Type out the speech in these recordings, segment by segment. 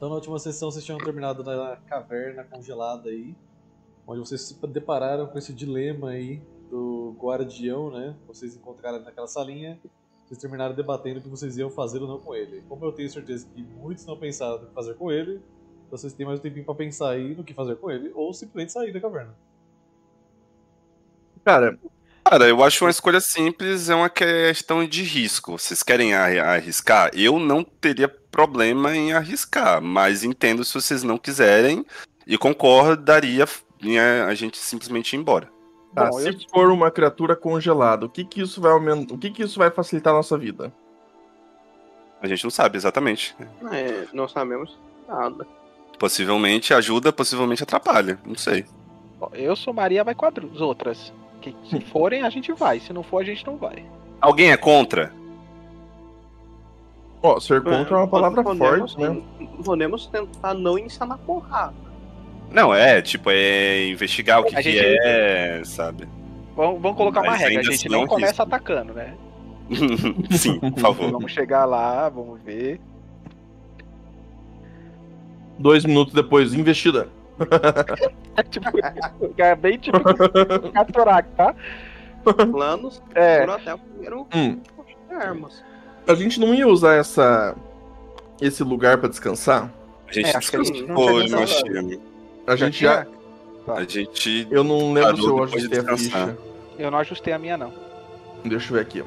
Então na última sessão vocês tinham terminado na caverna congelada aí, onde vocês se depararam com esse dilema aí do guardião, né? Vocês encontraram naquela salinha, vocês terminaram debatendo o que vocês iam fazer ou não com ele. Como eu tenho certeza que muitos não pensaram no que fazer com ele, vocês têm mais um tempinho pra pensar aí no que fazer com ele, ou simplesmente sair da caverna. Cara, Cara, eu acho uma escolha simples, é uma questão de risco. Vocês querem arri- arriscar? Eu não teria problema em arriscar, mas entendo se vocês não quiserem e concordaria em a gente simplesmente ir embora. tá, Bom, se eu- for uma criatura congelada, o que que isso vai aumentar? O que que isso vai facilitar a nossa vida? A gente não sabe exatamente. É, não sabemos nada. Possivelmente ajuda, possivelmente atrapalha. Não sei. Eu sou Maria, vai com as outras. Que se forem, a gente vai. Se não for, a gente não vai. Alguém é contra? Ó, ser contra é uma palavra podemos, forte, né? Podemos tentar não iniciar na porrada. Não, é, tipo, é investigar o que, A que gente- é, sabe? Vamos, vamos colocar uma Mas regra. A gente assim é não começa risco. atacando, né? Sim, por favor. Vamos chegar lá, vamos ver. Dois minutos depois, investida. É tipo, é bem tipo Catorac, tá? Planos É. foram até o primeiro Hum, armas. a gente não ia usar essa esse lugar pra descansar? A gente É, descansou Machino. A gente já. A gente. Eu não lembro se eu ajustei a ficha. Eu não ajustei a minha, não. Deixa eu ver aqui.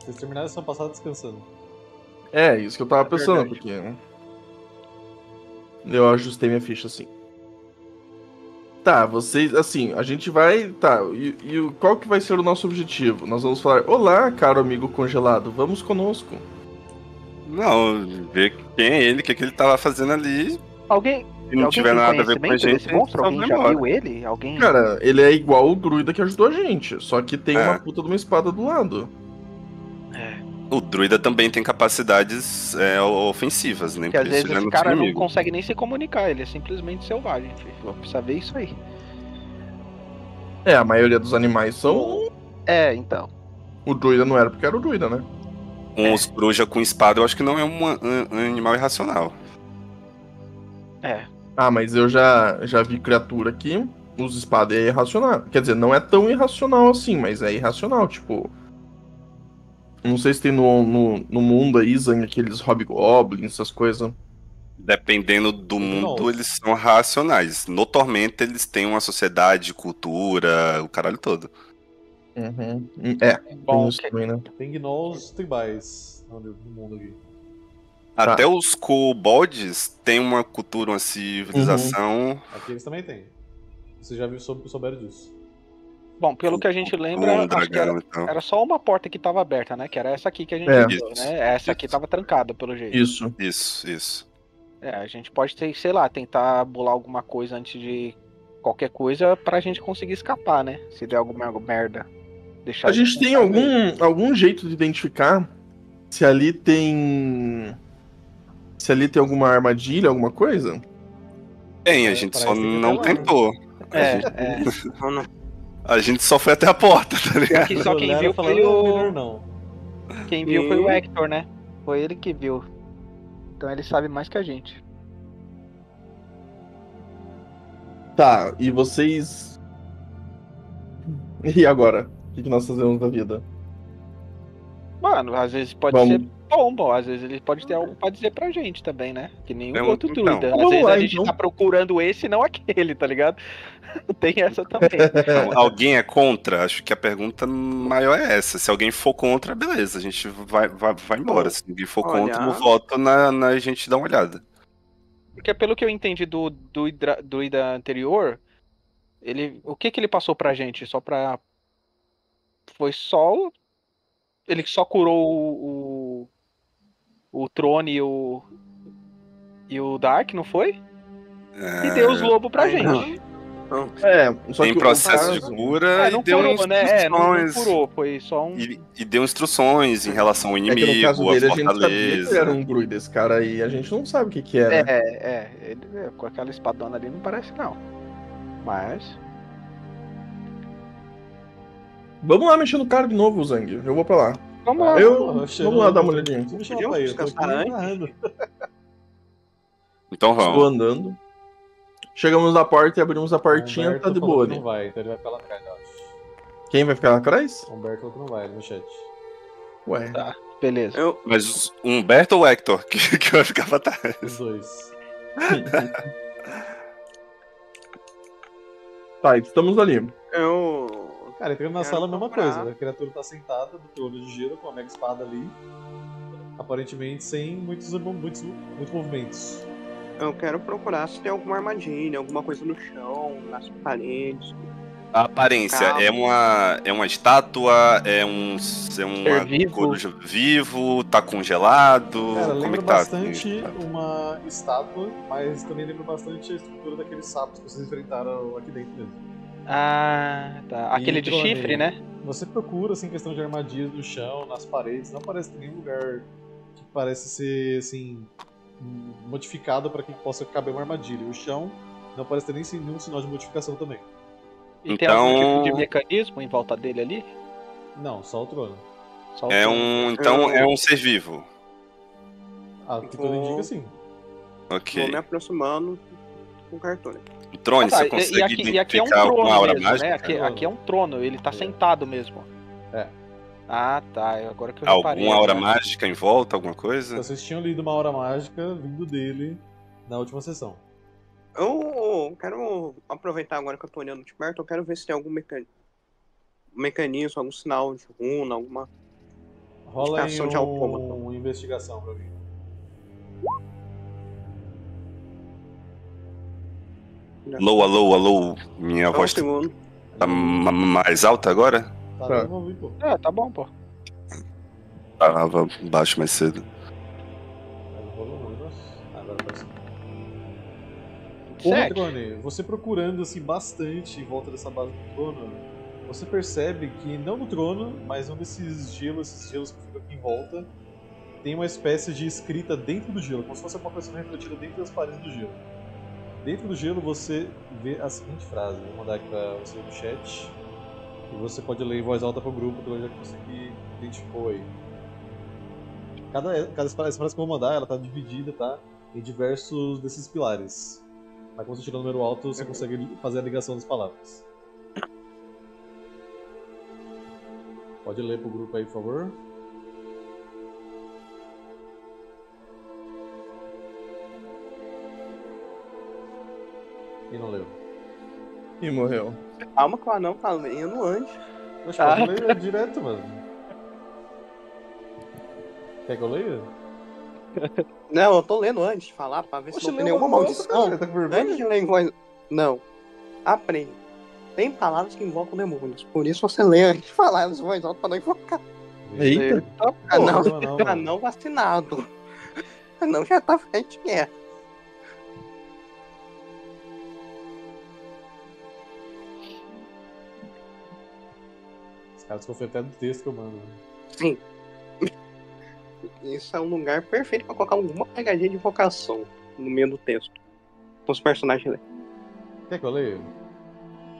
Vocês terminaram a sessão passada descansando. É, isso que eu tava É pensando, verdade. porque. Eu ajustei minha ficha assim. Tá, vocês. Assim, a gente vai. Tá, e, e qual que vai ser o nosso objetivo? Nós vamos falar: Olá, caro amigo congelado, vamos conosco. Não, ver quem é ele, o que, é que ele tava fazendo ali. Alguém, Se não alguém tiver nada a ver com a gente, monstro? Alguém já viu ele? Alguém. Cara, ele é igual o druida que ajudou a gente, só que tem É. uma puta de uma espada do lado. O druida também tem capacidades é, ofensivas, né? Que às vezes é esse cara não consegue nem se comunicar, ele é simplesmente selvagem. filho. Vou precisar ver isso aí. É, a maioria dos animais são. É, então. O druida não era porque era o druida, né? Uns coruja com espada, eu acho que não é um, um animal irracional. É. Ah, mas eu já, já vi criatura que usa espada e é irracional. Quer dizer, não é tão irracional assim, mas é irracional, tipo. Não sei se tem no, no, no mundo aí, Zang, aqueles hobgoblins, essas coisas. Dependendo do mundo, Nossa. eles são racionais. No Tormenta, eles têm uma sociedade, cultura, o caralho todo. Uhum. É, Bom, tem também, né? Tem gnolls tribais no mundo aqui. Tá. Até os kobolds têm uma cultura, uma civilização. Aqui eles também têm. Vocês já viram sobre, souberam disso. Bom, pelo que a gente lembra, um acho que era, dragão e tal. era só uma porta que tava aberta, né? Que era essa aqui que a gente É. viu, né? Essa aqui tava trancada, pelo jeito. Isso. Isso, isso. É, a gente pode ter, sei lá, tentar bolar alguma coisa antes de qualquer coisa pra gente conseguir escapar, né? Se der alguma merda. Deixar A gente tem saber. algum, algum jeito de identificar se ali tem. Se ali tem alguma armadilha, alguma coisa? Tem, a É, gente parece só não tem lá. tentou. A, É, gente, é. A gente só foi até a porta, tá ligado? Só quem viu e foi "Não, o. não. Quem viu foi o. Hector, né? Foi ele que viu. Então ele sabe mais que a gente. Tá, e vocês. E agora? O que que nós fazemos da vida? Mano, às vezes pode Vamos. ser bom, bom, às vezes ele pode ter algo pra dizer pra gente também, né? Que nem o outro então. druida. Às Vamos vezes a gente então. tá procurando esse e não aquele, tá ligado? Tem essa também. Então, alguém é contra? Acho que a pergunta maior é essa. Se alguém for contra, beleza, a gente vai, vai, vai embora. Se ninguém for Olha- contra, no voto na, na gente dá uma olhada. Porque pelo que eu entendi do do hidra- druida anterior, ele, o que que ele passou pra gente? Só pra foi só ele só curou o o, o Trone e o e o Dark, não foi? E deu os lobos pra gente. não. É, só Tem que o processo caso- de cura É, e não deu curou, né? É, não, não instruções. curou, foi só um E, e deu instruções em relação ao É que inimigo, no caso a dele a gente sabia que fortaleza. era um druida. Esse cara aí a gente não sabe o que que era. É, é, ele, é, com aquela espadona ali não parece não. Mas Vamos lá mexer no cara de novo, Zang. Eu vou pra lá. Vamos lá. Eu- vamos lá dar uma olhadinha. Deixa eu Descansar antes? Então Estou vamos. andando. Chegamos na porta e abrimos a portinha, Humberto tá de boa. Não vai, então ele vai ficar lá atrás, eu acho. Quem vai ficar lá atrás? Humberto falou que não vai no chat. Ué. Tá, beleza. Eu, Mas o Humberto ou o Hector que, que vai ficar pra trás? Os dois. Tá, estamos ali. eu. Cara, entrando na Quero sala, a mesma coisa. A criatura tá sentada no trono de gelo com a mega espada ali. Aparentemente sem muitos, muitos, muitos movimentos. Eu quero procurar se tem alguma armadilha, alguma coisa no chão, nas paredes. A aparência é uma é uma estátua, é um é uma vivo. coruja vivo, tá congelado. Cara, como é lembra tá? bastante uma estátua, mas também lembra bastante a estrutura daqueles sapos que vocês enfrentaram aqui dentro mesmo. Ah, tá. Aquele de chifre, né? Você procura, assim, questão de armadilhas no chão, nas paredes, não parece ter nenhum lugar que parece ser, assim, modificado para que possa caber uma armadilha. O chão não parece ter nem nenhum sinal de modificação também. E tem algum Então- tipo de mecanismo em volta dele ali? Não, só o trono. Só o É trono. um então é um ser vivo. Ah, o que tudo Vou- indica sim. Vou Ok. me aproximando com o. O Drone, Ah, tá, você consegue e, aqui, e aqui é um trono aura mesmo, mágica? né? Aqui, aqui é um trono, ele tá É. sentado mesmo. É. Ah, tá. eu- Agora que eu reparei. Alguma aura né? mágica em volta, alguma coisa? Vocês tinham lido uma hora mágica vindo dele na última sessão. Eu quero aproveitar agora que eu tô olhando de perto, eu quero ver se tem algum meca... mecanismo, algum sinal de runa, alguma. Rola aí Indicação de autômato. um investigação pra mim. Alô, alô, alô. Minha Só um voz segundo. tá ma- mais alta agora? Tá, Tá. vamos ouvir, pô. É, tá bom, pô. Tava baixo mais cedo. Um. Ah, Agora apareceu. Ô. Drone, você procurando assim bastante em volta dessa base do trono, você percebe que não no trono, mas um desses gelos, esses gelos que ficam aqui em volta, tem uma espécie de escrita dentro do gelo, como se fosse uma coisa refletida dentro das paredes do gelo. Dentro do gelo você vê a seguinte frase, vou mandar aqui pra você no chat, e você pode ler em voz alta pro grupo, que eu já consegui identificou aí. Cada, cada frase que eu vou mandar, ela tá dividida, tá? Em diversos desses pilares. Mas quando você tira o número alto, você consegue fazer a ligação das palavras. Pode ler pro grupo aí, por favor. Quem não leu? E morreu. Calma que o anão tá lendo antes. Oxe, Ah. pode ler direto, mano. Quer que eu leia? Não, eu tô lendo antes de falar pra ver se Oxe, não tem nenhuma maldição. cara, tá? Antes de ler em voz. Não. Aprende. Tem palavras que invocam demônios. Por isso você lê antes de falar elas em voz alta pra não invocar. Eita. Ah, não. não, não, não vacinado. Não já tá frente guerra. Os caras desconfiam até do texto que eu mando. Sim. Isso é um lugar perfeito pra colocar alguma pegadinha de invocação no meio do texto. Os personagens lerem. Quer que eu leia?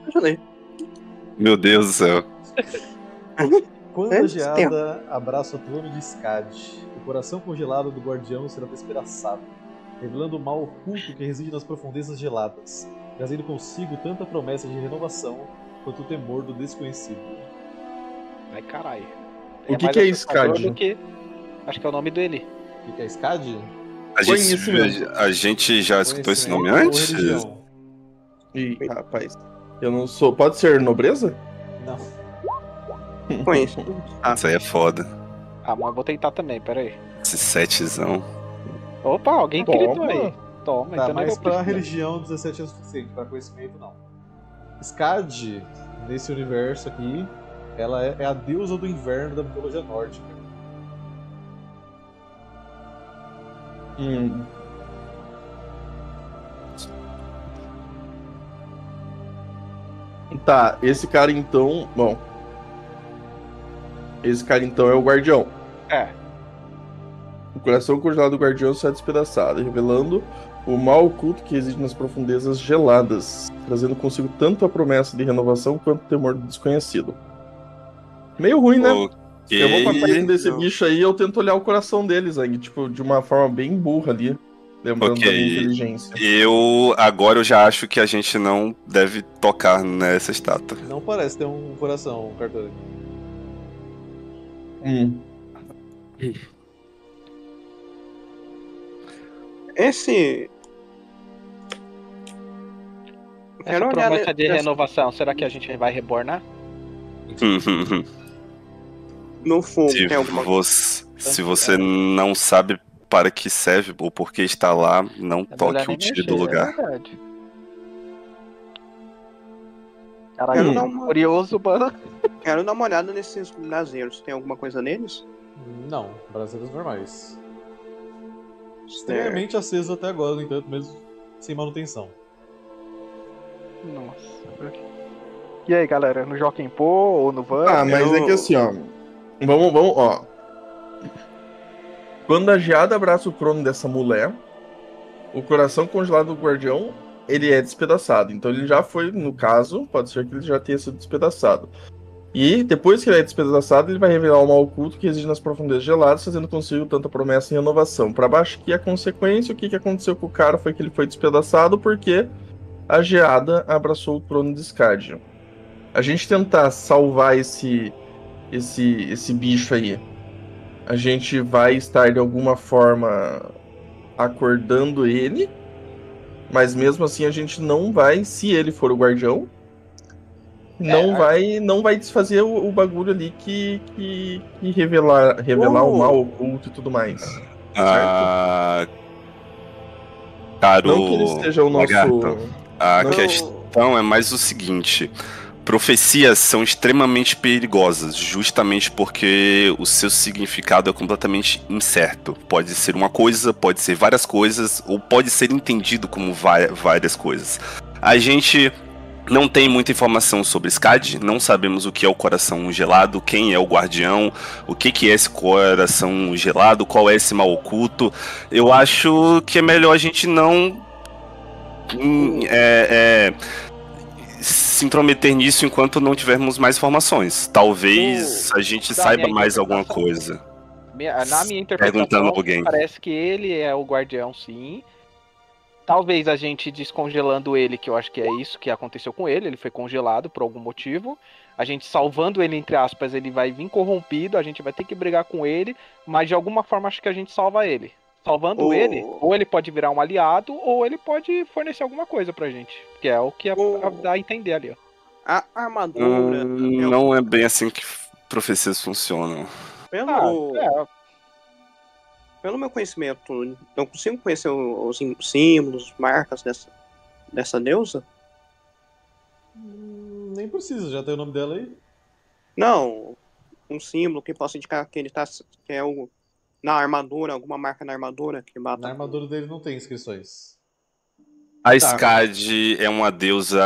Deixa eu ler. Meu Deus do céu. Quando a Antes geada abraça o trono de Skad, o coração congelado do guardião será despedaçado, revelando o mal oculto que reside nas profundezas geladas, trazendo consigo tanta promessa de renovação quanto o temor do desconhecido. Ai, caralho. O que mais que é assustador Skad? do que- Acho que é o nome dele. O que que é Skad? A gente, a gente já escutou esse nome antes? Ih, rapaz. Eu não sou. Pode ser nobreza? Não. Conheço. Ah, Isso aí é foda. Ah, mas eu vou tentar também, peraí. Esse setzão. Opa, alguém Toma. gritou aí. Toma, Tá, então mas vou pra precisar. religião 17 é o suficiente, pra conhecimento não. Skad, nesse universo aqui, ela é, é a deusa do inverno da mitologia nórdica. Hum. Tá, esse cara então. Bom. Esse cara então é o guardião. É. O coração congelado do guardião será despedaçado, revelando o mal oculto que existe nas profundezas geladas, trazendo consigo tanto a promessa de renovação quanto o temor do desconhecido. Meio ruim, né? Eu vou passar desse Não. bicho aí e eu tento olhar o coração deles, aí, tipo, de uma forma bem burra ali. Lembrando Ok. da minha inteligência. Eu agora eu já acho que a gente não deve tocar nessa estátua. Não parece ter um coração, Cartori. Hum. Esse. Essa promessa de renovação, será que a gente vai rebornar? No fundo. se, Tem alguma você, se você não sabe para que serve ou por que está lá, não É toque o tiro do é lugar. verdade. Quero Caralho, dar uma- curioso, mano. Quero dar uma olhada nesses braseiros. Tem alguma coisa neles? Não, brasileiros normais. Extremamente aceso até agora, no entanto, mesmo sem manutenção. Nossa. E aí, galera, no Joaquim Pô ou no Van? Ah, mas eu- é que assim, ó. Vamos, vamos, ó. Quando a geada abraça o trono dessa mulher, o coração congelado do guardião, ele é despedaçado. Então ele já foi, no caso, pode ser que ele já tenha sido despedaçado. E depois que ele é despedaçado, ele vai revelar o mal oculto que existe nas profundezas geladas, fazendo consigo tanta promessa e renovação. Pra baixo que a consequência, o que, que aconteceu com o cara foi que ele foi despedaçado porque a geada abraçou o trono de Scardion. A gente tentar salvar esse esse esse bicho aí, a gente vai estar de alguma forma acordando ele, mas mesmo assim a gente não vai, se ele for o guardião, não É, a- vai não vai desfazer o, o bagulho ali que, que, que revelar revelar o Oh. mal oculto e tudo mais. Ah, caro Não que ele seja o nosso lagarto, a não- questão é mais o seguinte: profecias são extremamente perigosas, justamente porque o seu significado é completamente incerto. Pode ser uma coisa, pode ser várias coisas, ou pode ser entendido como várias coisas. A gente não tem muita informação sobre Skad, não sabemos o que é o coração gelado, quem é o guardião, o que, que é esse coração gelado, qual é esse mal oculto. Eu acho que é melhor a gente não hum, é, é, se intrometer nisso enquanto não tivermos mais informações. Talvez a gente da saiba mais alguma coisa. Na minha Perguntando interpretação, alguém. parece que ele é o guardião, sim. Talvez a gente descongelando ele, que eu acho que é isso que aconteceu com ele, ele foi congelado por algum motivo. A gente salvando ele, entre aspas, ele vai vir corrompido, a gente vai ter que brigar com ele, mas de alguma forma acho que a gente salva ele. Salvando O- ele, ou ele pode virar um aliado, ou ele pode fornecer alguma coisa pra gente. Que é o que a- O- a- dá a entender ali, ó. A armadura. Hum, eu- não é bem assim que profecias funcionam. Pelo, Ah, é, pelo meu conhecimento, eu consigo conhecer os símbolos, marcas dessa, dessa deusa? Hum, Nem precisa, já tem o nome dela aí. Não. Um símbolo que possa indicar que ele tá. que é o. Na armadura, alguma marca na armadura que mata. Na armadura dele não tem inscrições. A Tá. Skad é uma deusa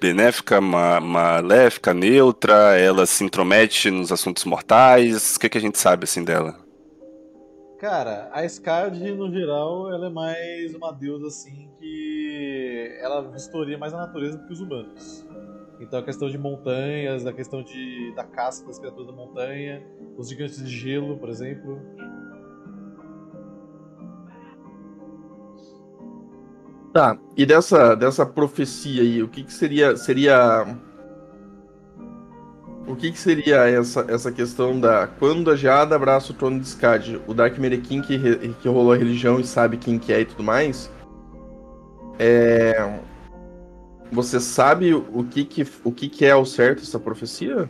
benéfica, ma- maléfica, neutra, ela se intromete nos assuntos mortais. O que, que a gente sabe assim dela? Cara, a Skard, no geral, ela é mais uma deusa assim que ela vistoria mais a natureza do que os humanos. Então a questão de montanhas, a questão de, da casca das criaturas da montanha, os gigantes de gelo, por exemplo. Tá, e dessa, dessa profecia aí, o que, que seria. seria. O que, que seria essa, essa questão da. Quando a Geada abraça o trono de Skad, o Dark Merekin que, que rolou a religião e sabe quem que é e tudo mais. É. Você sabe o que, que, o que, que é ao certo essa profecia?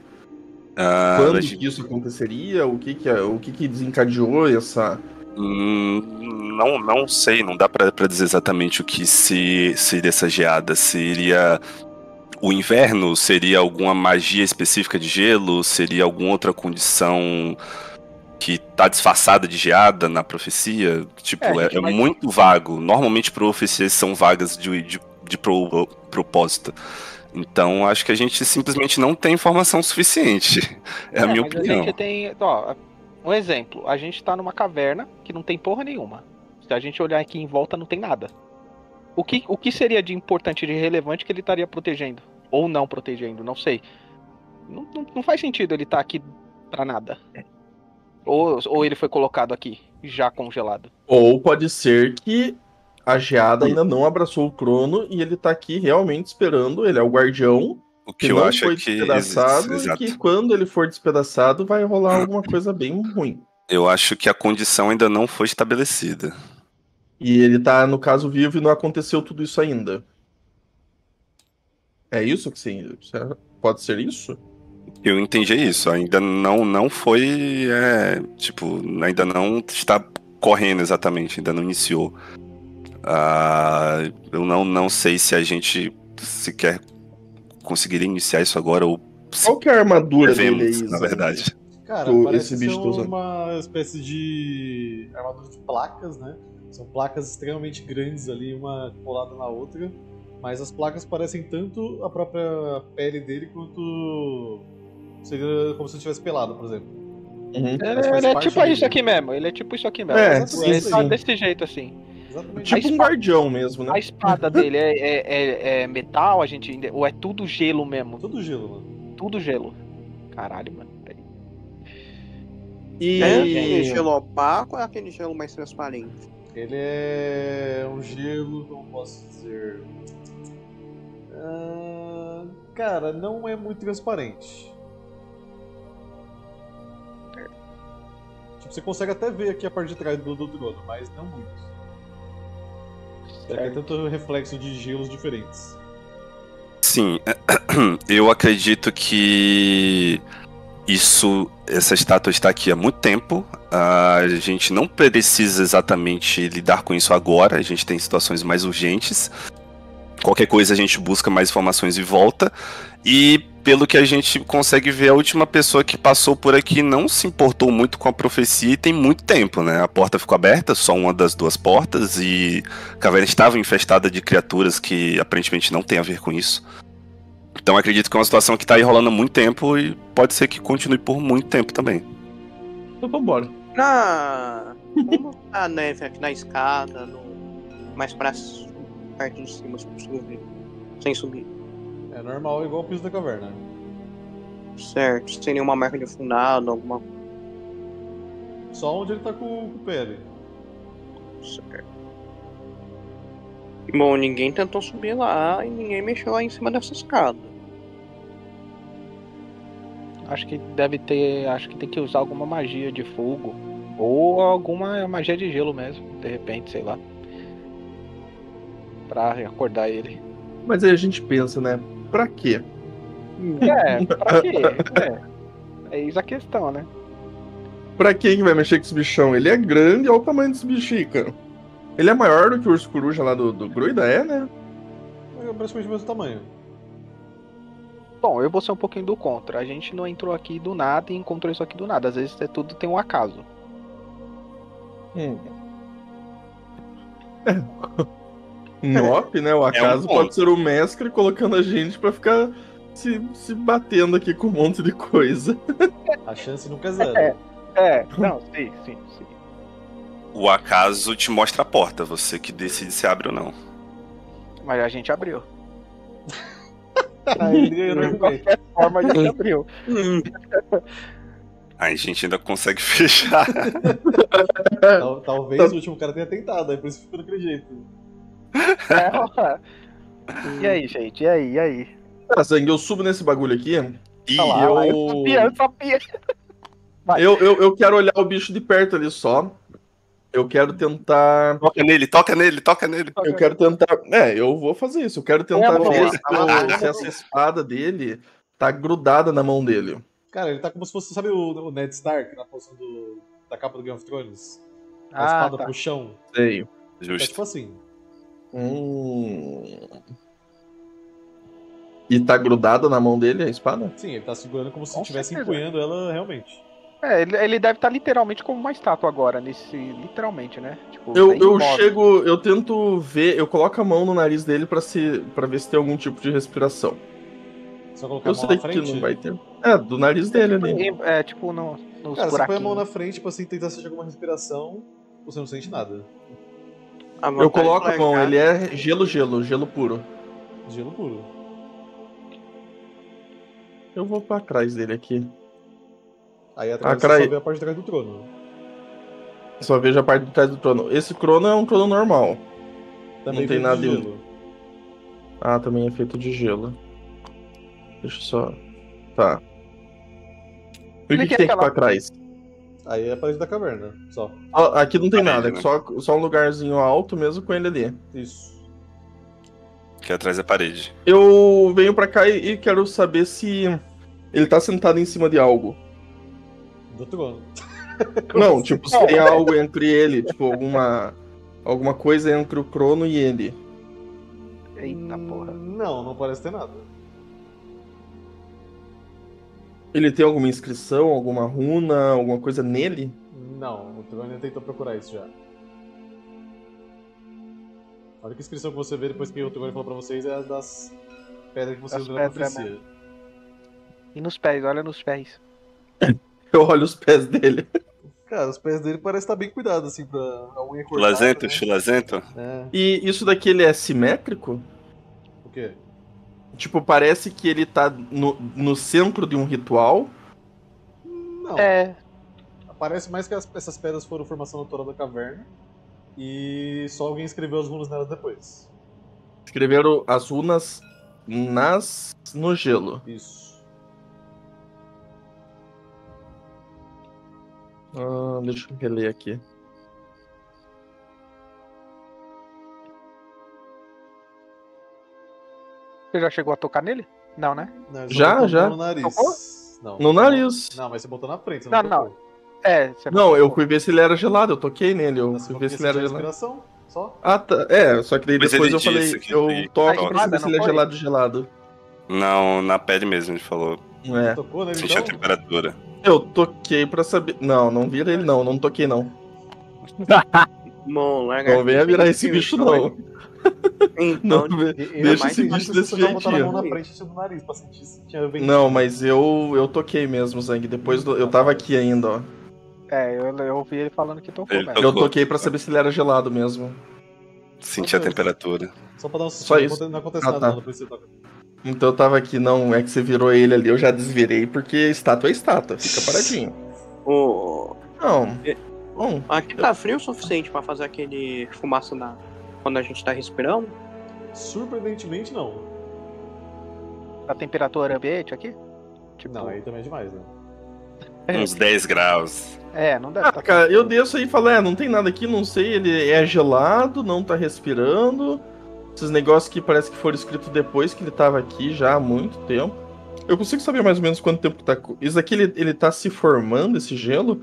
Ah, Quando a gente- que isso aconteceria? O que, que, é- o que, que desencadeou essa. Hum, não, não sei, não dá pra pra dizer exatamente o que se seria essa geada. Seria o inverno? Seria alguma magia específica de gelo? Seria alguma outra condição que tá disfarçada de geada na profecia? Tipo, É, é, é muito vago. Normalmente profecias são vagas de, de, de pro- propósito. Então, acho que a gente simplesmente não tem informação suficiente. É, a minha mas opinião. A gente tem. Ó, um exemplo, a gente tá numa caverna que não tem porra nenhuma. Se a gente olhar aqui em volta, não tem nada. O que, o que seria de importante e de relevante que ele estaria protegendo? Ou não protegendo, não sei. Não, não, não faz sentido ele estar aqui pra nada. Ou, ou ele foi colocado aqui. já congelado. Ou pode ser que a geada ainda não abraçou o Crono e ele tá aqui realmente esperando, ele é o guardião, O que que eu não acho foi é que. despedaçado e Exato. que quando ele for despedaçado vai rolar alguma coisa bem ruim. Eu acho que a condição ainda não foi estabelecida. E ele tá, no caso, vivo e não aconteceu tudo isso ainda. É isso que você... Pode ser isso? Eu entendi isso. Ainda não, não foi. é, tipo, ainda não está correndo exatamente, ainda não iniciou. Ah, eu não, não sei se a gente sequer conseguiria iniciar isso agora ou Qual que é a armadura dele devemos, na Zang? verdade. Cara, Tu- parece esse bicho ser tá uma espécie de armadura de placas, né? São placas extremamente grandes ali, uma colada na outra. Mas as placas parecem tanto a própria pele dele quanto. Seria como se ele tivesse pelado, por exemplo. Uhum. Ele, ele é tipo dele. isso aqui mesmo. Ele é tipo isso aqui mesmo. É, ele sim, tá sim. desse jeito assim. Exatamente. Tipo um espada- guardião mesmo, né? A espada dele é, é, é- é metal, a gente ainda. Ou é tudo gelo mesmo? Tudo gelo, mano. Tudo gelo. Caralho, mano. peraí. E... É aquele gelo opaco ou é aquele gelo mais transparente? Ele é um gelo, como posso dizer. Ah, cara, não é muito transparente. Tipo, você consegue até ver aqui a parte de trás do, do drone, mas não muito. É tanto reflexo de gelos diferentes. Sim, eu acredito que isso, essa estátua está aqui há muito tempo. A gente não precisa exatamente lidar com isso agora. A gente tem situações mais urgentes. Qualquer coisa a gente busca mais informações e volta. E pelo que a gente consegue ver, a última pessoa que passou por aqui não se importou muito com a profecia e tem muito tempo, né? A porta ficou aberta, só uma das duas portas, e a caverna estava infestada de criaturas que aparentemente não tem a ver com isso. Então acredito que é uma situação que está aí rolando há muito tempo e pode ser que continue por muito tempo também. Então vambora. Na. Neve aqui na escada, no... mais pra parte de cima, se possível ver. Sem subir. É normal, igual o piso da caverna. Certo. Sem nenhuma marca de afundado, alguma Só onde ele tá com, com o pé ali. Certo. Bom, ninguém tentou subir lá e ninguém mexeu lá em cima dessa escada. Acho que deve ter. Acho que tem que usar alguma magia de fogo. Ou alguma magia de gelo mesmo, de repente, sei lá. Pra acordar ele. Mas aí a gente pensa, né? Pra quê? É, pra quê? É. É isso a questão, né? Pra quem que vai mexer com esse bichão? Ele é grande, olha o tamanho desse bichinho, cara. Ele é maior do que o urso coruja lá do, do Gruida, é, né? É praticamente o mesmo tamanho. Bom, eu vou ser um pouquinho do contra. A gente não entrou aqui do nada e encontrou isso aqui do nada. Às vezes é tudo tem um acaso. Hum. Nop, né? O acaso ponto. pode ser o mestre colocando a gente pra ficar se, se batendo aqui com um monte de coisa. A chance nunca é zero. É. É, não, sim, sim, sim. O acaso te mostra a porta, você que decide se abre ou não. Mas a gente abriu. Aí De meio. qualquer forma, a gente abriu. Aí a gente ainda consegue fechar. Tal- Talvez o último cara tenha tentado, aí por isso ficou daquele jeito. É, e aí, gente? E aí? E aí? Ah, Zang, eu subo nesse bagulho aqui E lá, eu- lá, eu sabia, eu sabia. Eu, eu, eu quero olhar o bicho de perto ali só. Eu quero tentar. toca nele, toca nele, toca nele. Eu quero tentar. É, eu vou fazer isso. Eu quero tentar É, ver se, o- se essa espada dele tá grudada na mão dele. Cara, ele tá como se fosse, sabe o, o Ned Stark na posição do, da capa do Game of Thrones? A Ah, espada tá. pro chão. Sei. É Justo. tipo assim. Hum. E tá grudada na mão dele a espada? Sim, ele tá segurando como se estivesse empunhando ela realmente. É, ele, ele deve estar literalmente como uma estátua agora, nesse. Literalmente, né? Tipo, Eu, eu chego, eu tento ver, eu coloco a mão no nariz dele pra, se, pra ver se tem algum tipo de respiração. Só colocar Eu a mão sei na que frente. não vai ter. É, do nariz dele ali. É, tipo, no, nos Cara, você põe a mão na frente pra assim, tentar sentir alguma respiração, você não sente nada. Eu coloco largar- ele é gelo, gelo, gelo puro. Gelo puro. Eu vou pra trás dele aqui. Aí atrás você carai. só vê a parte de trás do trono. Só vejo a parte de trás do trono. Esse crono é um trono normal. Também Não tem feito nada de em- gelo. Ah, também é feito de gelo. Deixa eu só. Tá. E o que, que tem aqui aquela- pra trás? Aí é a parede da caverna, só. Ah, Aqui não tem Parede, nada, é né? só, só um lugarzinho alto mesmo com ele ali. Isso. Que é atrás da parede. Eu venho pra cá e e quero saber se ele tá sentado em cima de algo. Do trono. Não, tipo, se tem algo entre ele, tipo, alguma. Alguma coisa entre o Crono e ele. Eita porra. Hum, Não, não parece ter nada. Ele tem alguma inscrição, alguma runa, alguma coisa nele? Não, o Trone tentou procurar isso já. A única inscrição que você vê depois que o Trone falou pra vocês é a das pedras que você viu na profecia. E nos pés, olha nos pés. Eu olho os pés dele. Cara, os pés dele parecem estar bem cuidados, assim, pra a unha cortada. Chulazento, né? chulazento. É, E isso daqui ele é simétrico? o quê? Tipo, parece que ele tá no, no centro de um ritual. Não, É, parece mais que as- essas pedras foram formação natural da caverna e só alguém escreveu as runas nelas depois. Escreveram as runas nas no gelo. Isso. Ah, deixa eu reler aqui. Você já chegou a tocar nele? Não, né? Não, Já, já. No nariz. Tocou? Não. No nariz. Não, mas você botou na frente, você Não, não, não. É, você Não, eu fui ver se ele era gelado, eu toquei nele, eu fui você ver se ele era sentiu a gelado. só. Ah, tá. É, só que daí Mas depois eu falei, eu toco toca. pra saber se não ele é gelado gelado. Não, na pele mesmo, ele falou. É. Tocou nele Sentir a então? temperatura. Eu toquei pra saber. Não, não vira ele não, não toquei não. Bom, larga Não venha virar esse bicho não. Então, Não, Deixa esse bicho desse mão jeitinho. na frente no nariz pra sentir se tinha vendido. Não, mas eu eu toquei mesmo, Zang. Depois do- eu tava aqui ainda, ó. É, eu, eu ouvi ele falando que tocou Ele mesmo. Eu toquei pra saber se ele era gelado mesmo. Sentir a temperatura. Só pra dar um Só não isso. aconte- Não acontece Ah, nada, tá. Então eu tava aqui, não, é que você virou ele ali, eu já desvirei, porque estátua é estátua, fica paradinho. o... Não. Bom, aqui tá frio o suficiente pra fazer aquele fumaça na... quando a gente tá respirando? Surpreendentemente, não. A temperatura ambiente aqui? Tipo, Não, aí também é demais, né? Uns 10 graus. É, não deve ah, tá cara, eu desço aí e falo, é, não tem nada aqui, não sei, ele é gelado, não tá respirando. Esses negócios que parece que foram escritos depois que ele tava aqui já há muito tempo. Eu consigo saber mais ou menos quanto tempo que tá. Isso aqui ele, ele tá se formando, esse gelo.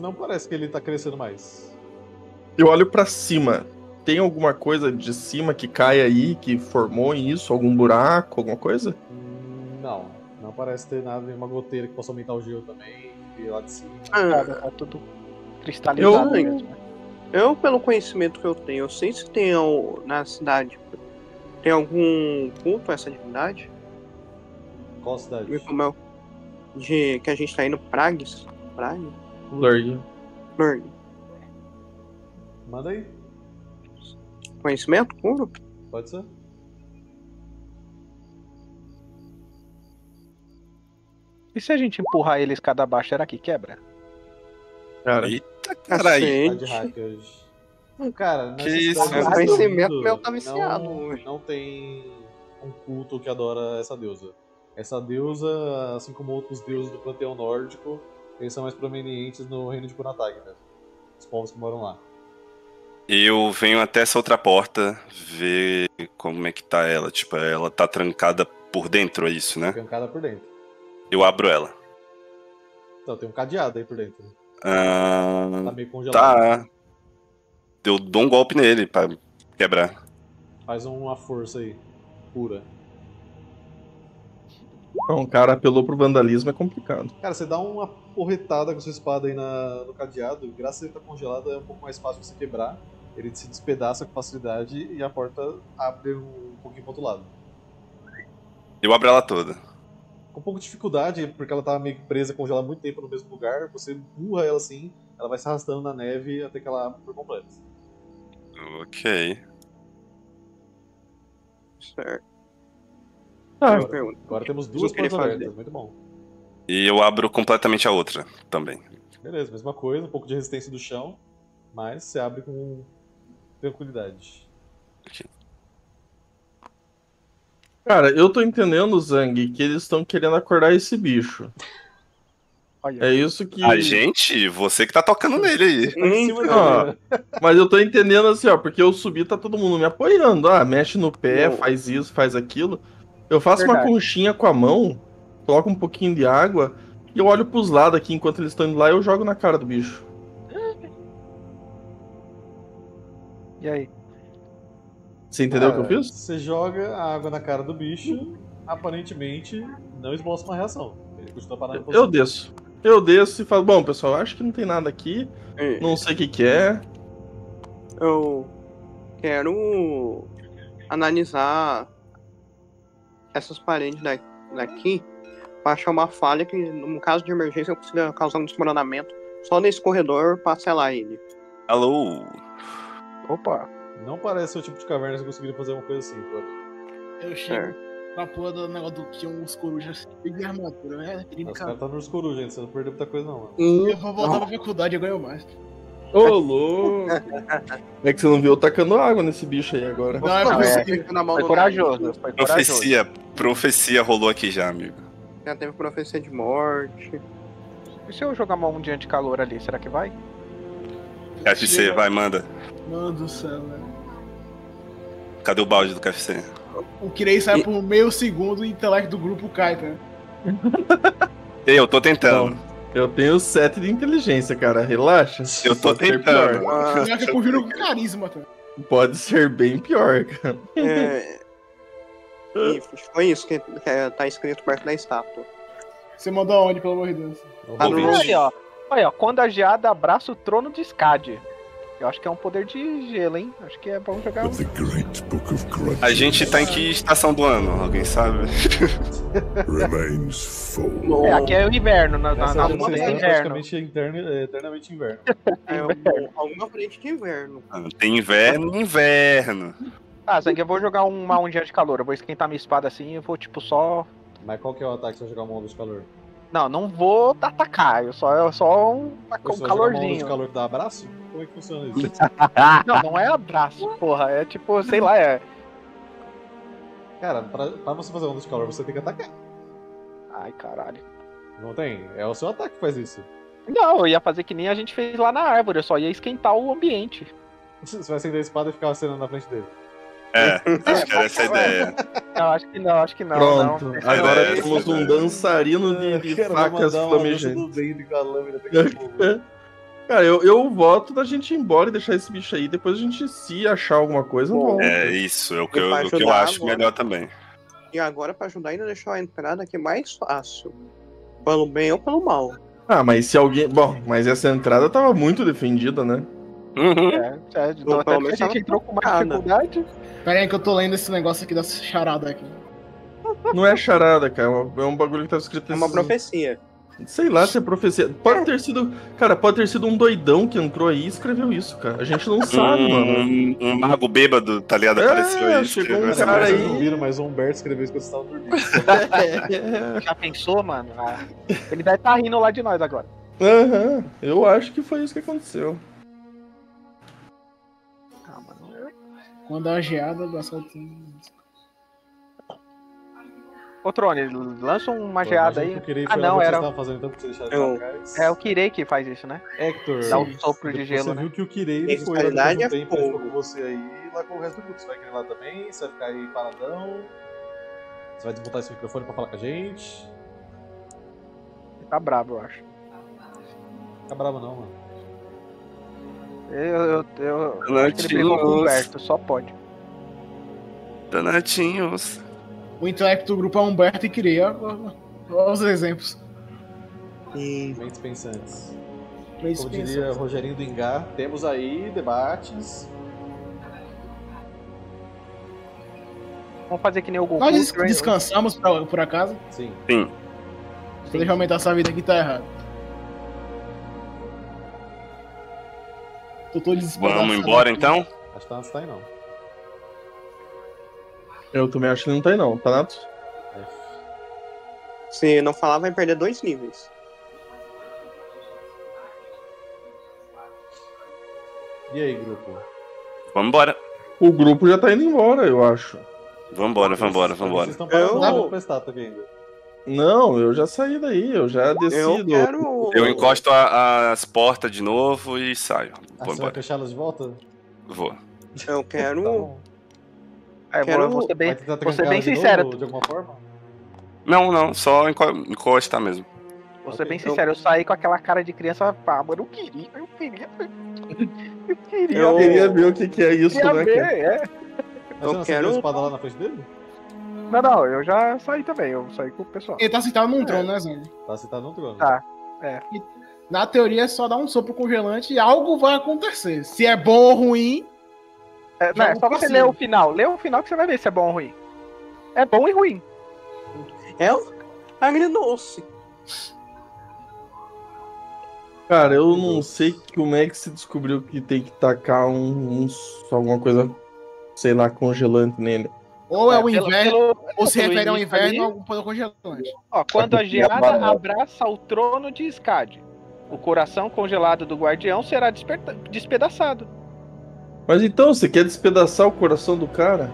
Não parece que ele tá crescendo mais. Eu olho pra cima. Tem alguma coisa de cima que cai aí, que formou isso? Algum buraco, alguma coisa? Não, não parece ter nada, nenhuma goteira que possa aumentar o gelo também, e lá de cima. Ah, Tá tudo cristalizado Eu- mesmo. eu, pelo conhecimento que eu tenho, eu sei se tem na cidade tem algum culto a essa divindade? Qual cidade? E como é de que a gente tá indo Pragues? Prague? Lurg. Lurg. Manda aí, Conhecimento puro? pode ser. E se a gente empurrar ele escada abaixo, será que quebra? Cara, Eita, caralho. Tá. Cara, nessa Que isso, vocês conhecimento meu tá viciado Não, hoje. não tem um culto que adora essa deusa. Essa deusa, assim como outros deuses do panteão nórdico, eles são mais prominentes no reino de Kunatag mesmo. Os povos que moram lá. Eu venho até essa outra porta ver como é que tá ela. Tipo, ela tá trancada por dentro, é isso, né? Trancada por dentro. Eu abro ela. Então, tem um cadeado aí por dentro. Tá Ah, meio congelado. tá. Eu dou um golpe nele pra quebrar. Faz uma força aí. Pura. um cara apelou pro vandalismo é complicado. Cara, você dá uma porretada com sua espada aí na- no cadeado, e graças a ele estar congelado é um pouco mais fácil você quebrar. Ele se despedaça com facilidade e a porta abre um pouquinho pro outro lado. Eu abro ela toda. Com um pouco de dificuldade, porque ela tava meio que presa, congelada muito tempo no mesmo lugar, você empurra ela assim, ela vai se arrastando na neve até que ela abre por completo. Ok. Certo. Ah, Eu pergunto. Agora temos duas portas abertas, muito bom. E eu abro completamente a outra também. Beleza, mesma coisa, um pouco de resistência do chão, mas você abre com tranquilidade. Cara, eu tô entendendo, Zang, que eles estão querendo acordar esse bicho. Olha. É isso que. A gente, você que tá tocando nele aí. Tá Ó, dele. Mas eu tô entendendo assim, ó, porque eu subi, tá todo mundo me apoiando. Ah, mexe no pé, Não. faz isso, faz aquilo. Eu faço uma Verdade. conchinha com a mão, coloco um pouquinho de água e eu olho pros lados aqui enquanto eles estão indo lá e eu jogo na cara do bicho. E aí? Você entendeu o que eu Cara, fiz? Você joga a água na cara do bicho, aparentemente não esboça uma reação. Ele continua parado em Eu desço. Eu desço e falo, bom, pessoal, acho que não tem nada aqui, É, não sei o que que é. Eu quero analisar essas paredes da- daqui para achar uma falha que, num caso de emergência, eu consiga causar um desmoronamento só nesse corredor para selar ele. Alô? Opa. Não parece o tipo de caverna que você conseguiria fazer uma coisa assim, pô. Eu chego Certo. na porra do negócio do que tinha uns corujas de armadura, né? Os caras tá no escuro, gente. Você não perdeu muita coisa, não, mano. Eu vou voltar pra faculdade e ganho mais. Ô, louco! É que você não viu eu tacando água nesse bicho aí agora. Não, é Não, é. você- Fica na mão Foi do corajoso. Foi corajoso. Profecia, profecia rolou aqui já, amigo. Já teve profecia de morte. E se eu jogar uma ondinha de calor ali, será que vai? KFC, vai, manda. Mano do céu, velho. Cadê o balde do KFC? O Kirei sai E- por meio segundo e o intelecto do grupo cai, tá? Eu tô tentando. Eu tenho 7 de inteligência, cara. Relaxa. Eu tô Pode ser tentando. pior. Ah, Já que eu com carisma, tá? Pode ser bem pior, cara. é... e foi isso que, que é- tá escrito perto da estátua. Você mandou aonde, pelo amor de Deus? Ah, ver. Aí, ó. Aí, ó. Quando a geada abraça o trono de Skad. Eu acho que é um poder de gelo, hein? Acho que é bom jogar. But the great book of grudges A gente tá em que estação do ano? Alguém sabe? remains full. É, aqui é o inverno. Na, na, na Lua é é inverno. praticamente interno, é, eternamente inverno. É um- alguma frente de inverno. Tem inverno, inverno. Ah, Zang, eu vou jogar uma ondinha de calor. Eu vou esquentar minha espada assim e eu vou, tipo, só. Mas qual que é o ataque que você vai jogar uma onda de calor? Não, não vou atacar. Eu só, eu só um, Você um jogar uma onda de calorzinho. calor que dá abraço? Como é que funciona isso? Não, não é abraço, porra. É tipo, sei lá, é. Cara, pra, pra você fazer onda de calor, você tem que atacar. Ai, caralho. Não tem? É o seu ataque que faz isso. Não, eu ia fazer que nem a gente fez lá na árvore. Eu só ia esquentar o ambiente. Você vai acender a espada e ficar acenando na frente dele. É, acho que era essa a ideia. Não, acho que não, acho que não. Pronto. não. Agora É, temos um é. dançarino de, de facas flamejantes. Cara, eu, eu voto da gente ir embora e deixar esse bicho aí. Depois a gente, se achar alguma coisa, volta. É isso, é o que eu, o que eu acho agora. melhor também. E agora, pra ajudar, ainda deixou a entrada aqui mais fácil. Pelo bem ou pelo mal. Ah, mas se alguém. Bom, mas essa entrada tava muito defendida, né? Uhum. É, é, Ou até que a gente entrou com mais dificuldade. Pera aí que eu tô lendo esse negócio aqui da charada aqui. Não é charada, cara. É um bagulho que tá escrito É uma nesses- profecia. Sei lá se é profecia. Pode ter sido. Cara, pode ter sido um doidão que entrou aí e escreveu isso, cara. A gente não sabe, mano. Um, um mago bêbado, tá ligado? É, Apareceu aí. chegou um cara essa aí- Vocês não viram, mas o Humberto escreveu isso quando vocês estavam dormindo. Já pensou, mano? Ah, ele deve estar rindo lá de nós agora. Aham, eu acho que foi isso que aconteceu. Quando a geada do assaltinho. Ô, Trone, lança uma geada aí. Ah, não, era- fazendo você deixar Eu-. É o Kirei que faz isso, né? Hector. Dá um sopro de Você gelo, né? viu que o Kirei foi lá é tempo, ele com você aí e lá com o resto do grupo. Você vai querer ir lá também? Você vai ficar aí paradão? Você vai desmontar esse microfone pra falar com a gente? Ele tá bravo, eu acho. Fica bravo não, mano. Eu, eu, eu, eu acho que ele brigou com o Humberto, só pode. Donatinhos. O intelecto do grupo é Humberto e ó, ó os exemplos. E Mentes pensantes. Três Como pensam. diria Rogerinho do Engar, temos aí debates. Vamos fazer que nem o Goku. Nós descansamos por, por acaso. Sim. Deixa eu aumentar essa vida aqui, tá errado. Eu tô desesperado. Vamos embora então? Acho que não tá aí não. Eu também acho que não tá aí não, tá Nato? É. Se não falar, vai perder dois níveis. E aí, grupo? Vamos embora. O grupo já tá indo embora, eu acho. Vambora, vambora, vambora. Eu... Não, não, eu já saí daí, eu já desci Eu quero. Eu encosto a- as portas de novo e saio. Ah, você vai Vambora. fechá-las de volta? Vou. Eu Tá quero. É, eu Quero- vou, eu ser Vai bem, vou ser bem sincero. novo, de alguma forma? Não, não, só enco- encostar mesmo. vou ser Ok, bem então- sincero. Eu saí com aquela cara de criança, pá, mano, eu queria, eu queria. Eu queria. Eu Eu- queria ver o que, que é isso, queria né? ver, é. Mas Eu você não quero- espada lá na frente dele? Não, não, eu já saí também, eu saí com o pessoal. Ele tá sentado num trono, né, Zang? Tá sentado no trono. Tá. Na teoria é só dar um sopro congelante e algo vai acontecer. Se é bom ou ruim, É, não, é Jogo só você ler o final. Lê o final que você vai ver se é bom ou ruim. É bom e ruim. É o agridoce. Cara, eu não sei como é que se descobriu que tem que tacar um, um- alguma coisa, sei lá, congelante nele. Ou é, o inverno, pelo- ou se refere ao inverno ali, ou algum poder congelante. Ó, quando a Aqui, geada abraça o trono de Skad, o coração congelado do guardião será despedaçado. Mas então, você quer despedaçar o coração do cara?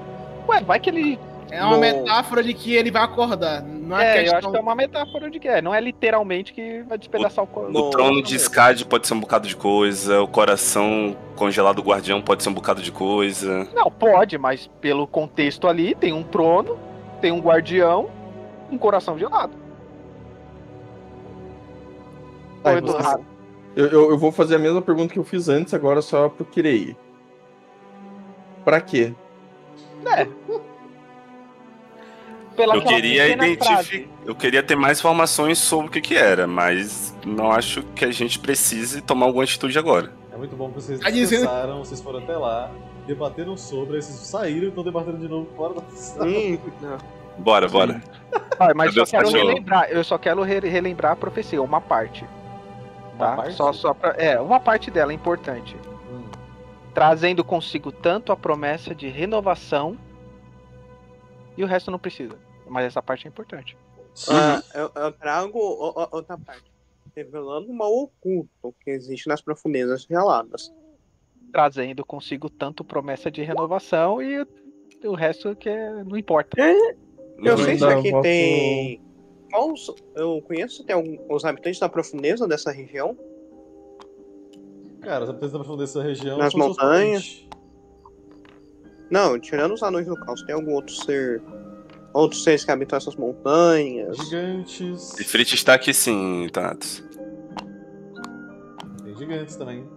Ué, vai que ele. É uma Bom. metáfora de que ele vai acordar. Não é, É, eu questão... acho que é uma metáfora de que é. Não é literalmente que vai despedaçar o, coração. O trono de Skad pode ser um bocado de coisa, o coração congelado do guardião pode ser um bocado de coisa. Não, pode, mas pelo contexto ali, tem um trono, tem um guardião, um coração gelado. Tá, Ou eu errado? Eu, eu, eu vou fazer a mesma pergunta que eu fiz antes, agora só pro Kirei. Pra quê? É. Pela Eu queria identificar. Eu queria ter mais informações sobre o que, que era, mas não acho que a gente precise tomar alguma atitude agora. É muito bom que vocês Tá descansaram, vocês foram até lá, debateram sobre, aí vocês saíram e estão debatendo de novo fora da sala. Hum, não. Bora, bora. Ah, mas só quero relembrar, eu só quero re- relembrar a profecia, uma parte. Uma Tá? parte? Só, só pra, é, uma parte dela é importante. Hum. Trazendo consigo tanto a promessa de renovação e o resto não precisa. Mas essa parte é importante. Ah, eu, eu trago outra parte. Revelando o mal oculto que existe nas profundezas geladas. Trazendo consigo tanto promessa de renovação e o, resto que é- não importa. Eu sei se aqui voto- tem. Quais, eu conheço tem algum, os habitantes da profundeza dessa região. Cara, os habitantes da profundeza dessa região Nas montanhas. parentes. Não, tirando os anões do caos, tem algum outro ser. Outros seres que habitam essas montanhas. Gigantes. E Fritz está aqui sim, Tatos. Tem gigantes também.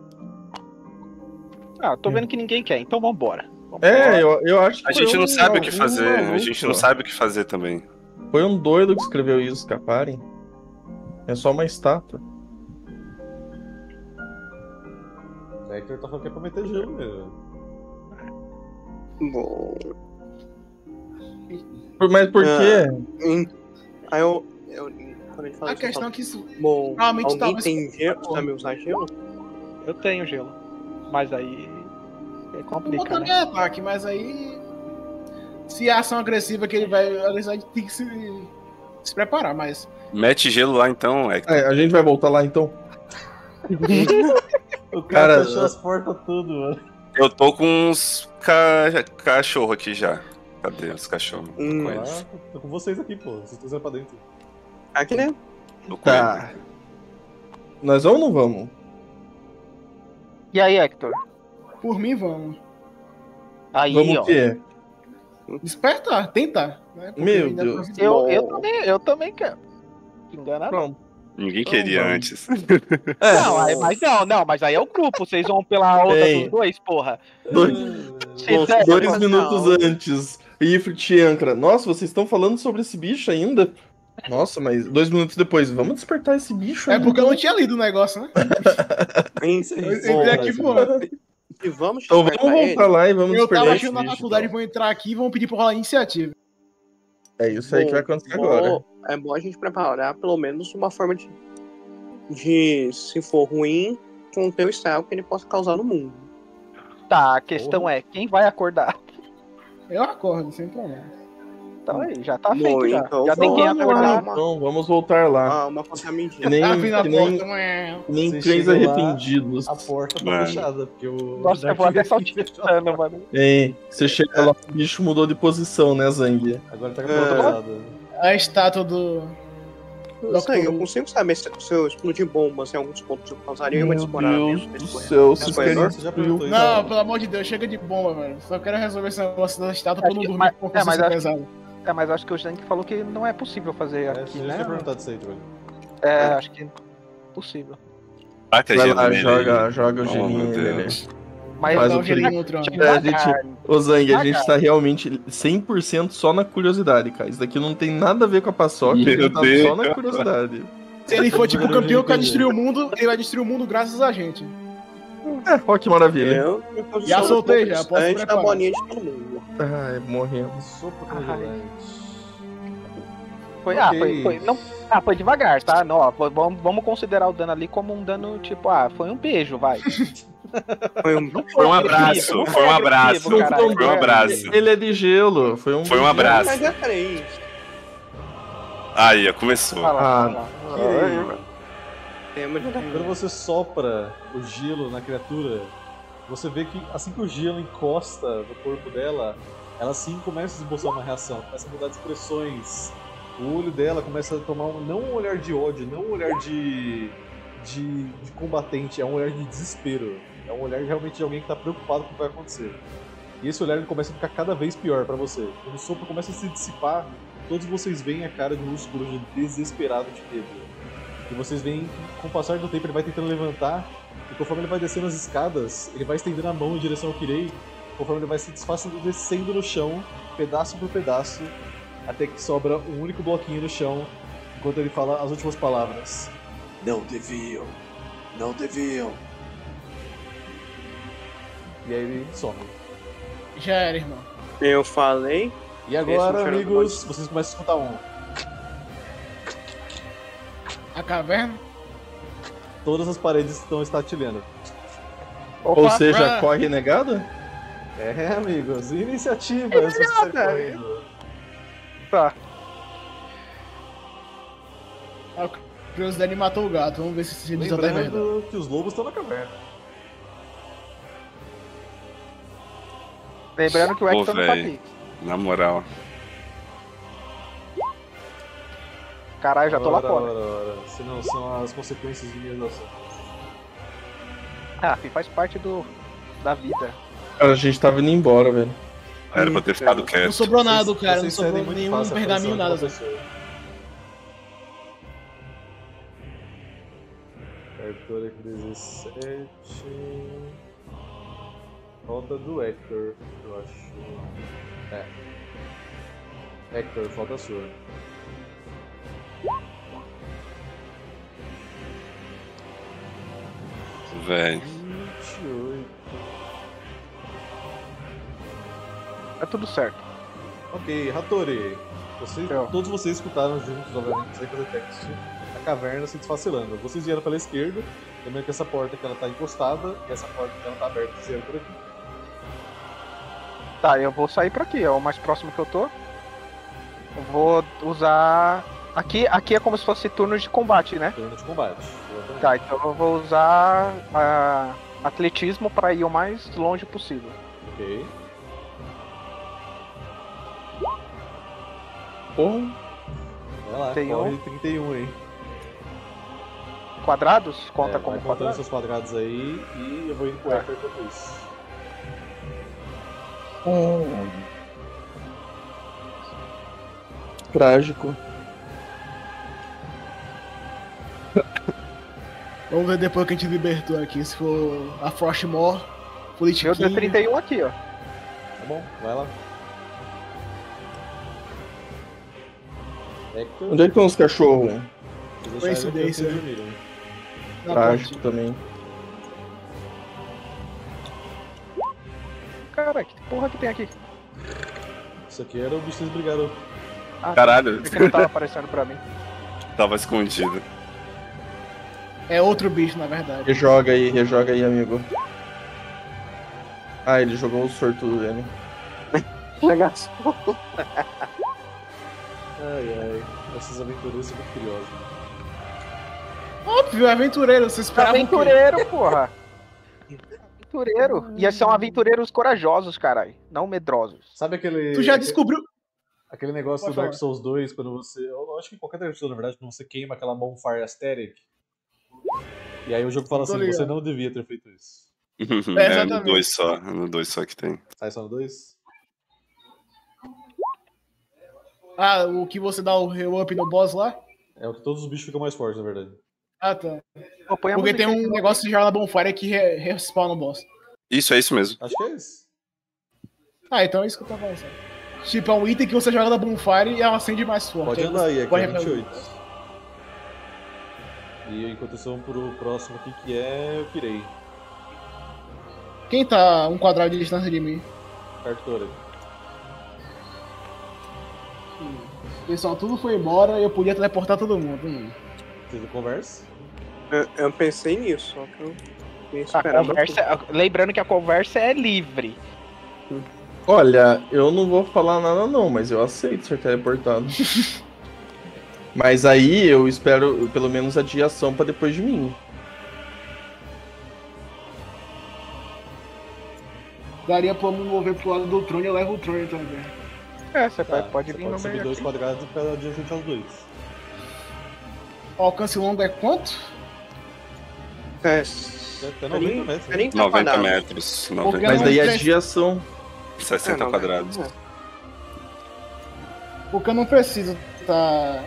Ah, tô vendo que ninguém quer, então vambora. É, eu, eu acho que A gente um- não sabe o que um fazer. A maluco. gente não sabe o que fazer também. Foi um doido que escreveu isso, escaparem. É só uma estátua. O Vector tá falando que é pra meter gelo mesmo. Bom. Por- Mas por Ah. quê? hum, Aí eu. eu quando ele fala A isso, eu questão é que isso. Bom, Realmente alguém talvez- tem gelo? Sabe usar gelo? Eu tenho gelo. Mas aí. É Não complica, botando em né? ataque, mas aí. Se é ação agressiva que ele vai. Ele vai ter que se, se preparar, mas. Mete gelo lá então, Hector. É, a gente vai voltar lá então. O cara, Cara, fechou as portas tudo, mano. Eu tô com uns ca... cachorro aqui já. Cadê os cachorros? Tô Hum. lá, tô com vocês aqui, pô. Vocês estão pra dentro. Aqui, né? Tô com Tá. eles. Nós vamos ou não vamos? E aí, Hector? Por mim, vamos. Aí, vamos ó. o quê? Despertar, tentar. Né? Meu ainda Deus. Eu, eu, também, eu também quero. Enganar não. Pronto. Ninguém queria vamos. antes. Não, aí- mas não, não, mas aí é o grupo. Vocês vão pela outra Ei. dos dois, porra. Dois, Bom, é- dois Não. minutos antes. Ifrit e Ankra. Nossa, vocês estão falando sobre esse bicho ainda? Nossa, mas dois minutos depois, vamos despertar esse bicho É ainda. porque eu não tinha lido o negócio, né? Hein? Eu Sim, entrei aqui, sim. pô. Se vamos Então vamos ele, voltar lá e vamos Eu despertar tava esse achando na faculdade, então. vão entrar aqui e vão pedir pra rolar iniciativa. É isso aí que vai acontecer bom, agora. É bom a gente preparar pelo menos uma forma de, de se for ruim, conter o estrago que ele possa causar no mundo. Tá, a questão é, quem vai acordar? Eu acordo, sem problema. Então aí, já tá feito Bom, já. então já tem quem acordar. lá. Então, vamos voltar lá. Ah, uma conta Que mentira. nem, que nem, ué. que nem Você três chega lá, arrependidos. A porta tá Mano. fechada, porque o. Nossa, eu vou até saltitando, mano. Hein, você chega lá, o bicho mudou de posição, né, Zang? Agora tá com a porta É. fechada. A estátua do. Não sei, eu consigo saber se, se eu explodir bombas em alguns pontos eu causaria uma Meu desmoronamento Deus do corredor. céu, isso? Não, pelo amor de Deus, chega de bomba, velho. Só quero resolver esse negócio da estátua pra Acho não dormir com é, mas acho- pesada. É, mas eu acho que o Jank falou que não é possível fazer É, aqui, né? tinha perguntado isso aí, velho. É, acho que é possível. Taca Vai gelo lá, nele joga, joga o Oh, gelinho. Deus. Mas Faz Dá o gelinho que- trono. É, a devagar. Ô Zang, a Devagar. gente tá realmente 100% só na curiosidade, cara. Isso daqui não tem nada a ver com a paçoca, Meu a gente tá Deus. só na curiosidade. Se ele for tipo o campeão que vai destruir o mundo, ele vai destruir o mundo graças a gente. É, ó que maravilha. Eu posiciono Já soltei, já, posso distante da preparar. bolinha de todo mundo. Ai, morremos. Sopa. Foi, ah, Ok. foi, foi, não, ah, foi devagar, tá? Não, ó, foi- vamos, vamos considerar o dano ali como um dano, tipo, ah, foi um beijo, vai. Foi um... Foi um abraço, Não foi um abraço. agressivo, caralho. Foi um abraço. Ele é de gelo, foi um Foi um beijo. abraço. Mas é três. Aí, ó, começou. Ah. E aí, quando você sopra o gelo na criatura, você vê que assim que o gelo encosta no corpo dela, ela sim começa a esboçar uma reação, começa a mudar de expressões. O olho dela começa a tomar um, não um olhar de ódio, não um olhar de, de, de combatente, é um olhar de desespero. É um olhar realmente de alguém que está preocupado com o que vai acontecer. E esse olhar começa a ficar cada vez pior para você. Quando o sopro começa a se dissipar, todos vocês veem a cara de um escuro desesperado de medo. E vocês veem que com o passar do tempo ele vai tentando levantar, e conforme ele vai descendo as escadas, ele vai estendendo a mão em direção ao Kirei, conforme ele vai se desfazendo, descendo no chão, pedaço por pedaço, até que sobra um único bloquinho no chão, enquanto ele fala as últimas palavras. Não deviam, não deviam. E aí ele some. Já era, irmão. Eu falei. E agora, amigos, vocês começam a escutar um. A caverna. Todas as paredes estão estatilhando. Ou Opa, seja, ah. corre negado? É, amigos, vocês saem correndo. tá. A curiosidade matou o gato. Vamos ver se esse é verdade. Lembrando que os lobos estão na caverna. Lembrando que o Hector não tá aqui. Na moral. Caralho, já tô lá ora, fora. ora, ora. Se não são as consequências de minhas ações. Ah, faz parte do da vida. Cara, a gente tava indo embora, velho. Era pra ter ficado Não quieto. sobrou nada, cara. Não Vocês sobrou cedem muito nenhum pergaminho, nada. Hector aqui 17. Falta do Hector, eu acho. É. Hector, falta a sua. Velho. 28. É tudo certo. Ok, Hattori. Vocês, todos vocês escutaram juntos, obviamente, sem fazer texto, a caverna se desfacelando. Vocês vieram pela esquerda, lembrando que essa porta que ela tá encostada e essa porta que ela tá aberta, vocês vieram por aqui. Tá, eu vou sair por aqui, é o mais próximo que eu tô. Eu vou usar. Aqui, aqui é como se fosse turnos de combate, né? Turno de combate. exatamente. Tá, então eu vou usar a- atletismo pra ir o mais longe possível. Ok. Porra. Vai lá, Tem corre um. 31 aí. Quadrados? Conta É, como vai contando quadrado? seus quadrados aí e eu vou indo com o Tá. Hector enquanto isso. Trágico. Vamos ver depois que a gente libertou aqui. Se for a Frostmore, Meu politiquinha. deu 31 aqui, ó. Tá bom? Vai lá. Hector, Onde é que estão os cachorros? deixaram Coincidência. que Trágico ponte. também. Cara, que porra que tem aqui? Isso aqui era o bicho que brigaram. Ah, Caralho, é que não tava aparecendo pra mim. tava escondido. É outro bicho, na verdade. Rejoga aí, rejoga aí, amigo. Ah, ele jogou o sortudo dele. Ai, ai. Esses aventureiros são muito curiosos. Óbvio, aventureiro, você esperava o quê? Aventureiro, porra. Aventureiro. Ia ser um aventureiros corajosos, caralho. Não medrosos. Sabe aquele. Tu já aquele- descobriu. Aquele negócio Pode do Dark. Souls 2, quando você. Eu acho que em qualquer Dark Souls, na verdade, quando você queima aquela bonfire aesthetic. E aí o jogo fala Tô assim: ligado. você não devia ter feito isso. é, no exatamente. 2 só. É no 2 só que tem. Sai só no 2? Ah, o que você dá o up no boss lá? É o que todos os bichos ficam mais fortes, na verdade. Ah, tá. Pô, Porque tem um negócio de jogar na bonfire que re- respawna o boss. Isso, é isso mesmo. Acho que é isso. Ah, então é isso que eu tô falando. Tipo, é um item que você joga na bonfire e ela acende mais forte. Pode andar aí, é recarregar. 28. E enquanto isso, vamos pro próximo aqui que é o Kirei. Quem tá um quadrado de distância de mim? Cartora. Pessoal, tudo foi embora e eu podia teleportar todo mundo. Hum. Vocês conversam? Eu, eu pensei nisso, só que eu A conversa, lembrando que a conversa é livre. Olha, eu não vou falar nada não, mas eu aceito ser teleportado. mas aí eu espero pelo menos adiação pra depois de mim. Daria pra mover pro lado do trono e eu levo o trono também. É, você Tá, pode você vir pode no subir meio. dois aqui. quadrados pra adiante aos dois. O alcance longo é quanto? É, Até 90 metros. né? 30 90 quadrados. metros. Porque 90, Mas daí é presta- adiação. 60 É, quadrados. é. Porque eu não preciso tá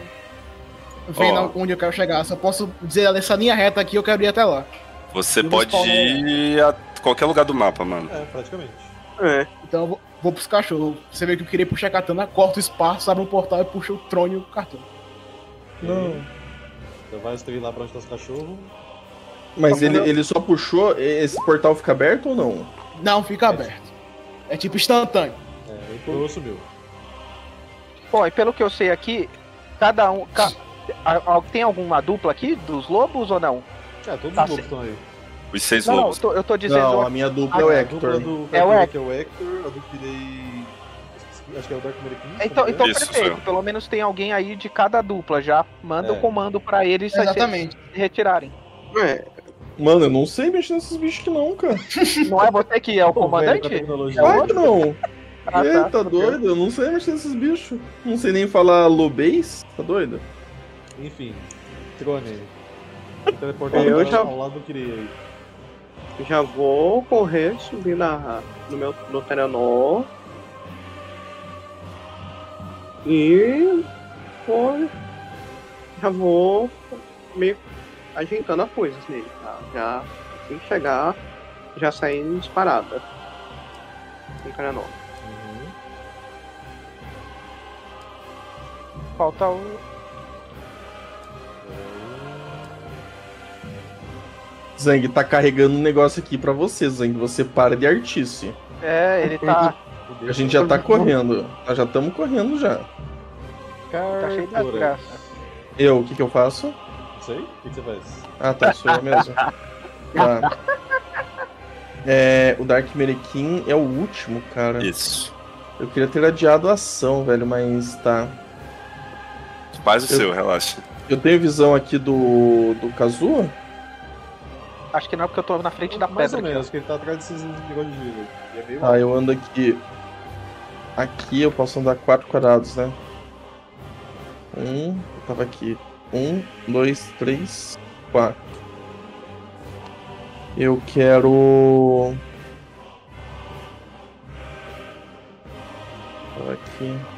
vendo Ó. onde eu quero chegar. Só posso dizer nessa linha reta aqui eu quero ir até lá. Você Eu pode ir a qualquer lugar do mapa, mano. É, praticamente. É. Então eu vou, vou pros cachorros. Você vê que eu queria puxar a katana, corta o espaço, abre um portal e puxa o trono e o cartão. Não. Então vai três lá pra onde tá os cachorros. Mas Tá ele, ele só puxou. Esse portal fica aberto ou não? Não, fica aberto. É tipo instantâneo. É, entrou, sumiu. Bom, e pelo que eu sei aqui, cada um. ca- Tem alguma dupla aqui dos lobos ou não? É, todos Tá os lobos estão aí. Os seis Não, não, eu lobos. tô, eu tô dizendo. Não, a minha dupla é o A dupla Hector. do É o Hector. é o Hector, a do Acho que é o Dark American. Então, então Isso, perfeito. seu. Pelo menos tem alguém aí de cada dupla. Já manda o É. comando pra eles se- Exatamente. se retirarem. É, Mano, eu não sei mexer nesses bichos que não, cara. Não é você que é o comandante? Tecnologia. Claro que não. Ah, tá. tá doido? Eu não sei mexer nesses bichos. Não sei nem falar lobês. Tá doido? Enfim, Trone. Teleportado Eu ao- já- ao lado do Kirei já vou correr, subir na, no meu no Telenor. E vou, já vou meio ajeitando as coisas nele, tá? Já assim que chegar, já sair disparada. No Telenor. Uhum. Falta o. Zang tá carregando um negócio aqui pra você, Zang. Você para de artice. É, ele tá. A gente já tá correndo. Nós já estamos correndo já. Tá cheio de desgraça. Eu, o que que eu faço? Não sei? O que que você faz? Ah, tá, sou eu mesmo. Tá. É, o Dark Merequim é o último, cara. Isso. Eu queria ter adiado a ação, velho, mas tá. Faz o Eu- seu, relaxa. Eu tenho visão aqui do, do Kazuo? Acho que não, porque eu tô na frente da Mais pedra. ou aqui, ó. menos, que ele tá atrás desses negócios de vidro. É Tá, eu ando aqui. Aqui eu posso andar quatro quadrados, né? Um, eu tava aqui. Um, dois, três, quatro. Eu quero. Tava aqui.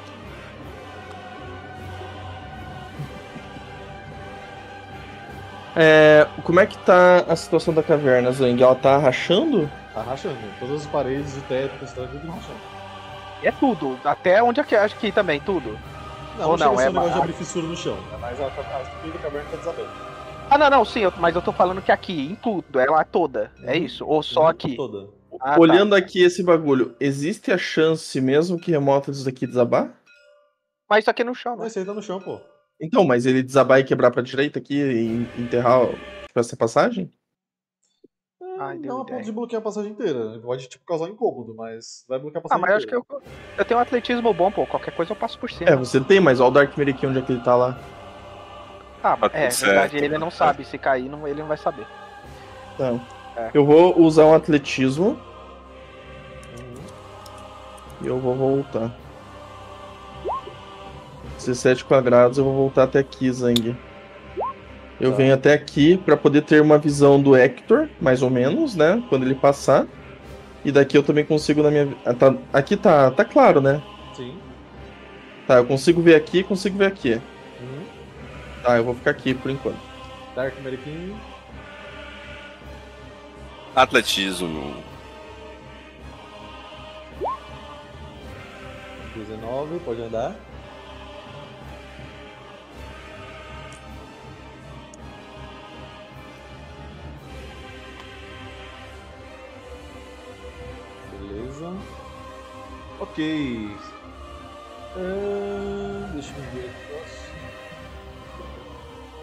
É, como é que tá a situação da caverna, Zang? Ela tá rachando? Tá rachando. Todas as paredes, o teto, está tudo rachando. É tudo. Até onde aqui, acho que também, tudo. Não, Ou não, não, é um negócio de ma- abrir fissura no chão. É mais a, a, a estrutura da caverna tá desabando. Ah, não, não, sim, eu- mas eu tô falando que aqui, em tudo, ela toda. É Uhum. isso? Ou só Uhum, aqui? Toda. Ah, tá. Olhando aqui esse bagulho, existe a chance, mesmo que remota, disso daqui desabar? Mas isso aqui no chão, né? Mas esse aí tá no chão, pô. Então, mas ele desabar e quebrar pra direita aqui e enterrar tipo, essa passagem? Ai, deu não a ideia. ponto de bloquear a passagem inteira. Pode tipo, causar um incômodo, mas vai bloquear a Ah, passagem mas eu acho que inteira. eu, eu tenho um atletismo bom, pô. Qualquer coisa eu passo por cima. É, você tem, mas olha o Dark Merick onde é que ele tá lá. Ah, Tá é, tudo verdade, certo. ele não sabe. Se cair, não, ele não vai saber. Então, É. eu vou usar um atletismo Uhum. e eu vou voltar. 17 quadrados, eu vou voltar até aqui, Zang. Eu Tá. venho até aqui pra poder ter uma visão do Hector, mais ou menos, né? Quando ele passar. E daqui eu também consigo na minha. ah, tá- Aqui tá, tá claro, né? Sim. Tá, eu consigo ver aqui, consigo ver aqui. Uhum. Tá, eu vou ficar aqui por enquanto. Dark American. Atletismo. 19, pode andar. Beleza. Ok. Ahn, deixa eu ver.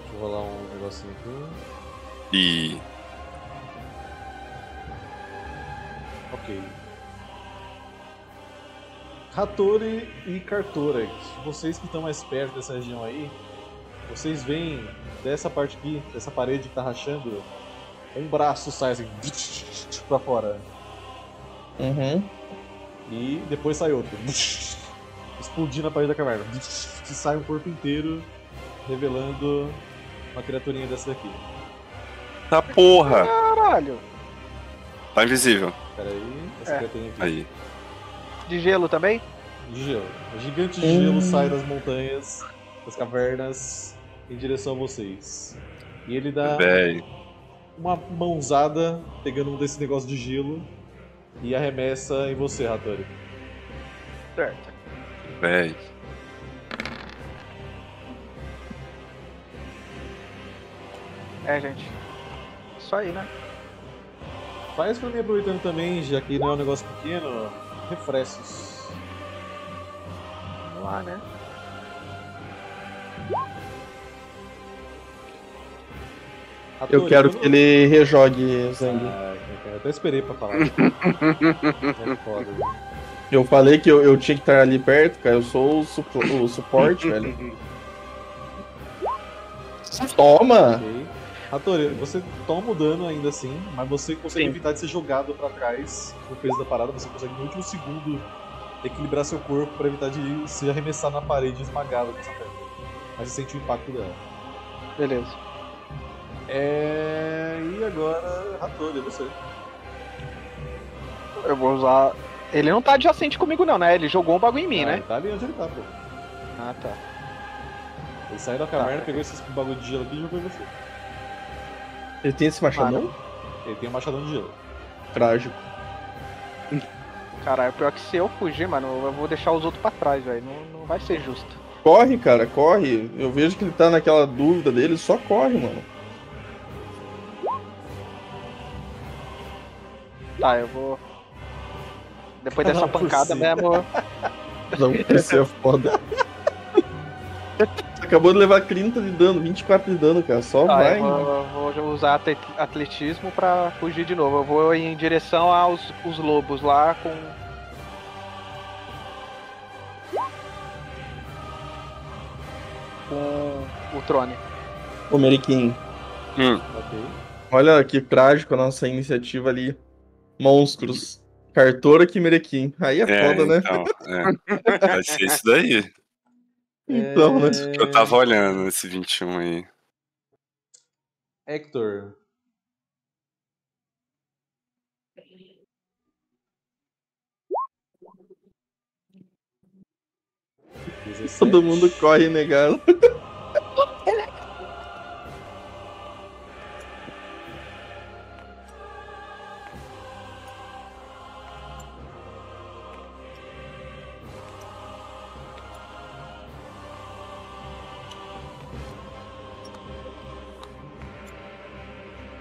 Deixa eu rolar um negocinho aqui. E. Ok. Hattori e Cartorax, vocês que estão mais perto dessa região aí, vocês veem dessa parte aqui, dessa parede que tá rachando, um braço sai assim pra fora. Uhum. E depois sai outro. Explodindo a parede da caverna. E sai um corpo inteiro, revelando uma criaturinha dessa daqui. Tá porra! Caralho. Tá invisível. Pera aí, essa É. criaturinha aqui. Aí. De gelo também? de gelo. Um gigante de gelo sai das montanhas, das cavernas, em direção a vocês. E ele dá Véi. uma mãozada, pegando um desse negócio de gelo, e arremessa em você, Hattori. Certo. Véi. É, gente. Isso aí, né? Faz pra mim aproveitando também, já que não é um negócio pequeno, refrescos. Vamos lá, né? Eu Hattori, quero que ele rejogue, Zang. Ah, eu até esperei pra falar. é foda. viu? Eu falei que eu, eu tinha que estar ali perto, cara. Eu sou o, supo- o suporte, velho. Toma! Ok. Hattori, você toma o dano ainda assim, mas você consegue Sim. evitar de ser jogado pra trás no peso da parada. Você consegue no último segundo equilibrar seu corpo pra evitar de se arremessar na parede esmagado com essa pedra. Mas você sente o impacto dela. Beleza. É... E agora, Hattori, é você. Eu vou usar. Ele não tá adjacente comigo, não, né? Ele jogou um bagulho em mim, Ah, né? ele Tá ali onde ele tá, pô. Ah, tá. Ele saiu da caverna, pegou esse bagulho de gelo aqui e jogou em você. Ele tem esse machadão? Ele tem um machadão de gelo. Trágico. Caralho, pior que se eu fugir, mano, eu vou deixar os outros pra trás, velho. Não, não vai ser justo. Corre, cara, corre. Eu vejo que ele tá naquela dúvida dele, só corre, mano. Tá, eu vou. Depois dessa Não, por pancada mesmo. Não, esse é foda. Acabou de levar 30 de dano, 24 de dano, cara. Só Tá, vai. eu vou, eu vou usar atle- atletismo pra fugir de novo. Eu vou em direção aos os lobos lá com. Com o Trone. Ô, Meriquim, Hum. Ok. olha que trágico a nossa iniciativa ali. Monstros. Cartora que Merequim. Aí é É, foda, né? então, é. Vai ser isso daí. Então, né? É, eu tava olhando esse 21 aí. Hector. Todo mundo corre negado.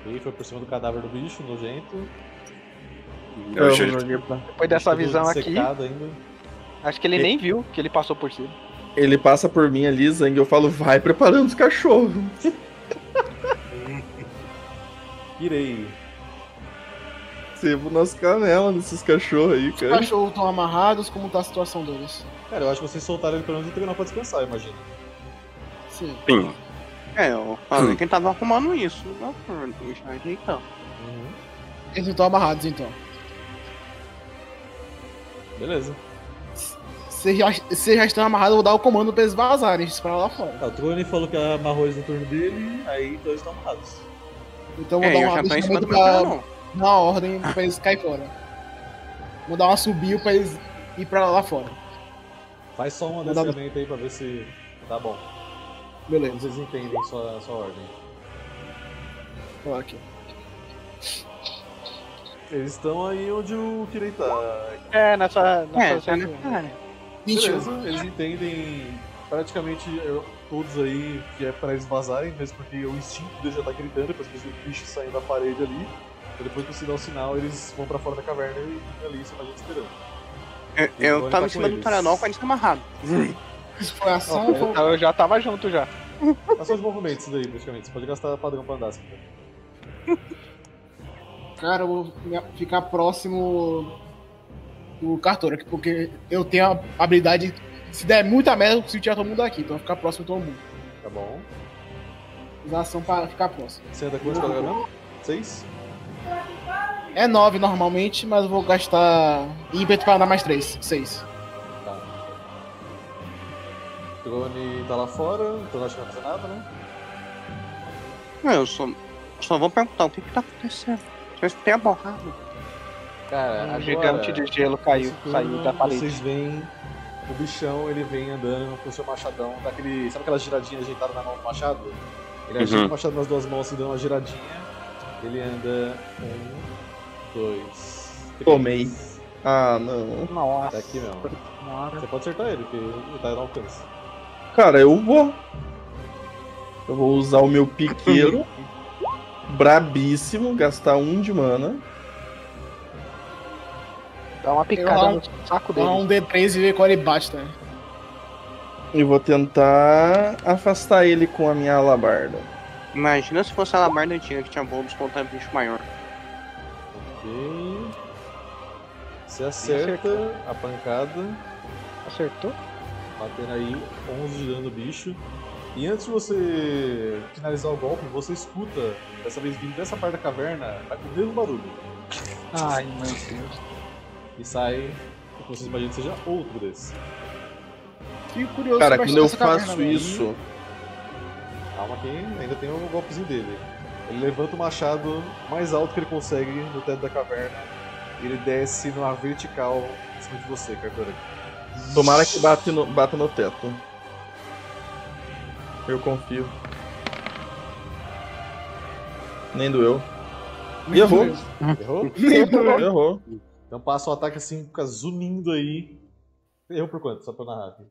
E foi por cima do cadáver do bicho, nojento. Eu Eu pra- Depois dessa visão aqui, ainda. acho que ele nem viu que ele passou por cima. Ele passa por mim ali, Zang, eu falo, vai preparando os cachorros. Irei. sebo nas canelas desses cachorros aí, Os cara. cachorros estão amarrados, como tá a situação deles? Cara, eu acho que vocês soltaram ele pelo menos um tribunal pra descansar, imagina. Sim. Sim. É, eu falei que ele tava arrumando isso. Não, ajeitando. Uhum. Eles não estão amarrados, então. Beleza. Vocês já, já estão amarrados, eu vou dar o comando pra eles vazarem, pra lá fora. Tá, o Trone falou que amarrou eles no turno dele, aí dois estão amarrados. Então eu É, vou eu dar uma meu pra, uma ordem pra eles caírem fora. Vou dar uma subiu pra eles ir pra lá fora. Faz só um adestramento aí pra ver se tá bom. Beleza, Vocês entendem sua, sua ordem. vou lá aqui. Eles estão aí onde o Kirei tá. É, nessa. É, nessa tá né, cara? 21. Beleza, eles entendem praticamente eh, todos aí que é pra eles vazarem, mesmo porque o instinto deles já tá gritando, depois que o bicho saindo da parede ali. Então depois que você dá o sinal, eles vão pra fora da caverna e ali cima da gente esperando. Eu, eu Agora tava tá em cima do. Taranol com eles amarrado. Isso foi ação ou foi... Eu já tava junto já. Ação de movimentos daí, praticamente. Você pode gastar padrão pra andar se quiser. Cara, eu vou ficar próximo do Cartora, porque eu tenho a habilidade. Se der muita merda, eu consigo tirar todo mundo daqui. Então eu vou ficar próximo de todo mundo. Tá bom. Usar ação pra ficar próximo. Você anda quantos quadrados mesmo? Seis? É 9 normalmente, mas eu vou gastar ímpeto pra andar mais 3. 6. Tá. O Trone tá lá fora, então acho que não vai fazer nada, né? Não, eu só, só vou perguntar o que que tá acontecendo. Eu escutei a borrada. Cara, Um agora, gigante de gelo caiu, nesse saiu turno, da parede. Vocês veem o bichão, ele vem andando com o seu machadão, dá aquele. Sabe aquela giradinha ajeitada na mão do machado? Ele ajeita Uhum. o machado nas duas mãos e dá uma giradinha. Ele anda. Um, dois. Três. Tomei. Ah, não. Tá Nossa. aqui mesmo. senhora. Você pode acertar ele, porque ele tá no alcance. Cara, eu vou. Eu vou usar o meu piqueiro. brabíssimo, gastar um de mana. Dá uma picada lá- no saco Dá dele. um D3 e ver qual ele bate, tá? E vou tentar afastar ele com a minha alabarda. Imagina se fosse a labarda antiga que tinha bônus contra bicho maior. Ok. Você acerta a pancada. Acertou? Batendo aí 11 de dano no bicho. E antes de você finalizar o golpe, você escuta, dessa vez vindo dessa parte da caverna, o mesmo barulho. Ai, meu Deus. E sai o que vocês imaginam que seja outro desses. Fico curioso Cara, quando eu faço isso. Calma que ainda tem o golpezinho dele. Ele levanta o machado mais alto que ele consegue no teto da caverna. E ele desce numa vertical em cima de você, Cartora. Tomara que bata no, bata no teto. Eu confio. Nem doeu. E errou. Errou? Errou. Então passa o ataque assim, fica zunindo aí. Errou por quanto? Só pra eu narrar aqui.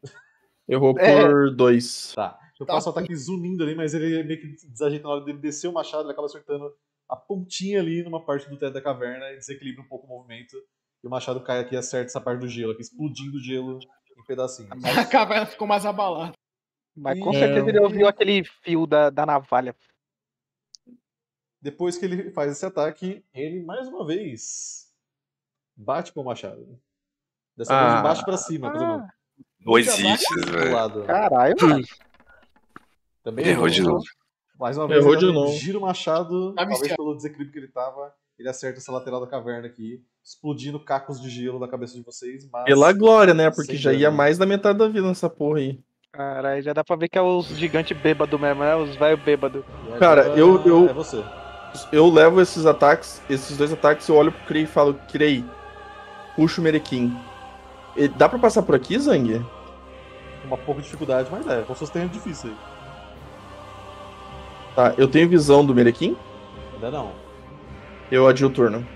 Errou É. por dois. Tá. Eu Tá. passo o ataque zunindo ali, mas ele meio que desajeita na hora dele descer o machado, ele acaba acertando a pontinha ali numa parte do teto da caverna e desequilibra um pouco o movimento. E o machado cai aqui e acerta essa parte do gelo, aqui explodindo o gelo em pedacinhos. A caverna ficou mais abalada. Mas com E- certeza ele ouviu aquele fio da, da navalha. Depois que ele faz esse ataque, ele mais uma vez bate com o machado. Dessa vez Ah. de baixo pra cima, fazendo Não existe, velho. Caralho, mano. Também Errou de novo. Mais uma vez, Errou de novo. gira o machado, Tá talvez pelo desequilíbrio que ele tava, ele acerta essa lateral da caverna aqui, explodindo cacos de gelo na cabeça de vocês, mas... Pela glória, né? Porque Sem já ia mais da metade da vida nessa porra aí. Caralho, já dá pra ver que é os gigantes bêbados mesmo, é os velho bêbado. E Cara, eu- eu- É você. Eu levo esses ataques, esses dois ataques, eu olho pro Krei e falo, Krei, puxa o Merequim. E Dá pra passar por aqui, Zang? Com uma pouca dificuldade, mas é, com seus terrenos difíceis aí. Tá, eu tenho visão do Merequim, Ainda não. Eu adio o turno.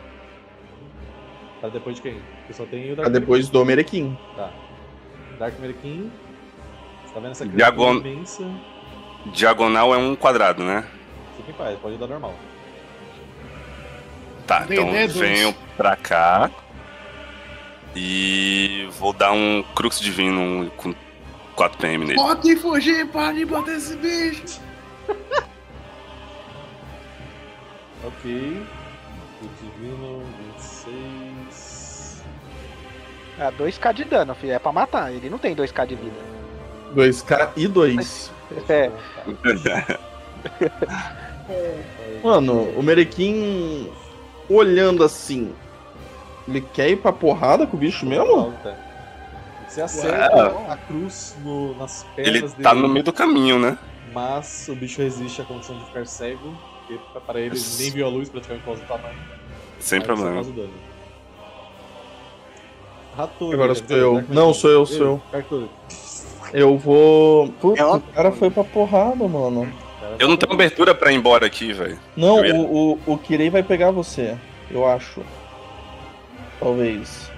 Tá depois de quem? Porque só tem o Dark depois do Merequim. Tá. Dark Merequim. Você tá vendo essa Diagon- criatura imensa? Diagonal é um quadrado, né? Fica em paz, pode dar normal. Tá, então dois. venho pra cá. E vou dar um Crux Divino com 4 PM nele. Pode fugir, pode bater esse bicho. Ok. Divino, 26. É 2k de dano, filho. É pra matar. Ele não tem 2k de vida. 2K e 2. É. Mano, o Merequim olhando assim. Ele quer ir pra porrada com o bicho mesmo? Você acerta a cruz no- nas pernas Ele dele, tá no meio do caminho, né? mas o bicho resiste à condição de ficar cego, porque para ele nem viu a luz praticamente por causa do tamanho. Sem problema. Rator, Agora sou dizer, eu. Dark Não, Knight. sou eu, sou eu. Arthur. Eu vou. Putz, Ela- o cara foi pra porrada, mano. Eu não tenho abertura pra ir embora aqui, velho. Não, ia- o, o, o Kirei vai pegar você. Eu acho. Talvez.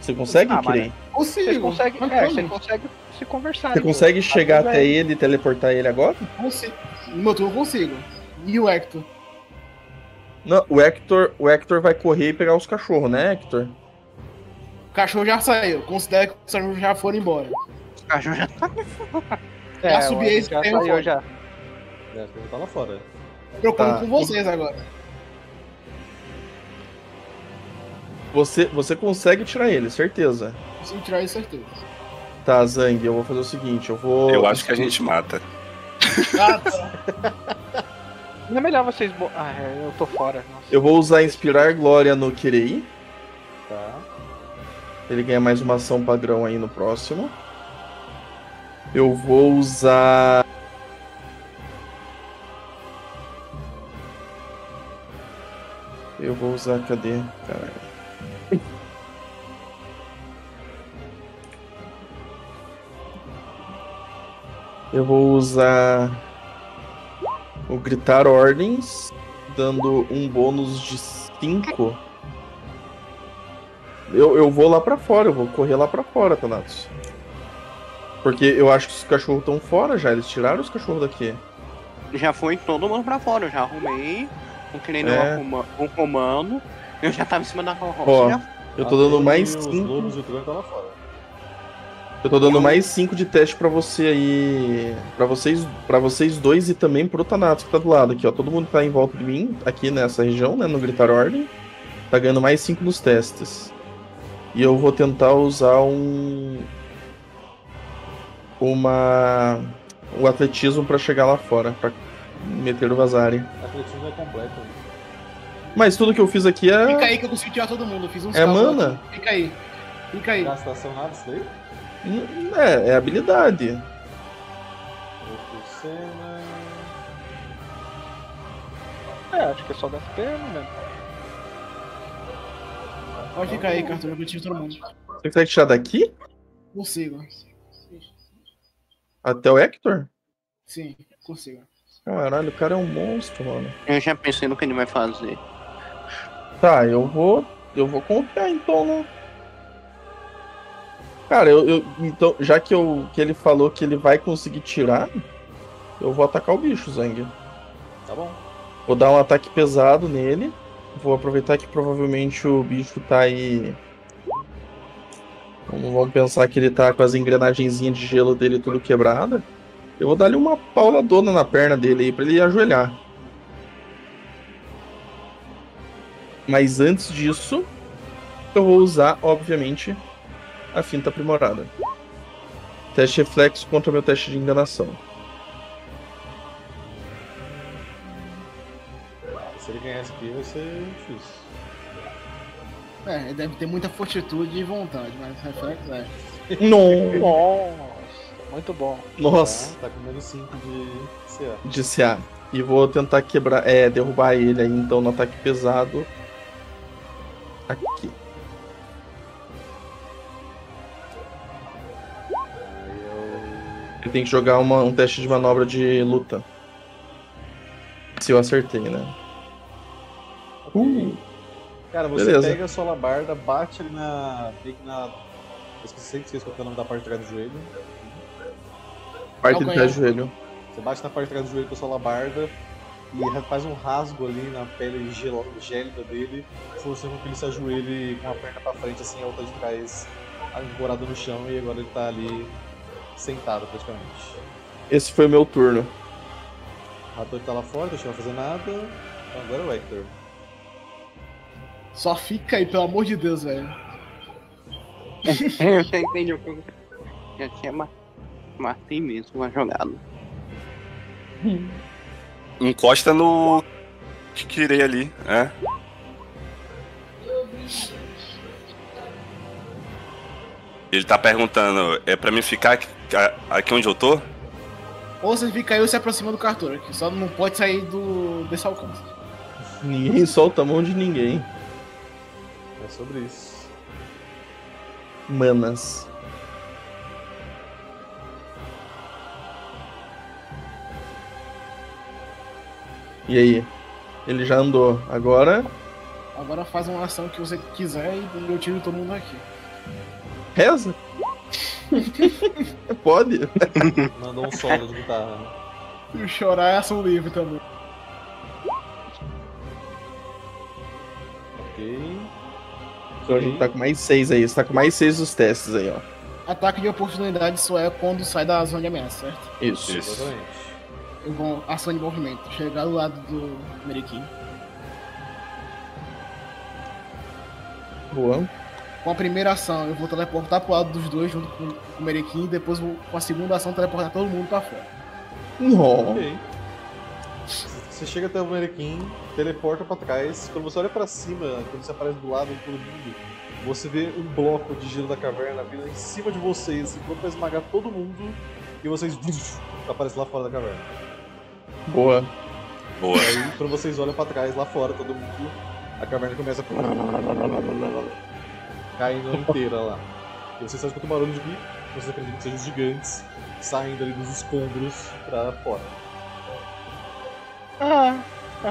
Você consegue, Ah, mas- Kirei? Consigo. Vocês conseguem, é, você consegue se conversar. Você então. consegue chegar Tá até ele e teleportar ele agora? Consigo. Turno eu consigo. E o Hector? Não, o Hector, o Hector vai correr e pegar os cachorros, né, Hector? O cachorro já saiu. Considera que os cachorros já foram embora. O cachorro já tá. É, Já subi esse já saiu fora. já. É, ele tá lá fora. Trocando Tá. com vocês agora. Você, você consegue tirar ele, certeza. Consigo tirar isso certeza. Tá, Zang, eu vou fazer o seguinte, eu vou. Eu acho que a gente mata. Ah, tá. Não é melhor vocês. bo- Ah, é, eu tô fora. Nossa. Eu vou usar Inspirar Glória no Kirei. Tá. Ele ganha mais uma ação padrão aí no próximo. Eu vou usar. Eu vou usar. Cadê? Caralho. Eu vou usar. O Gritar Ordens, dando um bônus de 5 eu, eu vou lá pra fora, eu vou correr lá pra fora, Thanatos. Porque eu acho que os cachorros estão fora já, eles tiraram os cachorros daqui. Já foi todo mundo pra fora. Eu já arrumei. Não querendo É. um, um comando. Eu já tava em cima da carroça. Ó, já Eu tô dando mais e Os 5. lobos e o tá lá fora. Eu tô dando mais 5 de teste pra você aí. Pra vocês, para vocês dois e também pro Thanatos que tá do lado aqui, ó. Todo mundo que tá em volta de mim, aqui nessa região, né? No Gritar Ordem. Tá ganhando mais 5 nos testes. E eu vou tentar usar um. Uma. O atletismo pra chegar lá fora, pra meter o Vazari. A atletismo é completo. né? Mas tudo que eu fiz aqui Fica é. aí que eu consigo tirar todo mundo. Eu fiz uns É mana? aqui. Fica aí. Fica aí. Gastação nada isso daí? É, é habilidade. É, acho que é só das pernas mesmo. Pode ficar aí, Cartão. Eu tiro todo mundo. Você consegue tirar daqui? Consigo. Até o Hector? Sim, consigo. Caralho, o cara é um monstro, mano. Eu já pensei no que ele vai fazer. Tá, eu vou. Eu vou confiar então, né? Cara, eu, eu- Então, já que, eu, que ele falou que ele vai conseguir tirar, eu vou atacar o bicho, Zang. Tá bom. Vou dar um ataque pesado nele. Vou aproveitar que provavelmente o bicho tá aí. Vamos, vamos pensar que ele tá com as engrenagenzinhas de gelo dele tudo quebrada. Eu vou dar-lhe uma pauladona na perna dele aí pra ele ajoelhar. Mas antes disso, eu vou usar, obviamente, a finta aprimorada. Teste reflexo contra meu teste de enganação. Se ele ganhar esse aqui vai ser difícil. É, ele deve ter muita fortitude e vontade, mas reflexo é. Não. Nossa, muito bom. Nossa. Tá, tá com menos 5 de CA. de CA. E vou tentar quebrar, é, derrubar ele aí então no ataque pesado. Aqui. Ele tem que jogar uma- um teste de manobra de luta. Se eu acertei, né? Uh, Cara, você Beleza. pega a sua labarda, bate ali na. na. Eu esqueci, esqueci qual é o nome da parte de trás do joelho. parte pé Calcanhar. do joelho. Você bate na parte de trás do joelho com a sua labarda e faz um rasgo ali na pele gel- gélida dele, forçando com que ele se ajoelhe com a perna pra frente, assim, a outra de trás, ancorado no chão, e agora ele tá ali sentado praticamente. Esse foi o meu turno. O Rator tá lá fora, deixa eu não fazer nada. Então agora é o Hector. Só fica aí, pelo amor de Deus, velho. Eu já entendi o que eu já tinha ma- matei mesmo uma jogada. Encosta no. Que querer ali, é. Ele tá perguntando, é pra mim ficar aqui, onde eu tô? Ou você fica aí ou se aproxima do Cartura, que só não pode sair do, desse alcance. Ninguém solta a mão de ninguém. É sobre isso. Manas. E aí? Ele já andou. Agora, Agora faz uma ação que você quiser e eu tiro todo mundo aqui. reza. Pode. Mandou um solo de guitarra. né? E chorar é ação livre também. Ok. Então a gente tá com mais seis aí. Você tá com mais seis dos testes aí, ó. Ataque de oportunidade só é quando sai da zona de ameaça, certo? Isso. Isso. Exatamente. Eu vou ação de movimento. Chegar do lado do Meriquim. Boa. Com a primeira ação, eu vou teleportar pro lado dos dois junto com, com o Merequim. E depois, vou, com a segunda ação, teleportar todo mundo pra fora. Não. Ok. Você chega até o Merequim, teleporta pra trás. Quando você olha pra cima, quando você aparece do lado de todo mundo, você vê um bloco de gelo da caverna vindo em cima de vocês, pronto pra esmagar todo mundo. E vocês aparecem lá fora da caverna. Boa. Boa. E aí, quando vocês olham pra trás, lá fora, todo mundo, a caverna começa a caindo inteira lá. E vocês só escutam o barulho de que vocês acreditam que sejam os gigantes saindo ali dos escombros pra fora. Ah,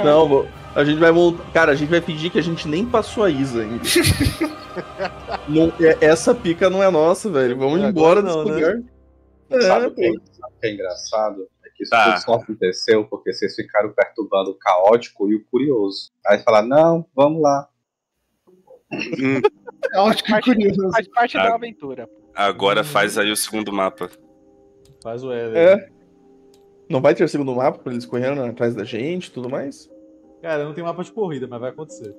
Não, vou- a gente vai montar. Cara, a gente vai pedir que a gente nem passou a Isa ainda. Não- é- essa pica não é nossa, velho. Vamos Agora embora não, desse né? lugar. É, Sabe o que, pô. sabe o que é engraçado? É que isso Tá. tudo só aconteceu porque vocês ficaram perturbando o caótico e o curioso. Aí falaram, não, vamos lá. É ótimo curioso. faz parte da aventura. Agora faz aí o segundo mapa. Faz o Éder. É. Não vai ter segundo mapa pra eles correndo atrás da gente e tudo mais? Cara, não tem mapa de corrida, mas vai acontecer.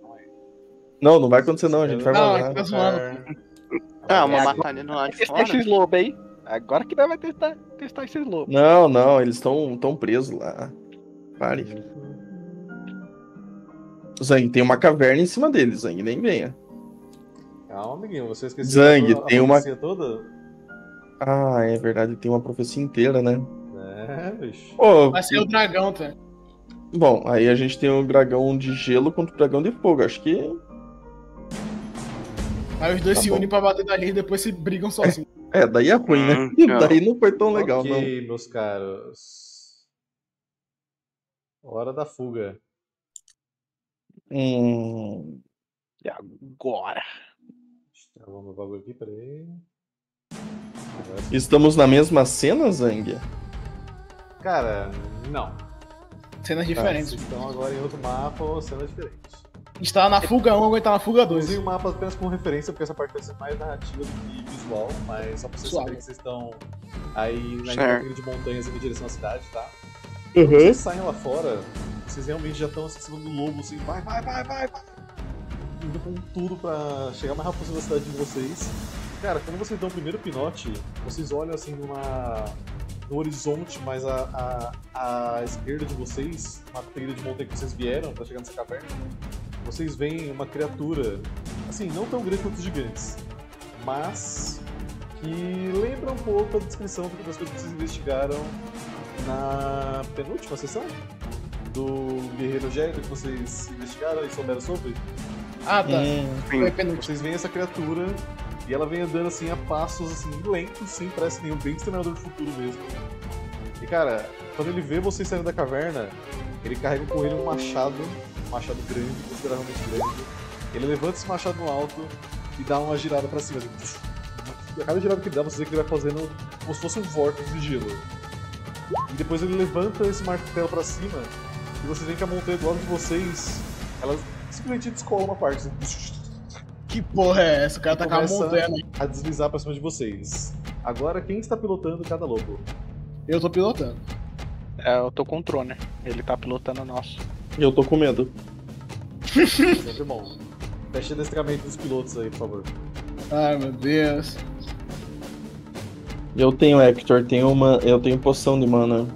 Não, não vai acontecer não, a gente vai Não, lá. tá zoando. Ah, uma É, batalha lado de Testar fora. esses lobos aí. Agora que nós vai testar, testar esses lobos. Não, não, eles estão tão presos lá. Pare. Zang, tem uma caverna em cima deles, Zang, nem venha. Calma, amiguinho, você esqueceu Zang, a tem uma- profecia toda? Ah, é verdade, tem uma profecia inteira, né? É, bicho. Ô, Vai ser o dragão, tá? bom, aí a gente tem o dragão de gelo contra o dragão de fogo. Acho que Aí os dois Tá se bom. unem pra bater na gente e depois se brigam sozinhos. É, daí é ruim, né? Hum, não. daí não foi tão legal, ok, meus caros. Hora da fuga. não. Hum, E agora? Travou meu bagulho aqui, peraí. Estamos na mesma cena, Zang? Cara, não. Cenas diferentes. estão agora em outro mapa ou cena diferente. A gente tá na fuga 1, agora tá na fuga 2. Usei o mapa apenas como referência, porque essa parte vai ser mais narrativa do que visual, mas só pra vocês Suave. saberem que vocês estão aí na entrada de montanhas em direção à cidade, tá? Uhum. Vocês saem lá fora, vocês realmente já estão assim, em cima do lobo, assim, vai, vai, vai, vai, vai. Indo com tudo pra chegar mais rápido na cidade de vocês. Cara, quando vocês dão o primeiro pinote, vocês olham assim numa. no horizonte, mais à, à, à esquerda de vocês, na trilha de montanha que vocês vieram pra chegar nessa caverna, vocês veem uma criatura, assim, não tão grande quanto os gigantes, mas que lembra um pouco a descrição das coisas que vocês investigaram na penúltima sessão do Guerreiro Gélido que vocês investigaram e souberam sobre. Ah, tá. Hum, Foi penúltimo. Vocês veem essa criatura e ela vem andando assim a passos assim lentos, sem parece nenhum bem exterminador do futuro mesmo. E cara, quando ele vê vocês saindo da caverna, ele carrega com ele um machado, um machado grande, consideravelmente grande. Ele levanta esse machado no alto e dá uma girada pra cima. Assim. A cada girada que ele dá, você vê que ele vai fazendo como se fosse um vórtice de gelo. E depois ele levanta esse martelo pra cima e vocês veem que a montanha do lado de vocês, ela simplesmente descola uma parte. Assim, Que porra é essa? O cara tá com a montanha. a deslizar pra cima de vocês. Agora, quem está pilotando cada lobo? Eu tô pilotando. É, eu tô com o Trono, né? Ele tá pilotando o nosso. eu tô com medo. Sempre bom. Teste de adestramento dos pilotos aí, por favor. Ai, meu Deus. Eu tenho Hector, tenho uma, eu tenho poção de mana.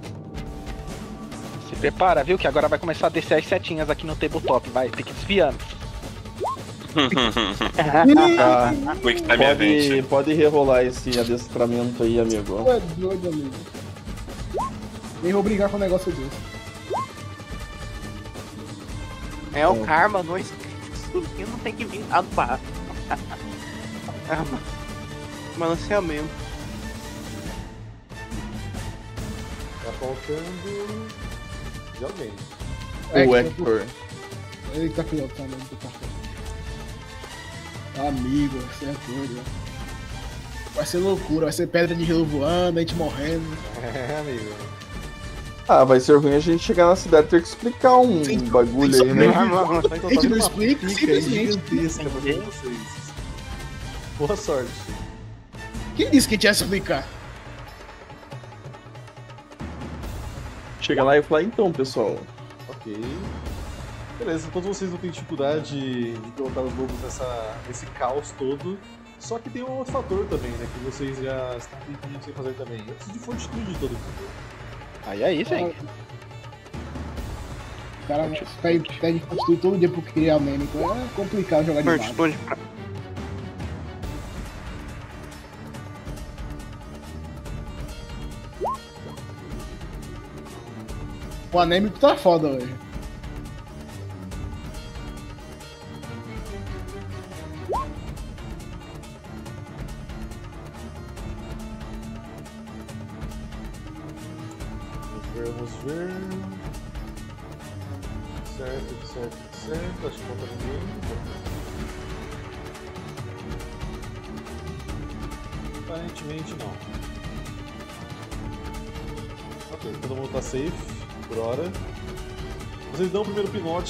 Prepara, viu? Que agora vai começar a descer as setinhas aqui no tabletop. Vai, tem que ir desviando. Quick Time Pode, pode rerolar esse adestramento aí, amigo. Tu é doido, amigo. Nem vou brigar com um negócio desse. É o karma, não. Eu não tem que vir do para. Balanceamento. Tá faltando. De alguém. O Hector. Hector. Ele tá pilotando do cartão. Amigo, você é doido. né? Vai ser loucura, vai ser pedra de gelo voando, a gente morrendo. É, amigo. Ah, vai ser ruim a gente chegar na cidade e ter que explicar um Sim, bagulho sim, aí, né? A gente tá não explica, pica aí simplesmente. gigantesca pra todos vocês. Boa sorte. Quem disse que a gente ia explicar? Chega lá e fala, então, pessoal. Ok. Beleza, todos vocês não têm dificuldade de derrotar os lobos nessa, nesse caos todo. Só que tem um outro fator também, né? Que vocês já estão sem fazer também. Eu preciso de fortitude de todo mundo. Aí é isso, hein? O cara pede, pede construir todo dia pra criar meme, então é complicado jogar de. Fortitude pra... O anêmico tá foda hoje.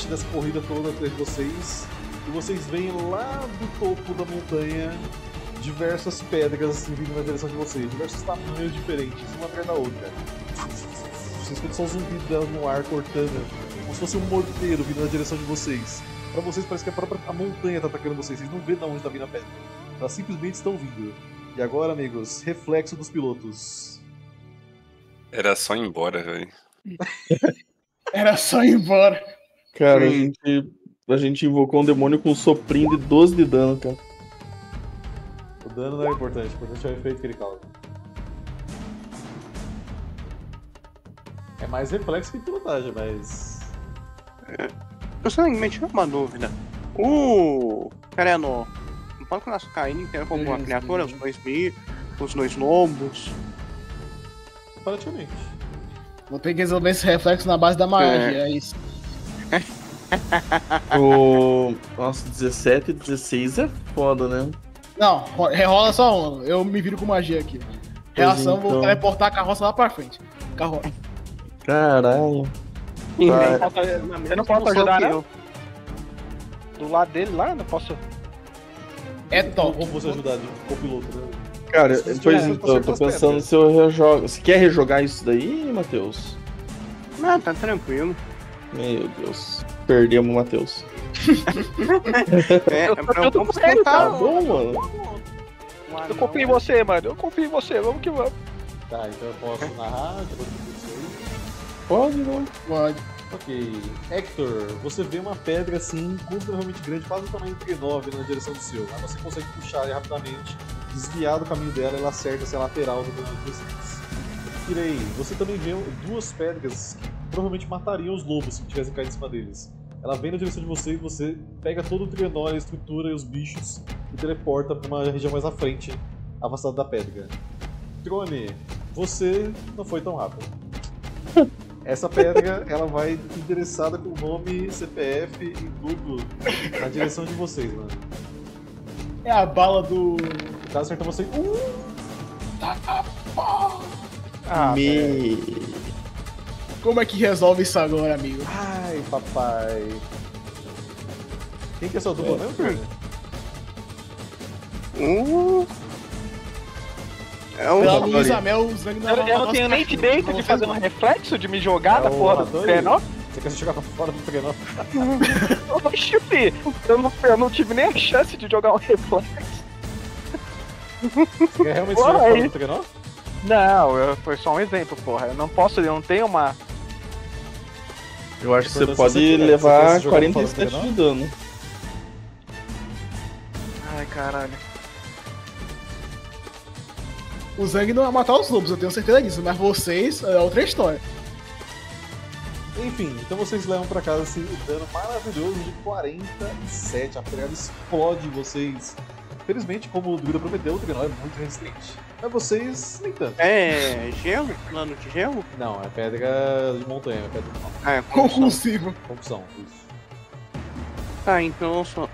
Dessa corrida toda atrás de vocês. E vocês veem lá do topo da montanha diversas pedras vindo na direção de vocês, diversos tamanhos diferentes, uma atrás da outra. Vocês escutam só um zumbido dela no ar cortando, como se fosse um morteiro vindo na direção de vocês. Pra vocês parece que a própria a montanha tá atacando vocês, vocês não vêem de onde tá vindo a pedra. Elas simplesmente estão vindo. E agora, amigos, reflexo dos pilotos. Era só ir embora, velho. Era só ir embora. Cara, a Hum. gente, a gente invocou um demônio com um soprinho de 12 de dano, cara. O dano não é importante, o importante é o efeito que ele causa. É mais reflexo que pilotagem, mas. Eu só me meti uma dúvida. O Careno, não pode que nós caindo inteiro como uma Beleza, criatura, os dois bichos, os dois lobos. Praticamente. Vou ter que resolver esse reflexo na base da magia, é isso. O. Nossa, 17 e 16 é foda, né? Não, ro- rerola só um. Eu me viro com magia aqui. Reação, então. vou teleportar a carroça lá pra frente. Carroça. Caralho. Tá. Você não pode ajudar, não? Do lado dele lá, não posso. É Como top. como você ajudar de copiloto, né? Cara, Se pois então, eu tô pensando pedras. se eu rejogo. Você quer rejogar isso daí, Matheus? Não, tá tranquilo. Meu Deus. Perdemos o Matheus. É, Eu- é pra eu tô vamos tentar. Tá bom, mano. Eu confio em você, mano. Eu confio em você. Vamos que vamos. Tá, então eu posso narrar. Pode, não. Pode. Ok. Hector, você vê uma pedra assim, consideravelmente grande, quase do tamanho do T9 na direção do seu. Aí você consegue puxar ela rapidamente, desviar do caminho dela e ela acerta essa lateral do caminho de vocês. Kirei, você também vê duas pedras que provavelmente matariam os lobos se tivessem caído em cima deles. Ela vem na direção de você e você pega todo o trenó, a estrutura e os bichos e teleporta para uma região mais à frente, afastado da pedra. Trone, você não foi tão rápido. Essa pedra, ela vai endereçada com nome, CPF e tudo na direção de vocês, mano. É a bala do. O caso acerta você. Uh! Ah, Me... Como é que resolve isso agora, amigo? Ai, papai. Quem que é sua dupla mesmo, Turner? Uh. É o Pela Olha. Luísa Mel, o Zang eu, eu não tenho nem direito de fazer um reflexo de me jogar É da porra do trenó. Você quer se jogar pra fora do trenó? Oxi, fi, eu não, eu não tive nem a chance de jogar um reflexo. Você quer realmente se jogar Uai. fora do trenó? Não, eu- foi só um exemplo, porra. Eu não posso, eu não tenho uma. Eu acho que você se pode você você levar do 47 trenó? de dano. Ai, caralho. O Zang não vai matar os lobos, eu tenho certeza disso, mas vocês é outra história. Enfim, então vocês levam pra casa esse dano maravilhoso de 47. A pegada explode em vocês. Felizmente, como o Druida prometeu, o trenó é muito resistente. Mas vocês, nem tanto. É gelo? Plano de gelo? Não, é pedra de montanha, é pedra de montanha. Ah, é condição. Conclusivo. Concussão, isso. Tá, então eu só.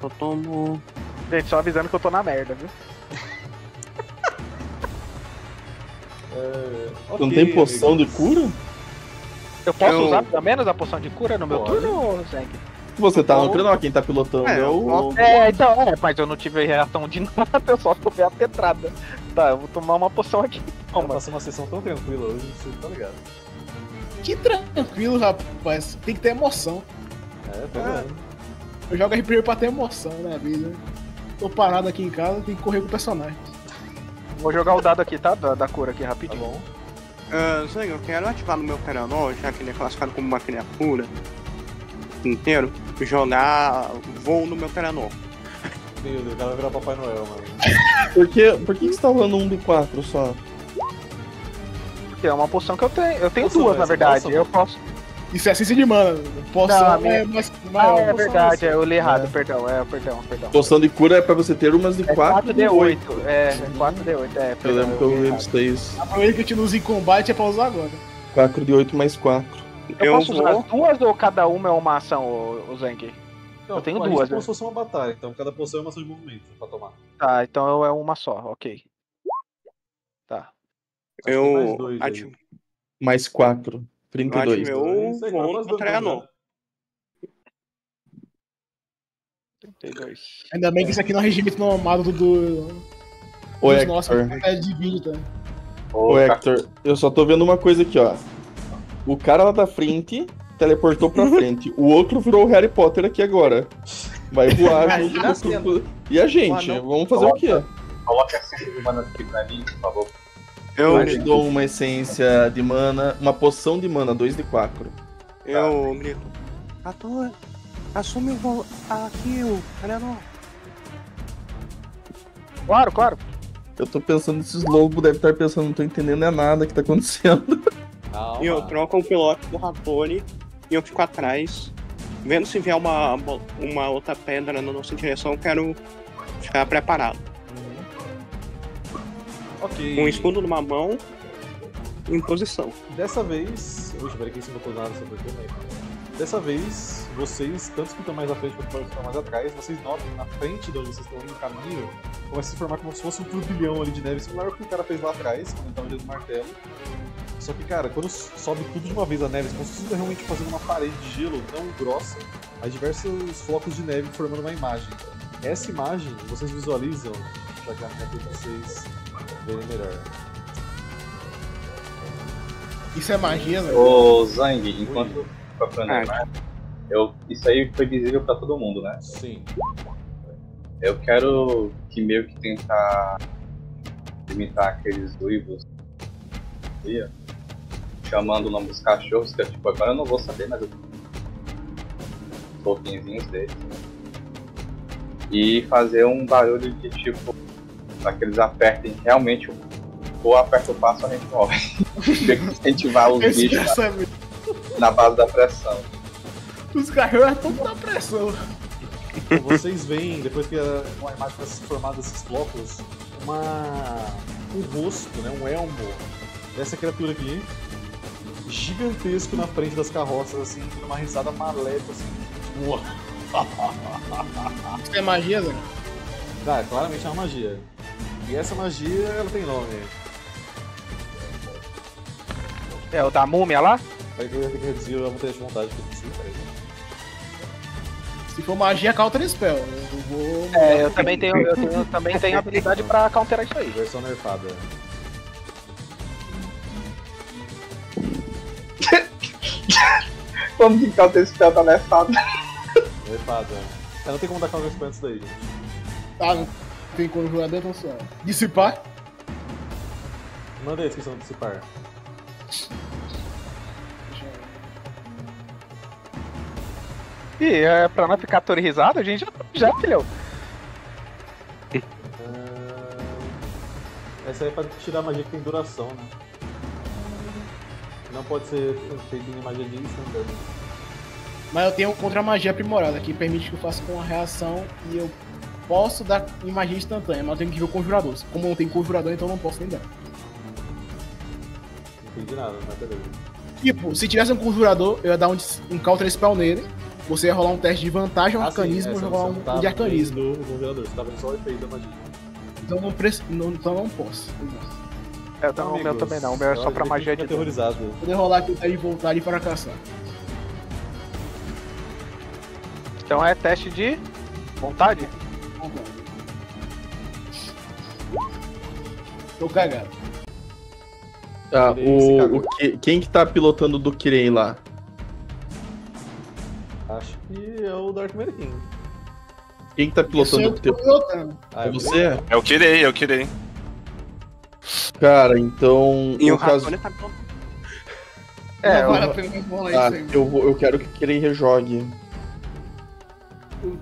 Só tomo. Gente, só avisando que eu tô na merda, viu? É, Não ok, tem poção de amigos. cura? Eu posso Eu- usar pelo menos a poção de cura no meu Pode. turno, Zeng? Você tá no Então- trenó, quem tá pilotando É, é, eu o. É, então, é, mas eu não tive reação de nada, eu só tomei a pedrada. Tá, eu vou tomar uma poção aqui. Toma. passou uma sessão tão tranquila hoje, você tá ligado. Que tranquilo, rapaz. Tem que ter emoção. É, tá Ah. Eu jogo RPG pra ter emoção na vida. Tô parado aqui em casa, tem que correr com o personagem. Vou jogar o dado aqui, tá? Da, da cura aqui Tá rapidinho. bom. Ah, Zé, eu quero ativar no meu Teranol, já que ele é classificado como uma criatura inteiro, jogar voo no meu Teranol. Meu Deus, o cara vai virar Papai Noel, mano. Por que, por que você tá rolando um de 4 só? Porque é uma poção que eu tenho. Eu tenho Poção, duas, na essa verdade. poção? Eu posso. Isso é ciência de mana. Poção Não, a é mais Ah, é verdade, é eu li errado, É. perdão, é, perdão, perdão. Poção de cura é pra você ter umas de É 4 de 8. 4D8, é, 4D8, é, Eu lembro que eu lembro disso daí. Aproveita que a gente não usa em combate é pra usar agora. 4 de 8 mais 4. Eu, Eu posso usar vou. as duas ou cada uma é uma ação, o, o Zeng? Não, Eu tenho a duas, é como se fosse uma batalha, então cada poção é uma ação de movimento pra tomar. Tá, então é uma só, ok. Tá. Acho mais Eu dois aí. ativo. Mais 4. Eu 32. ativei o Dois, aí, voo nós no vamos, Teranol. né? 32. Ainda bem que isso aqui não é regimento nomado do. do nossos Hector. é de vídeo, tá? Ô, Hector, eu só tô vendo uma coisa aqui, ó. O cara lá da frente teleportou pra frente. O outro virou o Harry Potter aqui agora. Vai voar junto com o- E a gente? Não. Vamos fazer o quê? Coloca a essência de mana aqui pra mim, por favor. Eu Eu, te dou uma essência de mana, uma poção de mana, 2 de 4. eu grito. Ator, assume o. Aqui o. Claro, claro. Eu tô pensando, esses lobos devem estar pensando, não tô entendendo é nada que tá acontecendo. Calma. E eu troco o piloto do Rattori e eu fico atrás. Vendo se vier uma, uma outra pedra na nossa direção, eu quero ficar preparado. Ok. Com o escudo numa mão, em posição. Dessa vez. Puxa, peraí que isso não botou nada sobre o. Dessa vez, vocês, tantos que estão mais à frente quanto os que estão mais atrás, vocês notam que na frente de onde vocês estão indo, o caminho, começa a se formar como se fosse um turbilhão ali de neve, similar ao que o cara fez lá atrás, quando ele tava dentro do martelo. Só que, cara, quando sobe tudo de uma vez a neve, como se fosse realmente fazendo uma parede de gelo, não grossa, há diversos flocos de neve formando uma imagem. Essa imagem vocês visualizam, já que a minha pra vocês verem melhor. Isso é magia, velho. Ô, Zang, enquanto tá Ah, mais, eu, isso aí foi visível pra todo mundo, né? Sim. Eu quero que meio que tentar imitar aqueles uivos ali, ó, chamando o nome dos cachorros, que é tipo, agora eu não vou saber, mas eu os pouquinhos deles. E fazer um barulho de tipo, pra que eles apertem realmente o ou aperta o passo a gente morre. Incentivar os bichos. Na base da pressão. Os cachorros estão na pressão. Então, vocês veem, depois que a, a imagem vai se formar desses blocos, uma, um rosto, né, um elmo dessa criatura aqui, gigantesco na frente das carroças, assim, numa risada maléfica, assim. Isso é magia, velho. Cara, claramente é uma magia. E essa magia, ela tem nome. É o da múmia lá? Peraí que eu ia ter que reduzir a vontade de vontade que eu preciso, peraí. Se for magia, counter spell. Eu vou. É, eu também tenho, eu tenho, também tenho habilidade pra counterar isso aí. Versão nerfada. Vamos brincar desse spell tá nefado. Levado, é. É, não tem como dar counter spell antes daí, gente. Ah, não tem conjurador, então só. Dissipar? Manda aí a descrição do dissipar. E é, pra não ficar aterrorizado, a gente já, já filhão. Essa aí é pra tirar magia que tem duração, né? Não pode ser feito em magia de instantâneo. Mas eu tenho contra magia aprimorada, que permite que eu faça com uma reação e eu posso dar em magia instantânea, mas eu tenho que ver o conjurador. Como não tem conjurador, então eu não posso nem dar. Não entendi nada, mas beleza. Tipo, se tivesse um conjurador, eu ia dar um, um counter spell nele. Você ia rolar um teste de vantagem ou Ah, sim, arcanismo, eu ia rolar você um, um tava de arcanismo. vendo o congelador, você tá vendo só o efeito da magia. Então não, preci- não, então não posso. É, então, o meu Amigos, também não, o meu é eu só pra magia de aterrorizado. Vou poder rolar aqui o teste de voltar e fracassar. Então é teste de vontade? Tô cagado. Tá, se o, o que, quem que tá pilotando do Kiren lá? É o Dark King. Quem que tá pilotando o teu? pilotando. Ah, É você? Eu quirei, eu quirei. Cara, então. E o caso. Tá todo. É, não eu- Ah, isso aí. eu, vou, eu quero que o Kiren rejogue.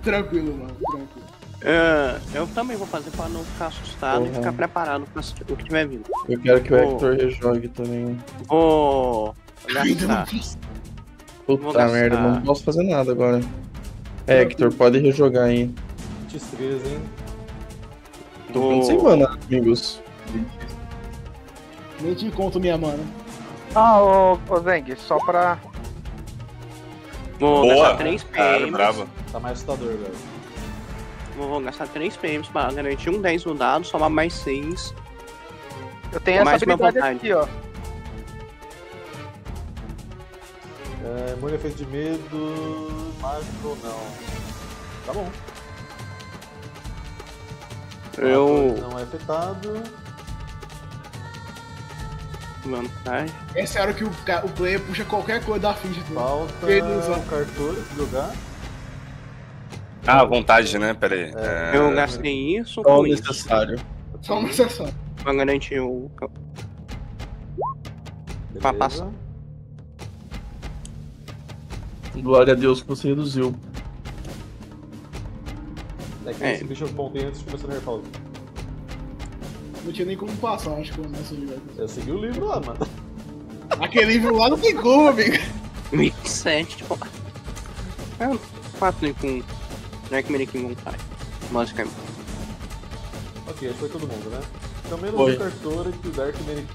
Tranquilo, mano. Tranquilo. É, eu também vou fazer pra não ficar assustado e Uhum. ficar preparado pra o que tiver vindo. Eu quero que o Oh. Hector rejogue também. Vou gastar. Puta Vou gastar. merda, não posso fazer nada agora. É, Hector, pode rejogar aí. X3, hein? Eu não sei, mano, amigos. Nem te conto minha mana. Ah, ô, ô Zeng, só pra. Vou Boa! gastar 3 Cara, PMs. brava. Tá mais assustador, velho. Vou gastar 3 PMs pra garantir um 10 no dado, somar mais 6. Eu tenho essa Mais uma habilidade aqui, ó. É, efeito de medo, mágico não. Tá bom. Eu. Não é afetado. Vantagem. Essa é a hora que o, o player puxa qualquer coisa da ficha. Falta Beleza. o cartor pra jogar. Ah, vontade, né? Pera aí. É... Eu gastei isso Só o isso. necessário. Só uma exceção. Pra garantir o. Pra passar. Glória a Deus que você reduziu. É que É. esse bicho eu montei antes de começar a nerfar. Não tinha nem como passar, acho que eu nessa jogada. Eu segui o livro lá, mano. Aquele livro lá não tem como, amigo. 27, tipo. É 4 com. Dark Medic vontade. Basicamente. Ok, acho que foi todo mundo, né? Então menos Foi. o cartor e o Dark Medic.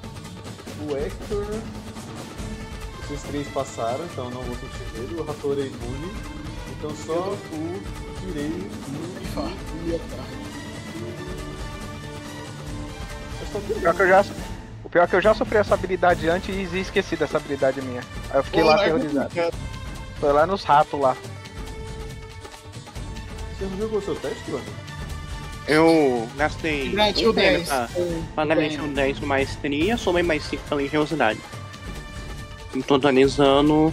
O Hector. Esses três passaram, então não vou sentir medo. O Rator é imune. Então só o Kirei e O Kirei. pior, que eu já, o pior é que eu já sofri essa habilidade antes e esqueci dessa habilidade minha. Aí eu fiquei lá Pô, é aterrorizado. Foi lá nos ratos lá. Você não jogou o seu teste, mano? Eu gastei. Garantiu um PM 10. pra- Pra um 10 no maestria, somei mais 5 pra religiosidade. Totalizando.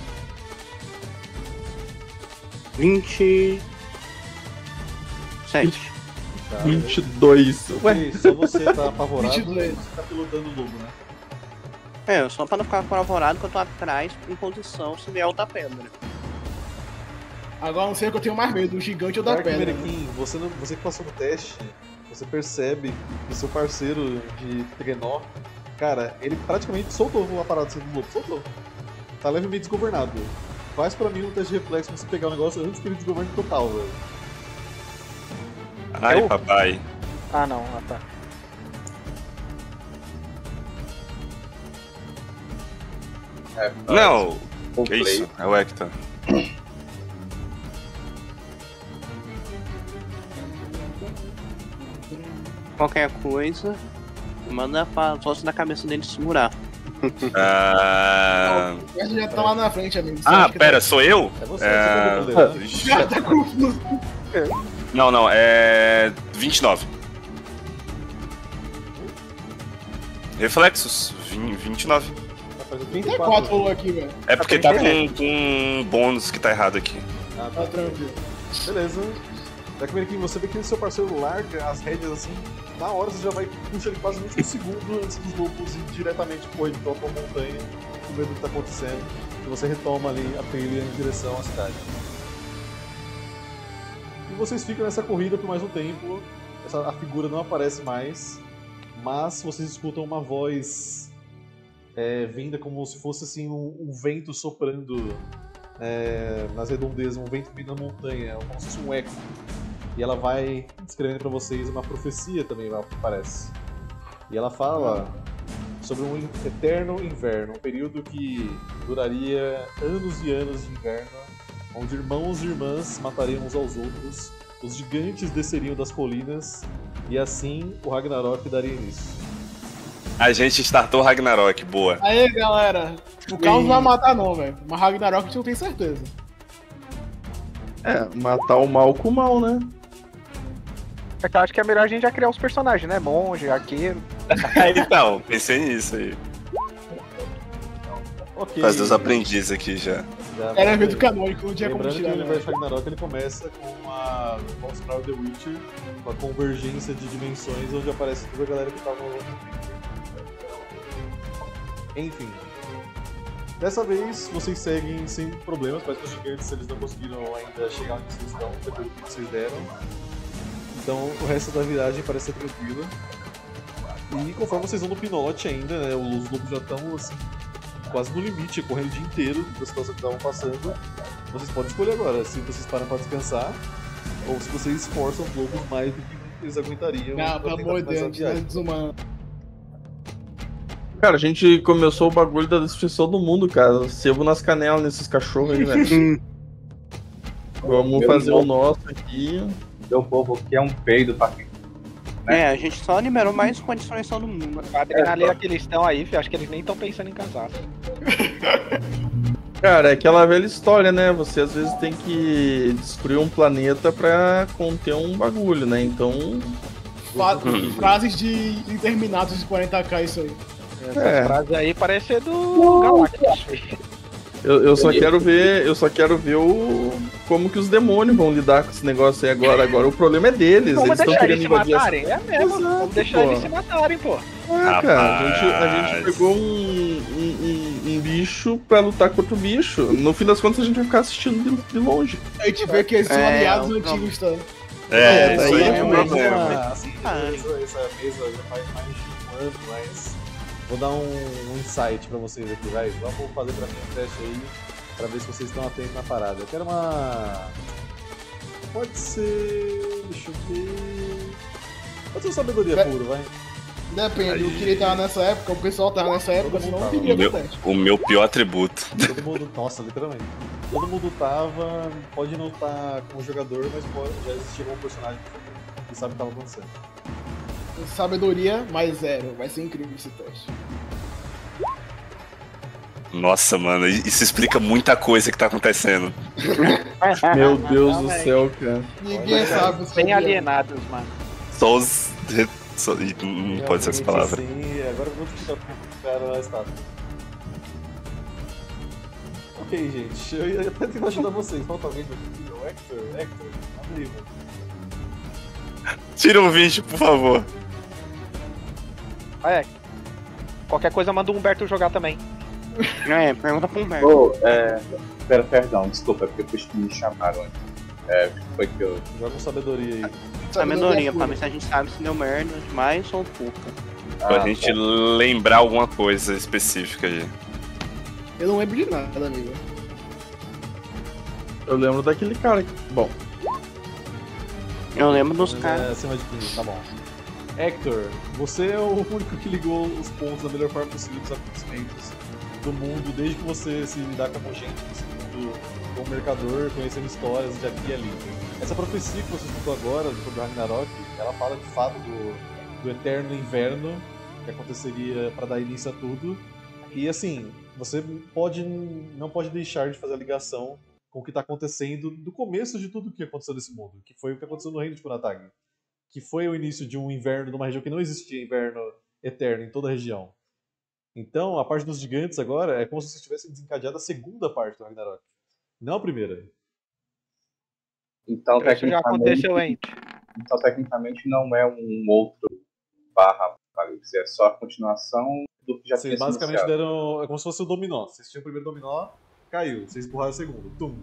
27. Tá, 22. Ué, só você tá apavorado. 22. Você tá pilotando o lobo, né? É, só pra não ficar apavorado que eu tô atrás em posição se vier outra pedra. Agora não sei o que eu tenho mais medo, do gigante ou da Dark pedra. Merequim, você, não- você que passou no teste, você percebe que seu parceiro de trenó, cara, ele praticamente soltou uma parada do lobo, soltou. Tá levemente desgovernado. Faz pra mim um teste de reflexo pra você pegar o negócio antes que ele desgoverne total, velho. Ai, Eu? papai. Ah não, ah tá. É, Não, que play. isso? É o Hector. Qualquer coisa, manda pra sócio da cabeça dele segurar. Ah, Essa já tá lá na frente, amigo. Você ah que pera, sou eu? É você, É... você tá. Já tá confuso. Não, não, é. 29. Reflexos, vin- 29. Tá faz 34 falou aqui, velho. É porque tá com, com um bônus que tá errado aqui. Ah, Tá tranquilo. Beleza. Daqui você vê que o seu parceiro larga as rédeas assim, na hora você já vai puxa ele quase último segundo antes dos lobos ir diretamente correr pra tua montanha, com medo do que tá acontecendo, e você retoma ali a trilha em direção à cidade. E vocês ficam nessa corrida por mais um tempo, essa, a figura não aparece mais, mas vocês escutam uma voz é, vinda como se fosse assim um, um vento soprando é, nas redondezas, um vento vindo da montanha, como se fosse um eco. E ela vai descrevendo para vocês uma profecia também, parece. E ela fala sobre um eterno inverno, um período que duraria anos e anos de inverno, onde irmãos e irmãs matariam uns aos outros, os gigantes desceriam das colinas, e assim o Ragnarok daria início. A gente startou Ragnarok, boa. Aí, galera. O caos não vai matar, não, velho. Mas Ragnarok a gente não tem certeza. É, matar o mal com o mal, né? É que eu acho que é melhor a gente já criar os personagens, né? Monge, arqueiro. então, pensei nisso aí. Ok. Fazer os aprendizes aqui já. Era vai- evento canônico, não tinha como Lembrando que tirar, o né? universo Ragnarok ele começa com a com o The Witcher, com a convergência de dimensões, onde aparece toda a galera que tava no Enfim. Dessa vez vocês seguem sem problemas, parece que os gigantes eles não conseguiram ainda chegar onde vocês estão depois do que vocês deram. Então o resto da viagem parece ser tranquilo. E conforme vocês vão no pinote ainda, né, os lobos já estão assim, quase no limite, correndo o dia inteiro da situação que estavam passando. Vocês podem escolher agora se vocês param para descansar ou se vocês esforçam os lobos mais do que eles aguentariam. Não, pra pelo amor de Deus, desumano. Cara, a gente começou o bagulho da destruição do mundo, cara. Sebo nas canelas nesses cachorros aí, velho. Vamos Meu fazer Deus. o nosso aqui. Meu povo aqui é um peido pra quem. É, a gente só liberou mais condições do mundo. A adrenalina que eles estão aí, filho, acho que eles nem estão pensando em casar. Cara, é aquela velha história, né? Você às vezes tem que destruir um planeta pra conter um bagulho, né? Então. Fa- Frases de interminados de 40k, isso aí. Essa É. frase aí parece ser do Galactus. Eu, eu só quero ver. Eu só quero ver o. Como que os demônios vão lidar com esse negócio aí agora. Agora o problema é deles. Vamos eles estão deixar eles querendo se invadir matarem? É mesmo, Exato, vamos deixar pô. eles se matarem, pô. É, cara, a gente, a gente pegou um, um, um- um bicho pra lutar contra o bicho. No fim das contas, a gente vai ficar assistindo de, de longe. A gente vê que eles são É, aliados antigos, tá? É, É, isso daí aí é é um problema. Assim, essa, essa mesa já faz mais de um ano, mas vou dar um, um insight pra vocês aqui, vai. Vamos fazer pra mim um teste aí, pra ver se vocês estão atentos na parada. Eu quero uma. Pode ser. Deixa eu ver. Pode ser sabedoria Vai- puro, vai. Depende, eu queria estar nessa época, o pessoal tava nessa época, senão não tava. queria Meu, ver teste. o meu pior atributo. Todo mundo. Nossa, literalmente. Todo mundo tava. Pode não estar como jogador, mas pode, já existia um personagem que sabe o que estava acontecendo. Sabedoria mais zero, vai ser incrível esse teste. Nossa, mano, isso explica muita coisa que tá acontecendo. Meu Deus do céu, cara. Ninguém Olha, cara, sabe. Bem alienados, mano. Só os. só- Não pode ser essa palavra. Sim, agora eu vou te cara a estátua. Ok, gente, eu ia até tentar ajudar vocês. Falta alguém do aqui? O Hector? Hector, abre mano. Tira um 20, por favor. É. Qualquer coisa manda o Humberto jogar também. É, pergunta pro Humberto. Ô, é. Pera, perdão, desculpa, é porque vocês me chamaram antes. É, foi que eu. Joga sabedoria aí. Sabedoria, pra ver se a gente sabe se deu merda demais ou pouca. Pra Ah, gente lembrar alguma coisa específica aí. Eu não lembro de nada, amigo. Eu lembro daquele cara que. Bom, Eu lembro dos Mas caras. É acima de 15, tá bom. Hector, você é o único que ligou os pontos da melhor forma possível dos acontecimentos do mundo, desde que você se lidar como gente nesse mundo, como mercador, conhecendo histórias de aqui e ali. Essa profecia que você escutou agora, sobre o Ragnarok, ela fala de fato do, do eterno inverno que aconteceria para dar início a tudo. E assim, você pode não pode deixar de fazer a ligação com o que está acontecendo do começo de tudo que aconteceu nesse mundo, que foi o que aconteceu no Reino de Kunatag, que foi o início de um inverno numa região que não existia inverno eterno em toda a região. Então, a parte dos gigantes agora é como se vocês tivessem desencadeado a segunda parte do Ragnarok. Não a primeira. Então, Isso já tecnicamente, aconteceu antes. então, tecnicamente não é um outro barra apocalipse, é só a continuação do que já Vocês basicamente iniciado. deram. É como se fosse o dominó. Vocês tinham o primeiro dominó, caiu. Vocês empurraram o segundo. Tum.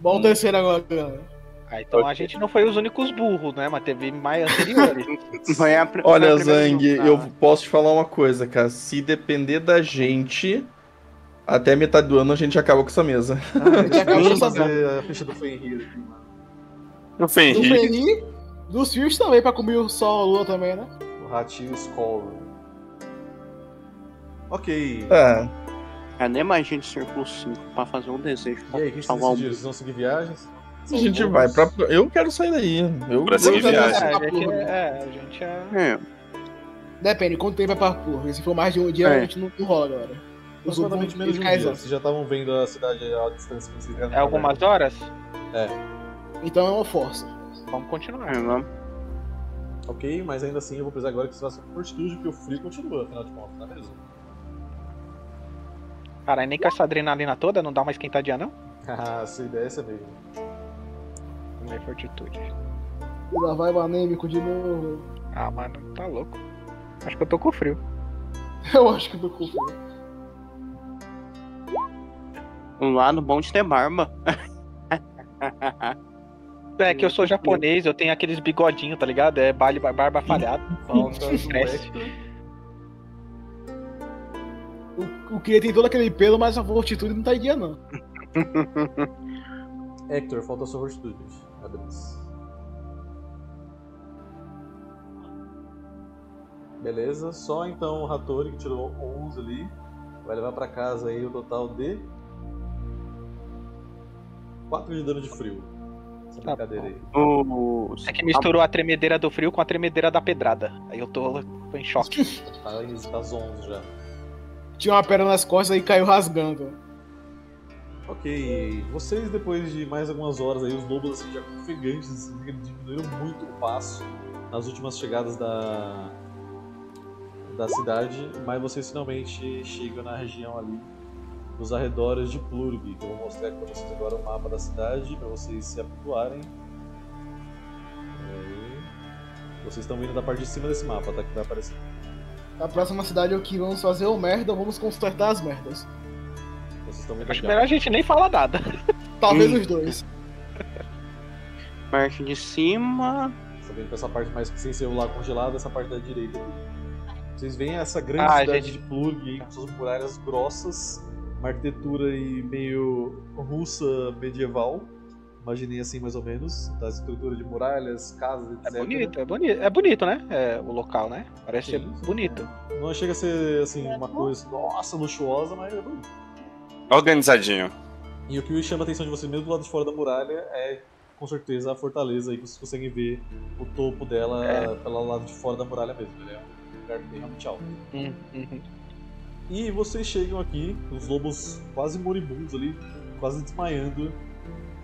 Bom o terceiro agora, galera. Ah, então a gente não foi os únicos burros, né? Mas teve mais anteriores. Foi a, foi a Olha, primeira Zang, eu posso te falar uma coisa, cara. Se depender da gente, até metade do ano a gente acaba com essa mesa. Já acabou Deixa eu essa fazer a ficha do Fenrir aqui, mano. O Do Fenrir. Dos Fios também, pra comer o sol a lua também, né? O Ratinho Skull. Ok. É, Cadê mais gente Círculo 5 pra fazer um desejo E aí, o que vocês decidiram? Vocês vão seguir viagens? A gente vai pra. Eu quero sair daí. Eu, Pra seguir viagem. É, a gente é, é, a gente é. É, Depende, quanto tempo é pra porra. Se for mais de um dia, É. a gente não, não rola agora. Outros menos de um dia. exaustos. Vocês já estavam vendo a cidade à distância que vocês É algumas caverna. horas? Então é uma força. Vamos continuar. é, vamos. Ok, mas ainda assim eu vou precisar agora que vocês façam fortitude, porque o frio continua, afinal de contas, não é mesmo? Caralho, nem com essa adrenalina toda não dá uma esquentadinha, não? Haha, sua ideia é essa mesmo. Ver fortitude. E lá vai o anêmico de novo. Ah, mano, tá louco. Acho que eu tô com frio. Eu acho que eu tô com frio. Um lado bom de ter barba. É que eu sou japonês, eu tenho aqueles bigodinhos, tá ligado? É baile barba falhada. Então. O, o Kira tem todo aquele pelo, mas a fortitude não tá em dia, não. Hector, falta a sua fortitude. Adeus. Beleza, só então o Hattori que tirou 11 ali. Vai levar pra casa aí o total de 4 de dano de frio. Essa Tá brincadeira aí. O... É que misturou a tremedeira do frio com a tremedeira da pedrada. Aí eu tô, tô em choque. Tá, tá 11 já. Tinha uma pedra nas costas e caiu rasgando. Ok, vocês depois de mais algumas horas aí, os lobos assim, já ofegantes, assim, diminuíram muito o passo nas últimas chegadas da, da cidade, mas vocês finalmente chegam na região ali dos arredores de Plurg, eu vou mostrar aqui pra vocês agora o mapa da cidade, para vocês se habituarem. Vocês estão vindo da parte de cima desse mapa, tá? Que vai aparecer. A próxima cidade é o que vamos fazer ou merda vamos consertar as merdas. Acho melhor a gente nem falar nada. Talvez Hum. os dois. Parte de cima. Você vem com essa parte mais sem ser o lago congelado, essa parte da direita. Vocês veem essa grande Ah, cidade gente. de Plurg aí, com suas muralhas grossas, uma arquitetura aí meio russa medieval. Imaginei assim mais ou menos, da estrutura de muralhas, casas, etc. É bonito, é bonito. É bonito, né? É, o local, né? Parece ser Sim, sim. bonito. Não chega a ser assim uma coisa, nossa, luxuosa, mas é bonito. Organizadinho. E o que chama a atenção de vocês mesmo do lado de fora da muralha é com certeza a fortaleza aí que vocês conseguem ver o topo dela É. pelo lado de fora da muralha mesmo. Ele é um lugar bem realmente alto. Hum, uhum. E vocês chegam aqui, os lobos quase moribundos ali, quase desmaiando.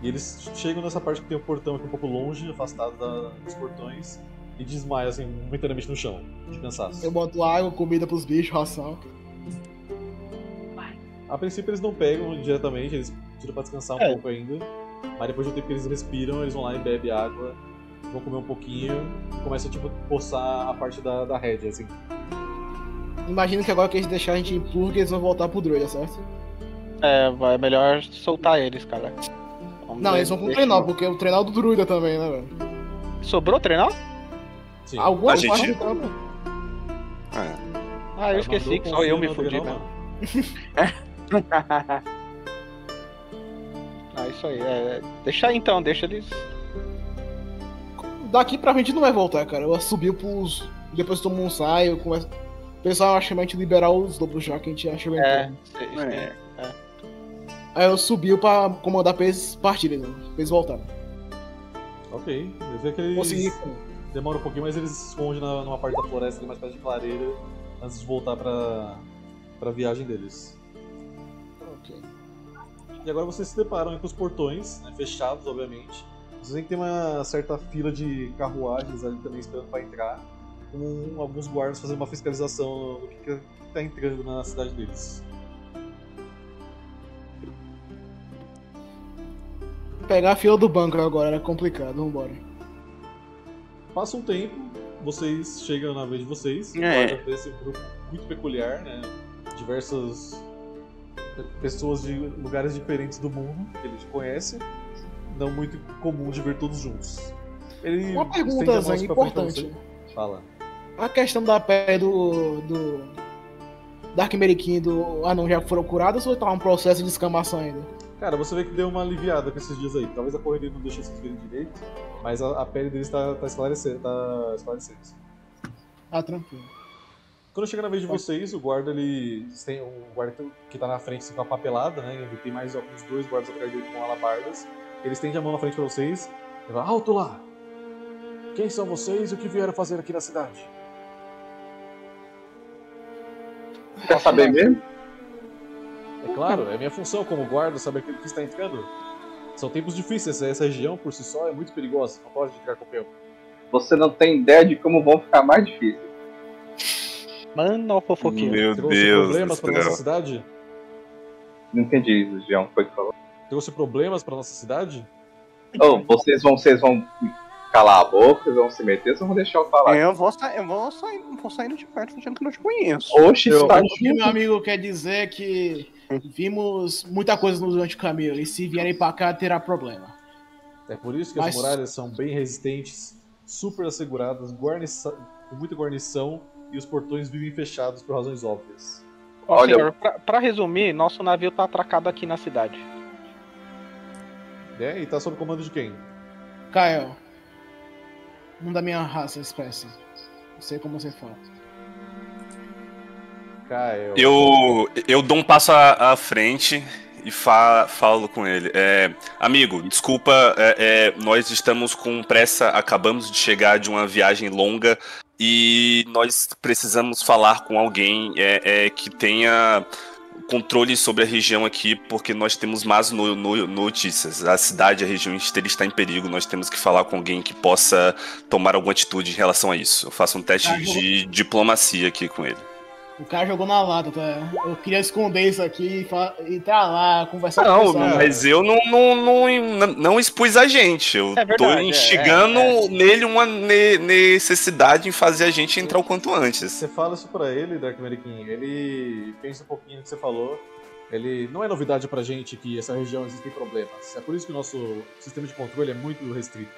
E eles chegam nessa parte que tem o portão aqui um pouco longe, afastado da- dos portões, e desmaiam assim, momentaneamente no chão, de cansaço. Eu boto água, comida pros bichos, ração. A princípio eles não pegam diretamente, eles tiram pra descansar um É. pouco ainda. Mas depois do tempo que eles respiram, eles vão lá e bebem água, vão comer um pouquinho, e começam tipo, a coçar a parte da, da rédea, assim. Imagina que agora que a gente deixar a gente em Plurg, eles vão voltar pro Druida, certo? É, vai melhor soltar eles, cara. Vamos Não, ver, eles vão pro treinar, porque o treinar é do Druida também, né, velho? Sobrou treinar? Sim. Alguma A gente- parte do treinar. É. Ah, eu esqueci que só eu me fudi, né? Ah, isso aí. É... Deixa aí então, deixa eles. Daqui pra frente não vai voltar, cara. Eu subiu pros. Depois tomou um saio, começa. O pessoal acha mais liberar os lobos já que a gente achou É, então. É. Aí eu subiu pra comandar pra eles partirem, né? Pra eles voltarem. Ok, eu vi que eles Consegui. demoram um pouquinho, mas eles se escondem na, numa parte da floresta, ali, mais perto de clareira, antes de voltar pra, pra viagem deles. E agora vocês se deparam aí com os portões, né, fechados, obviamente. Vocês veem que tem uma certa fila de carruagens ali também esperando para entrar. com alguns guardas fazendo uma fiscalização do que, que tá entrando na cidade deles. Pegar a fila do banco agora era complicado, vambora. Passa um tempo, vocês chegam na vez de vocês, É. guarda desse grupo muito peculiar, né? Diversas pessoas de lugares diferentes do mundo que ele conhece, não muito comum de ver todos juntos. Ele Uma pergunta, Zang, importante. Fala. A questão da pele do. do. Dark Meriquim e do anão já foram curadas ou tá um processo de escamação ainda? Cara, você vê que deu uma aliviada com esses dias aí. Talvez a correria não deixe vocês verem direito, mas a, a pele deles tá, tá esclarecendo. Tá esclarecendo. Ah, tranquilo. Quando chega na vez de vocês, o guarda ele tem um guarda que tá na frente assim, com a papelada, né? Ele tem mais alguns dois guardas atrás dele com alabardas. Ele estende a mão na frente pra vocês e fala: Alto lá! Quem são vocês e o que vieram fazer aqui na cidade? Quer saber mesmo? É claro, é minha função como guarda saber aquilo que está entrando. São tempos difíceis, essa região por si só é muito perigosa, não pode ficar com o. Você não tem ideia de como vão ficar mais difíceis. Mano, ó, fofoquinho. Meu Trouxe Deus do problemas para nossa cidade? Não entendi, Jean, o que foi que falou? Trouxe problemas para nossa cidade? Oh, vocês vão, vocês vão calar a boca, vocês vão se meter, vocês vão deixar eu falar. Eu vou, sa eu vou, sair, vou saindo de perto fingindo que não te conheço. Oxe, Eu- está O que meu amigo quer dizer é que vimos muita coisa no durante o caminho e se vierem pra cá terá problema. É por isso que Mas- as muralhas são bem resistentes, super asseguradas, guarniça- com muita guarnição e os portões vivem fechados por razões óbvias. Ó, Olha, senhor, pra, pra resumir, nosso navio tá atracado aqui na cidade. Né? E tá sob comando de quem? Kael, um da minha raça, espécie. Não sei como você fala. Kael. Eu, eu dou um passo à, à frente e fa- falo com ele. É, amigo, desculpa, é, é, nós estamos com pressa, acabamos de chegar de uma viagem longa e nós precisamos falar com alguém é, é, que tenha controle sobre a região aqui, porque nós temos más no- no- notícias. A cidade, a região inteira está em perigo. Nós temos que falar com alguém que possa tomar alguma atitude em relação a isso. Eu faço um teste Ah, de diplomacia aqui com ele. O cara jogou na lata, tá? Eu queria esconder isso aqui e fa- e entrar lá, conversar com o Não, pessoal. mas eu não, não, não, não expus a gente. Eu É verdade, tô é, instigando é, nele uma ne- necessidade em fazer a gente entrar o quanto antes. Você fala isso pra ele, Dark American, ele pensa um pouquinho no que você falou. Ele não é novidade pra gente que essa região existem problemas. É por isso que o nosso sistema de controle é muito restrito.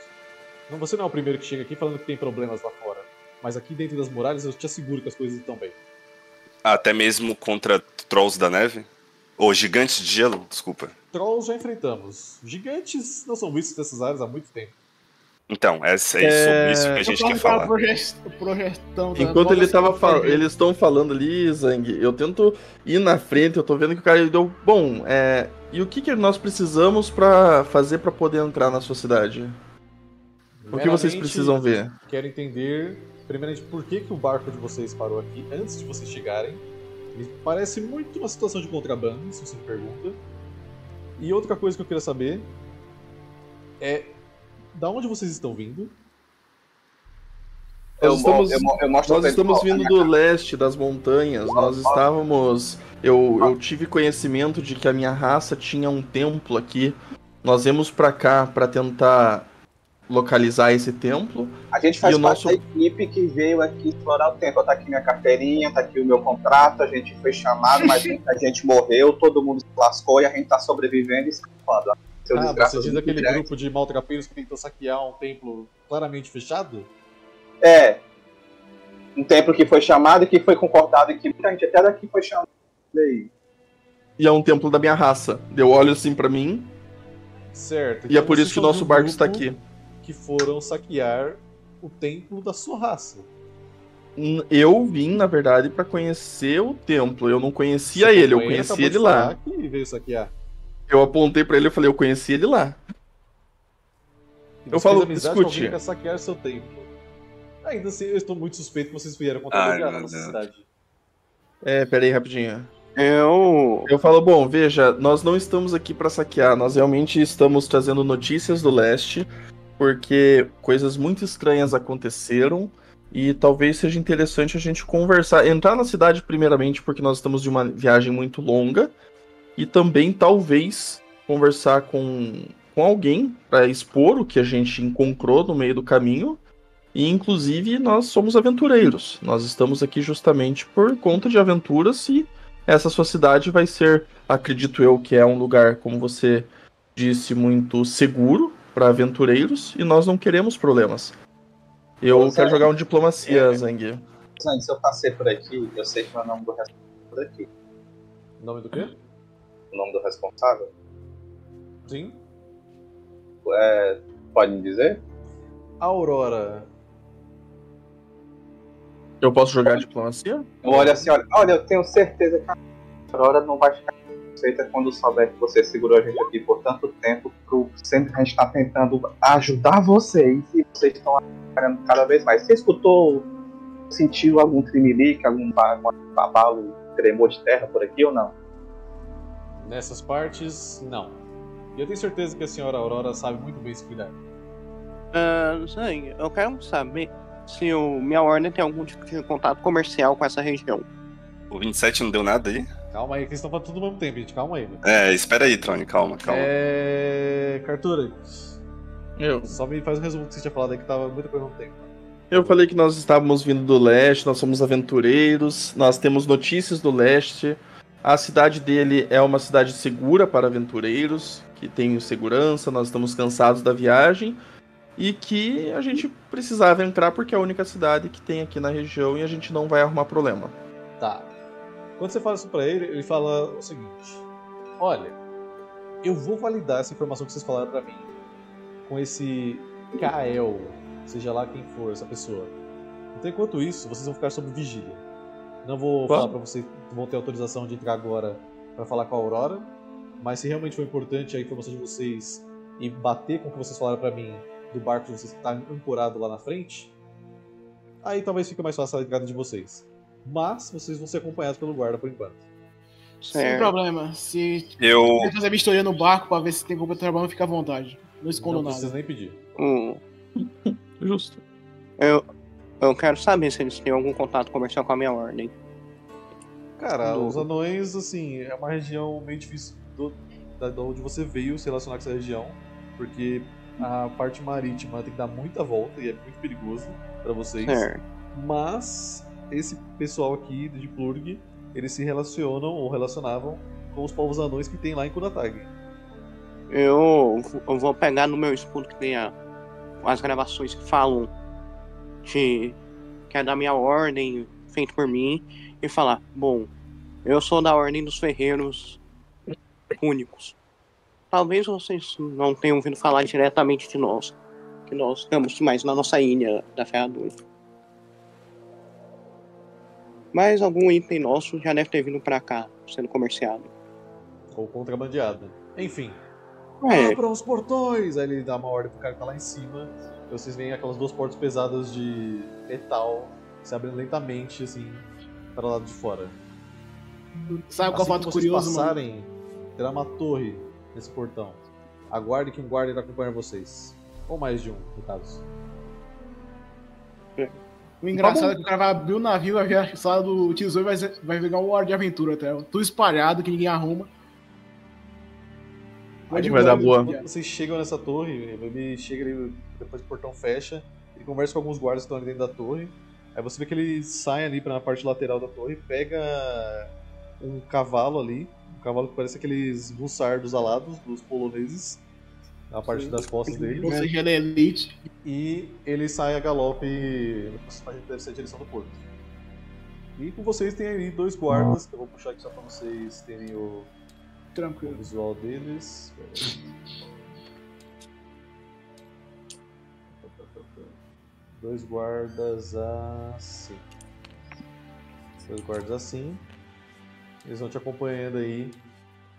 Não, você não é o primeiro que chega aqui falando que tem problemas lá fora. Mas aqui dentro das muralhas eu te asseguro que as coisas estão bem. Até mesmo contra trolls da neve? Ou gigantes de gelo, desculpa. Trolls já enfrentamos. Gigantes não são vistos nessas áreas há muito tempo. Então, é, é sobre isso que a gente quer falar. proje- projeção da Enquanto ele tava falando, pra eles estão falando ali, Zang, eu tento ir na frente, eu tô vendo que o cara deu. Bom, é. E o que, que nós precisamos pra fazer pra poder entrar na sua cidade? O que vocês precisam ver? Quero entender, primeiramente, por que, que o barco de vocês parou aqui antes de vocês chegarem. Me parece muito uma situação de contrabando, se você me pergunta. E outra coisa que eu queria saber é da onde vocês estão vindo. Eu, Nós estamos, mo- eu, eu nós estamos vindo do leste das montanhas. Nós estávamos. Eu, eu tive conhecimento de que a minha raça tinha um templo aqui. Nós viemos pra cá pra tentar localizar esse templo. A gente faz E o parte nosso- da equipe que veio aqui explorar o tempo. Tá aqui minha carteirinha, tá aqui o meu contrato, a gente foi chamado, mas muita gente morreu, todo mundo se lascou e a gente tá sobrevivendo e escapando. Seu Ah, você diz aquele grande. grupo de maltrapilhos que tentou saquear um templo claramente fechado? É. Um templo que foi chamado e que foi concordado e que muita gente até daqui foi chamado. Daí. E é um templo da minha raça. Eu olho assim pra mim. Certo. E é então por isso que o nosso barco está grupo aqui. Que foram saquear o templo da sua raça. Hum, Eu vim, na verdade, pra conhecer o templo. Eu não conhecia Seu ele, eu conheci ele de lá. Que veio saquear. Eu apontei pra ele e falei, eu conheci ele lá. E Eu você falo, com escute. quer saquear seu templo. Ainda assim, eu estou muito suspeito que vocês vieram na meu nossa Deus. cidade. É, peraí, rapidinho. Eu. Eu falo, bom, veja, nós não estamos aqui pra saquear, nós realmente estamos trazendo notícias do leste, porque coisas muito estranhas aconteceram E talvez seja interessante a gente conversar, entrar na cidade primeiramente, porque nós estamos de uma viagem muito longa, e também talvez conversar com, com alguém para expor o que a gente encontrou no meio do caminho. E inclusive nós somos aventureiros. Nós estamos aqui justamente por conta de aventuras e essa sua cidade vai ser, acredito eu, que é um lugar, como você disse, muito seguro para aventureiros e nós não queremos problemas. Eu quero é. jogar um diplomacia, É. Zang. Zang, se eu passei por aqui, eu sei que o nome do responsável é por aqui. O nome do quê? O nome do responsável? Sim. É, pode me dizer? Aurora. Eu posso jogar diplomacia? Eu olho assim, olha, olha, eu tenho certeza que a Aurora não vai ficar satisfeita quando souber que você segurou a gente aqui por tanto tempo, pro, que a gente tá tentando ajudar vocês e vocês estão atrapalhando cada vez mais. Você escutou, sentiu algum trimelique, algum ba- um abalo, tremor de terra por aqui ou não? Nessas partes, não. E eu tenho certeza que a senhora Aurora sabe muito bem se cuidar. Ah, Zang, eu quero saber se o minha ordem tem algum tipo de contato comercial com essa região. O 27 não deu nada aí? Calma aí, que eles estão falando tudo ao mesmo tempo, gente. Calma aí. meu. É, espera aí, Trone, calma, calma. É. Cartura, Eu. só me faz um resumo do que você tinha falado aí que tava muita coisa ao mesmo tempo. Eu falei que nós estávamos vindo do leste, nós somos aventureiros, nós temos notícias do leste. A cidade dele é uma cidade segura para aventureiros, que tem segurança, nós estamos cansados da viagem e que a gente precisava entrar porque é a única cidade que tem aqui na região e a gente não vai arrumar problema. Tá. Quando você fala isso pra ele, ele fala o seguinte: Olha, eu vou validar essa informação que vocês falaram pra mim com esse Kael, seja lá quem for essa pessoa. Então, enquanto isso, vocês vão ficar sob vigília. Não vou Qual? falar pra vocês que vão ter autorização de entrar agora pra falar com a Aurora, mas se realmente for importante a informação de vocês e bater com o que vocês falaram pra mim do barco de vocês que tá ancorado lá na frente, aí talvez fique mais fácil a entrada de vocês. Mas vocês vão ser acompanhados pelo guarda por enquanto. Sem Certo. problema. Se Eu. quiser fazer vistoria no barco pra ver se tem como trabalho, fica à vontade. Não escondo Não nada. precisa nem pedir. Hum, Justo. eu, eu quero saber se eles têm algum contato comercial com a minha ordem. Cara, Do- os anões, assim, é uma região meio difícil do, da, de onde você veio se relacionar com essa região, porque a parte marítima tem que dar muita volta e é muito perigoso pra vocês. Certo. Mas esse pessoal aqui de Plurg, eles se relacionam ou relacionavam com os povos anões que tem lá em Kunatag. Eu, eu vou pegar no meu escudo que tem a- as gravações que falam de que é da minha ordem, feito por mim, e falar, bom, eu sou da ordem dos ferreiros únicos. Talvez vocês não tenham ouvido falar diretamente de nós, que nós estamos mais na nossa ilha da ferradura. Mas algum item nosso já deve ter vindo pra cá, sendo comerciado. Ou contrabandeada. Enfim, É, abram os portões! Aí ele dá uma ordem pro cara que tá lá em cima. E vocês veem aquelas duas portas pesadas de metal se abrindo lentamente, assim, para o lado de fora. Sabe qual assim fato que vocês curioso, mano? passarem, terá uma torre nesse portão. Aguarde que um guarda irá acompanhar vocês. Ou mais de um, no caso. O engraçado é que o cara vai abrir o navio, vai ver a sala do tesouro e vai, vai pegar um hora de aventura até. Tudo espalhado, que ninguém arruma. Aí de vai dar boa. Quando vocês chegam nessa torre, ele chega ali, depois que o portão fecha, ele conversa com alguns guardas que estão ali dentro da torre. Aí você vê que ele sai ali pra parte lateral da torre, pega um cavalo ali, um cavalo que parece aqueles bussardos alados dos poloneses, na parte Sim. das costas dele. Ou seja, ele é elite. E ele sai a galope na deve ser a direção do porto. E com vocês tem ali dois guardas, que eu vou puxar aqui só pra vocês terem o, o Tranquilo. visual deles. Dois guardas assim. Dois guardas assim. Eles vão te acompanhando aí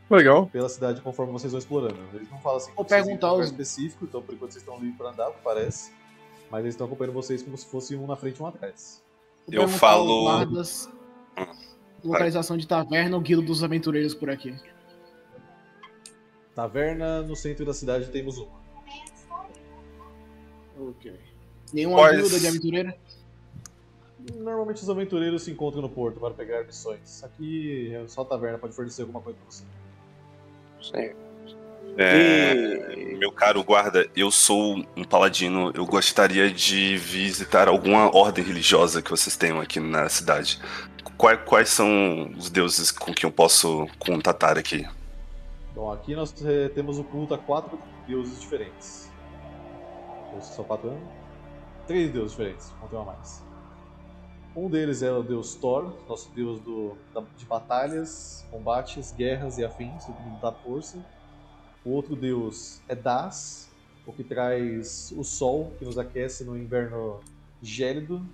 Legal. pela cidade conforme vocês vão explorando. Eles não falam assim Vou que vocês perguntar um os- específico, então por enquanto vocês estão livres pra andar, parece. Mas eles estão acompanhando vocês como se fosse um na frente e um atrás. Eu falo- guardas, localização de taverna ou guilda dos aventureiros por aqui. Taverna no centro da cidade temos uma. Ok. Nenhuma Quais- guilda de aventureira? Normalmente os aventureiros se encontram no porto para pegar missões. Aqui só a taverna pode fornecer alguma coisa pra você. É, meu caro guarda, eu sou um paladino. Eu gostaria de visitar alguma ordem religiosa que vocês tenham aqui na cidade. Quais, quais são os deuses com quem eu posso contatar aqui? Bom, aqui nós temos o culto a quatro deuses diferentes. Deuses só quatro anos? Três deuses diferentes, ter uma mais. Um deles é o deus Thor, nosso deus do, da- de batalhas, combates, guerras e afins, o mundo da força. O outro deus é Das, o que traz o sol, que nos aquece no inverno gélido.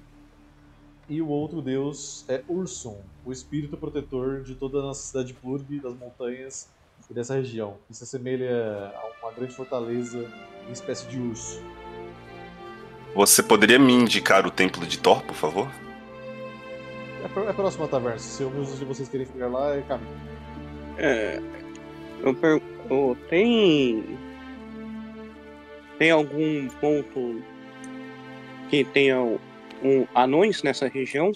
E o outro deus é Ursum, o espírito protetor de toda a nossa cidade de Plurg, das montanhas e dessa região. que se assemelha a uma grande fortaleza em espécie de urso. Você poderia me indicar o templo de Thor, por favor? É, é próximo à taverna, se alguns de vocês querem ficar lá, é caminho. É, eu pergunto, tem. Tem algum ponto que tenha um, anões nessa região?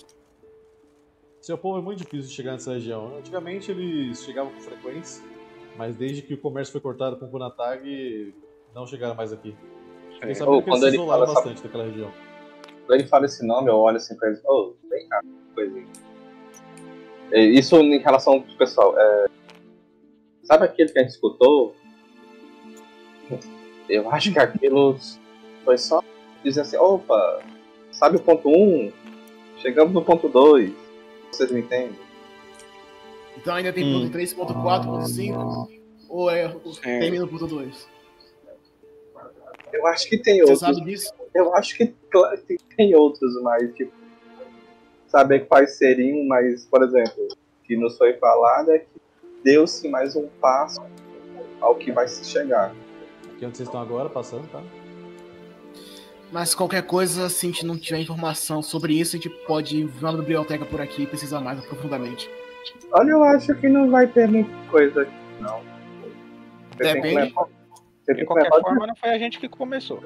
Seu povo é muito difícil de chegar nessa região. Antigamente eles chegavam com frequência, mas desde que o comércio foi cortado com o Kunatag, não chegaram mais aqui. Fiquei É. sabendo Ô, que eles se isolaram fala essa- bastante daquela região. Quando ele fala esse nome, eu olho assim pra ele, ô, vem cá, coisinha. Isso em relação ao pessoal. É... Sabe aquele que a gente escutou? Eu acho que aquilo foi só dizer assim, opa, sabe o ponto 1? Chegamos no ponto 2. Vocês me entendem? Então ainda tem Hum. ponto 3.4, ponto 5? Ou é, É. termina no ponto 2? Eu acho que tem Você outros. sabe disso? Eu acho que claro, que tem outros, mas tipo, saber quais seriam, mas, por exemplo, que nos foi falado é que deu-se mais um passo ao que vai se chegar. Aqui onde vocês estão agora, passando, tá? Mas qualquer coisa, se a gente não tiver informação sobre isso, a gente pode ver uma biblioteca por aqui e pesquisar mais profundamente. Olha, eu acho que não vai ter muita coisa aqui, não. Você tem que Depende. levar- você tem De que qualquer levar- forma, não foi a gente que começou.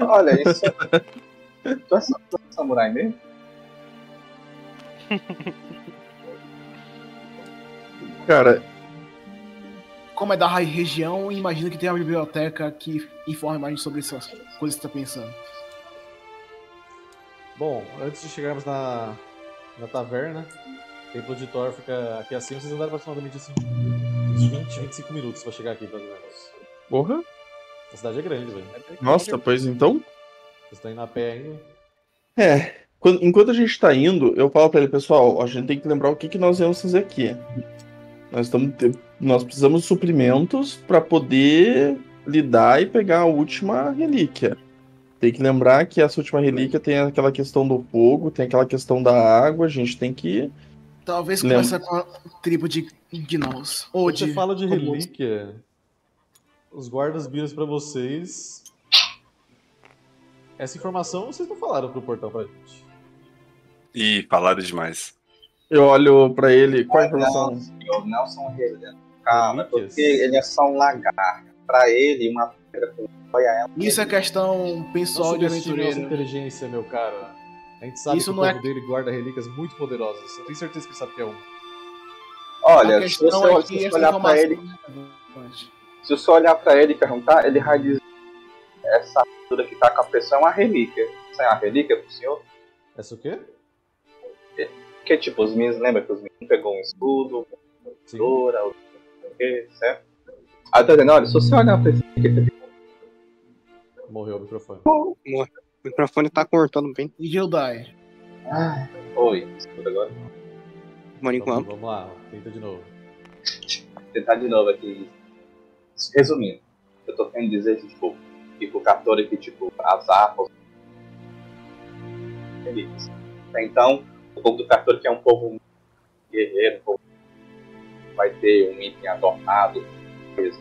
Olha, isso. tu é tu é samurai mesmo? Cara, Como é da região, imagino que tem uma biblioteca que informe mais sobre essas coisas que você tá pensando. Bom, antes de chegarmos na, na taverna, o Templo de Thor fica aqui assim, vocês andaram aproximadamente assim, uns 20, 25 minutos pra chegar aqui, pelo menos. porra. A cidade é grande, velho. Nossa, pois então. Vocês estão indo a pé ainda. É. quando- enquanto a gente tá indo, eu falo pra ele, pessoal, a gente tem que lembrar o que, que nós vamos fazer aqui. Nós, estamos, nós precisamos de suprimentos pra poder lidar e pegar a última relíquia. Tem que lembrar que essa última relíquia tem aquela questão do fogo, tem aquela questão da água, a gente tem que. Talvez comece com a tribo de Gnaus. Ou Quando de. você fala de relíquia, os guardas viram pra vocês. Essa informação vocês não falaram pro portão pra gente. Ih, falaram demais. Eu olho pra ele. Qual a informação? senhor, não são relíquias. Calma, porque ele é só um lagarto. Pra ele, uma pedra com foi a ela. Isso é questão pessoal de aventureiro. inteligência, meu cara. A gente sabe Isso que não o é- povo dele guarda relíquias muito poderosas. Eu tenho certeza que ele sabe que é um. Olha, a se você, é olhar- pra ele, é se você olhar pra ele e perguntar, ele vai dizer essa armadura que tá com a pessoa é uma relíquia. Isso é uma relíquia pro senhor? Essa o quê? Porque, tipo, os meninos, lembra que os meninos pegou um escudo, uma tesoura, o quê, certo? Aí tá dizendo, olha, se você olhar pra esse aqui, Morreu o microfone. O microfone tá cortando bem, E Gildai. Oi, escuta agora. Então, vamos lá, tenta de novo. tentar de novo aqui. Resumindo, eu tô querendo dizer que, tipo, que o Cartor aqui, tipo, as relíquias. Então, o povo do Cartor que é um povo guerreiro, um povo que vai ter um item adornado, coisa.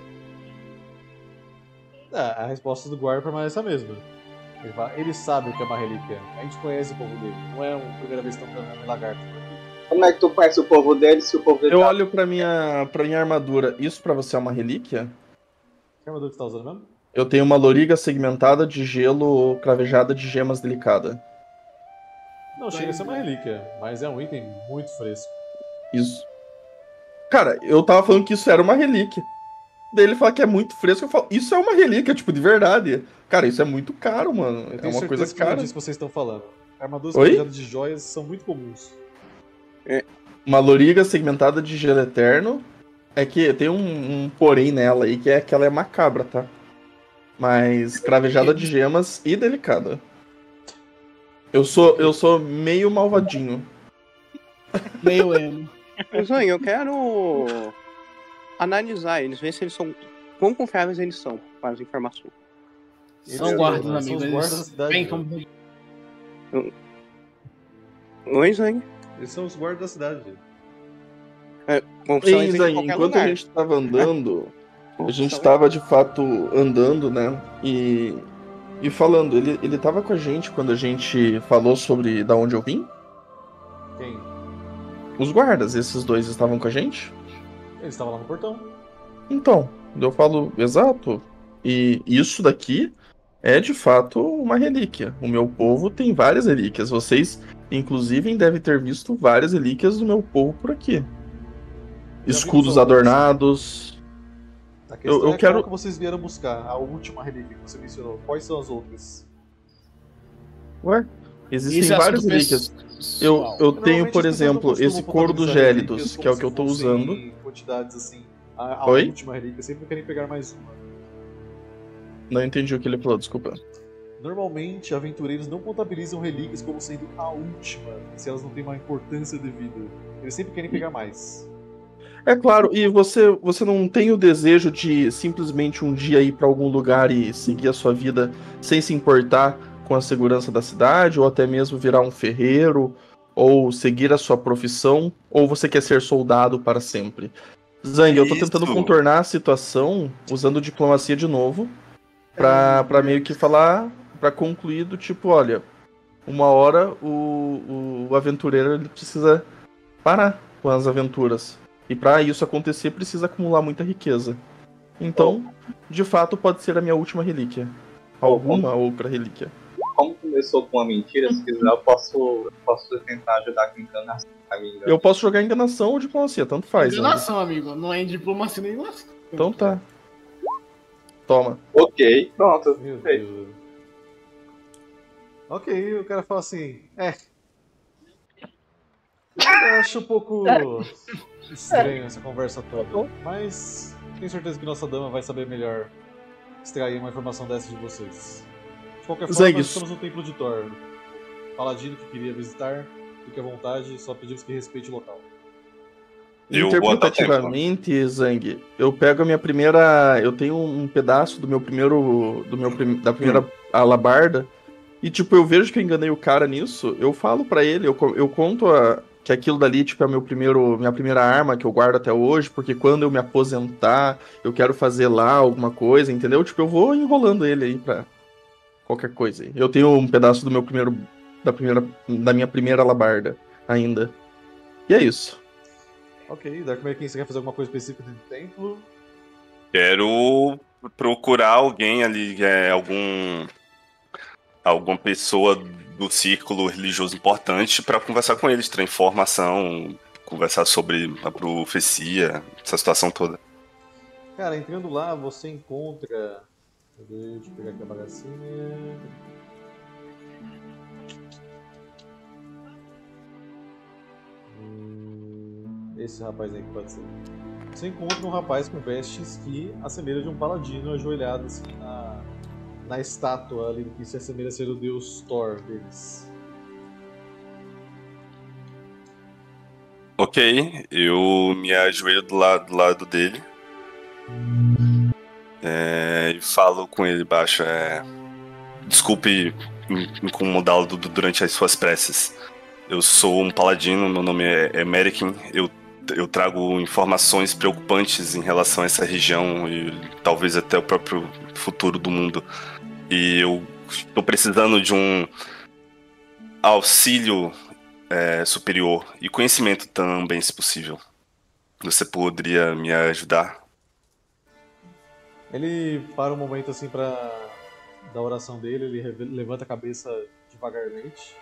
Ah, a resposta do guarda permanece a mesma. Ele, fala, ele sabe o que é uma relíquia. A gente conhece o povo dele. Não é a primeira vez que estão vendo um lagarto. Como é que tu conhece o povo dele se o povo dele Eu tá- olho pra minha, pra minha armadura. Isso pra você é uma relíquia? Que armadura que você tá usando mesmo? Eu tenho uma loriga segmentada de gelo cravejada de gemas delicada. Não chega a ser uma relíquia, mas é um item muito fresco. Isso. Cara, eu tava falando que isso era uma relíquia. Daí ele fala que é muito fresco, eu falo, isso é uma relíquia, tipo, de verdade. Cara, isso é muito caro, mano. Eu É uma coisa que não é cara. disso que vocês estão falando. Armaduras cravejadas de joias são muito comuns. Uma loriga segmentada de gelo eterno. É que tem um, um porém nela aí, que é que ela é macabra, tá? Mas cravejada de gemas e delicada. Eu sou, eu sou meio malvadinho. Meio emo. Zan, eu quero analisar eles, ver se eles são. Quão confiáveis eles são para as informações. São Eles- guardas, são os amigo. guardas da cidade. bem como... Oi, Zan. Eles são os guardas da cidade. Bom, qualquer enquanto lugar. a gente tava andando, a gente São- tava de fato andando, né? E, e falando, ele, ele tava com a gente quando a gente falou sobre da onde eu vim? Quem? Os guardas, esses dois estavam com a gente? Eles estavam lá no portão. Então, eu falo, exato. E isso daqui é de fato uma relíquia. O meu povo tem várias relíquias. Vocês, inclusive, devem ter visto várias relíquias do meu povo por aqui. Escudos adornados. A questão eu é quero- que vocês vieram buscar. A última relíquia que você mencionou. Quais são as outras? Ué? Existem Isso várias relíquias. Eu, eu tenho, por exemplo, esse coro dos gélidos, que é o que eu fossem usando. quantidades assim. A, a Oi? última relíquia sempre querem pegar mais uma. Não entendi o que ele falou, desculpa. Normalmente, aventureiros não contabilizam relíquias como sendo a última, se elas não têm uma importância devida. Eles sempre querem pegar mais. É claro, e você, você não tem o desejo de simplesmente um dia ir pra algum lugar e seguir a sua vida sem se importar com a segurança da cidade, ou até mesmo virar um ferreiro, ou seguir a sua profissão, ou você quer ser soldado para sempre? Zang, eu tô tentando contornar a situação usando diplomacia de novo, pra, pra meio que falar, pra concluir do tipo, olha, uma hora o, o aventureiro ele precisa parar com as aventuras. E pra isso acontecer, precisa acumular muita riqueza. Então, de fato, pode ser a minha última relíquia. Alguma outra relíquia. Como começou com uma mentira, se quiser eu posso, posso tentar ajudar com enganação. amiga. Eu posso jogar enganação ou diplomacia, tanto faz. Enganação, amigo. Não é em diplomacia nem enganação. Então tá. Toma. Ok, pronto. Meu Sei. Deus. Ok, o cara fala assim, é. Eu acho um pouco estranho essa conversa toda, mas tenho certeza que nossa dama vai saber melhor extrair uma informação dessa de vocês. De qualquer forma, nós estamos no Templo de Thor. Paladino que queria visitar, fique à vontade, só pedimos que respeite o local. Eu vou até o templo. Interpretativamente, Zang, eu pego a minha primeira. Eu tenho um pedaço do meu primeiro. do meu prim- da primeira alabarda. E tipo, eu vejo que eu enganei o cara nisso, eu falo pra ele, eu, eu conto a- que aquilo dali, tipo, é meu primeiro, minha primeira arma que eu guardo até hoje, porque quando eu me aposentar, eu quero fazer lá alguma coisa, entendeu? Tipo, eu vou enrolando ele aí pra qualquer coisa. aí. Eu tenho um pedaço do meu primeiro. Da, primeira, da minha primeira alabarda ainda. E é isso. Ok, Dark Merkin, você quer fazer alguma coisa específica dentro do templo? Quero procurar alguém ali, é, algum. alguma pessoa do círculo religioso importante para conversar com eles, ter informação, conversar sobre a profecia, essa situação toda. Cara, entrando lá, você encontra. Deixa eu pegar aqui a bagacinha. Esse rapaz aí que pode ser. Você encontra um rapaz com vestes que assemelha de um paladino ajoelhado assim na, na estátua ali que se assemelha a ser o deus Thor deles. Ok, eu me ajoelho do lado, do lado dele. É, e falo com ele baixo. É, desculpe in- incomodá-lo du- durante as suas preces. Eu sou um paladino, meu nome é, é Merikin. Eu, eu trago informações preocupantes em relação a essa região e talvez até o próprio futuro do mundo. E eu estou precisando de um auxílio é, superior e conhecimento também, se possível. Você poderia me ajudar? Ele para um momento assim pra. da oração dele, ele levanta a cabeça devagarmente.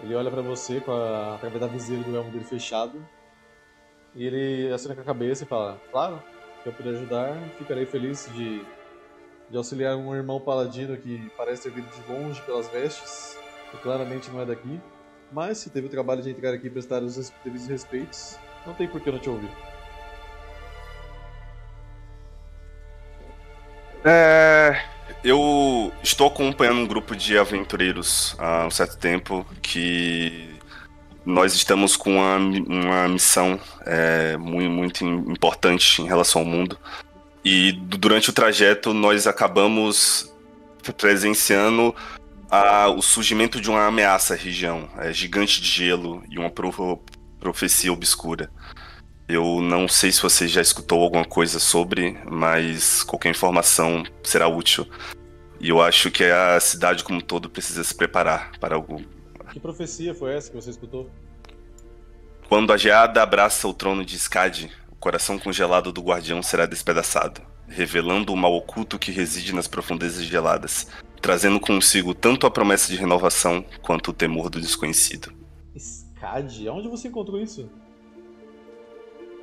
Ele olha pra você com a, através da viseira do elmo dele fechado. E ele acena com a cabeça e fala: Claro, se eu puder ajudar, ficarei feliz de, de auxiliar um irmão paladino que parece ter vindo de longe pelas vestes e claramente não é daqui. Mas se teve o trabalho de entrar aqui e prestar os devidos respeitos, não tem por que não te ouvir. É, eu estou acompanhando um grupo de aventureiros há um certo tempo que nós estamos com uma, uma missão é, muito, muito im- importante em relação ao mundo. E du- durante o trajeto nós acabamos presenciando a- o surgimento de uma ameaça à região, é, gigante de gelo e uma pro- profecia obscura. Eu não sei se você já escutou alguma coisa sobre, mas qualquer informação será útil. E eu acho que a cidade como um todo precisa se preparar para algo. Que profecia foi essa que você escutou? Quando a geada abraça o trono de Skadi, coração congelado do guardião será despedaçado, revelando o mal oculto que reside nas profundezas geladas, trazendo consigo tanto a promessa de renovação quanto o temor do desconhecido. Skad? Onde você encontrou isso?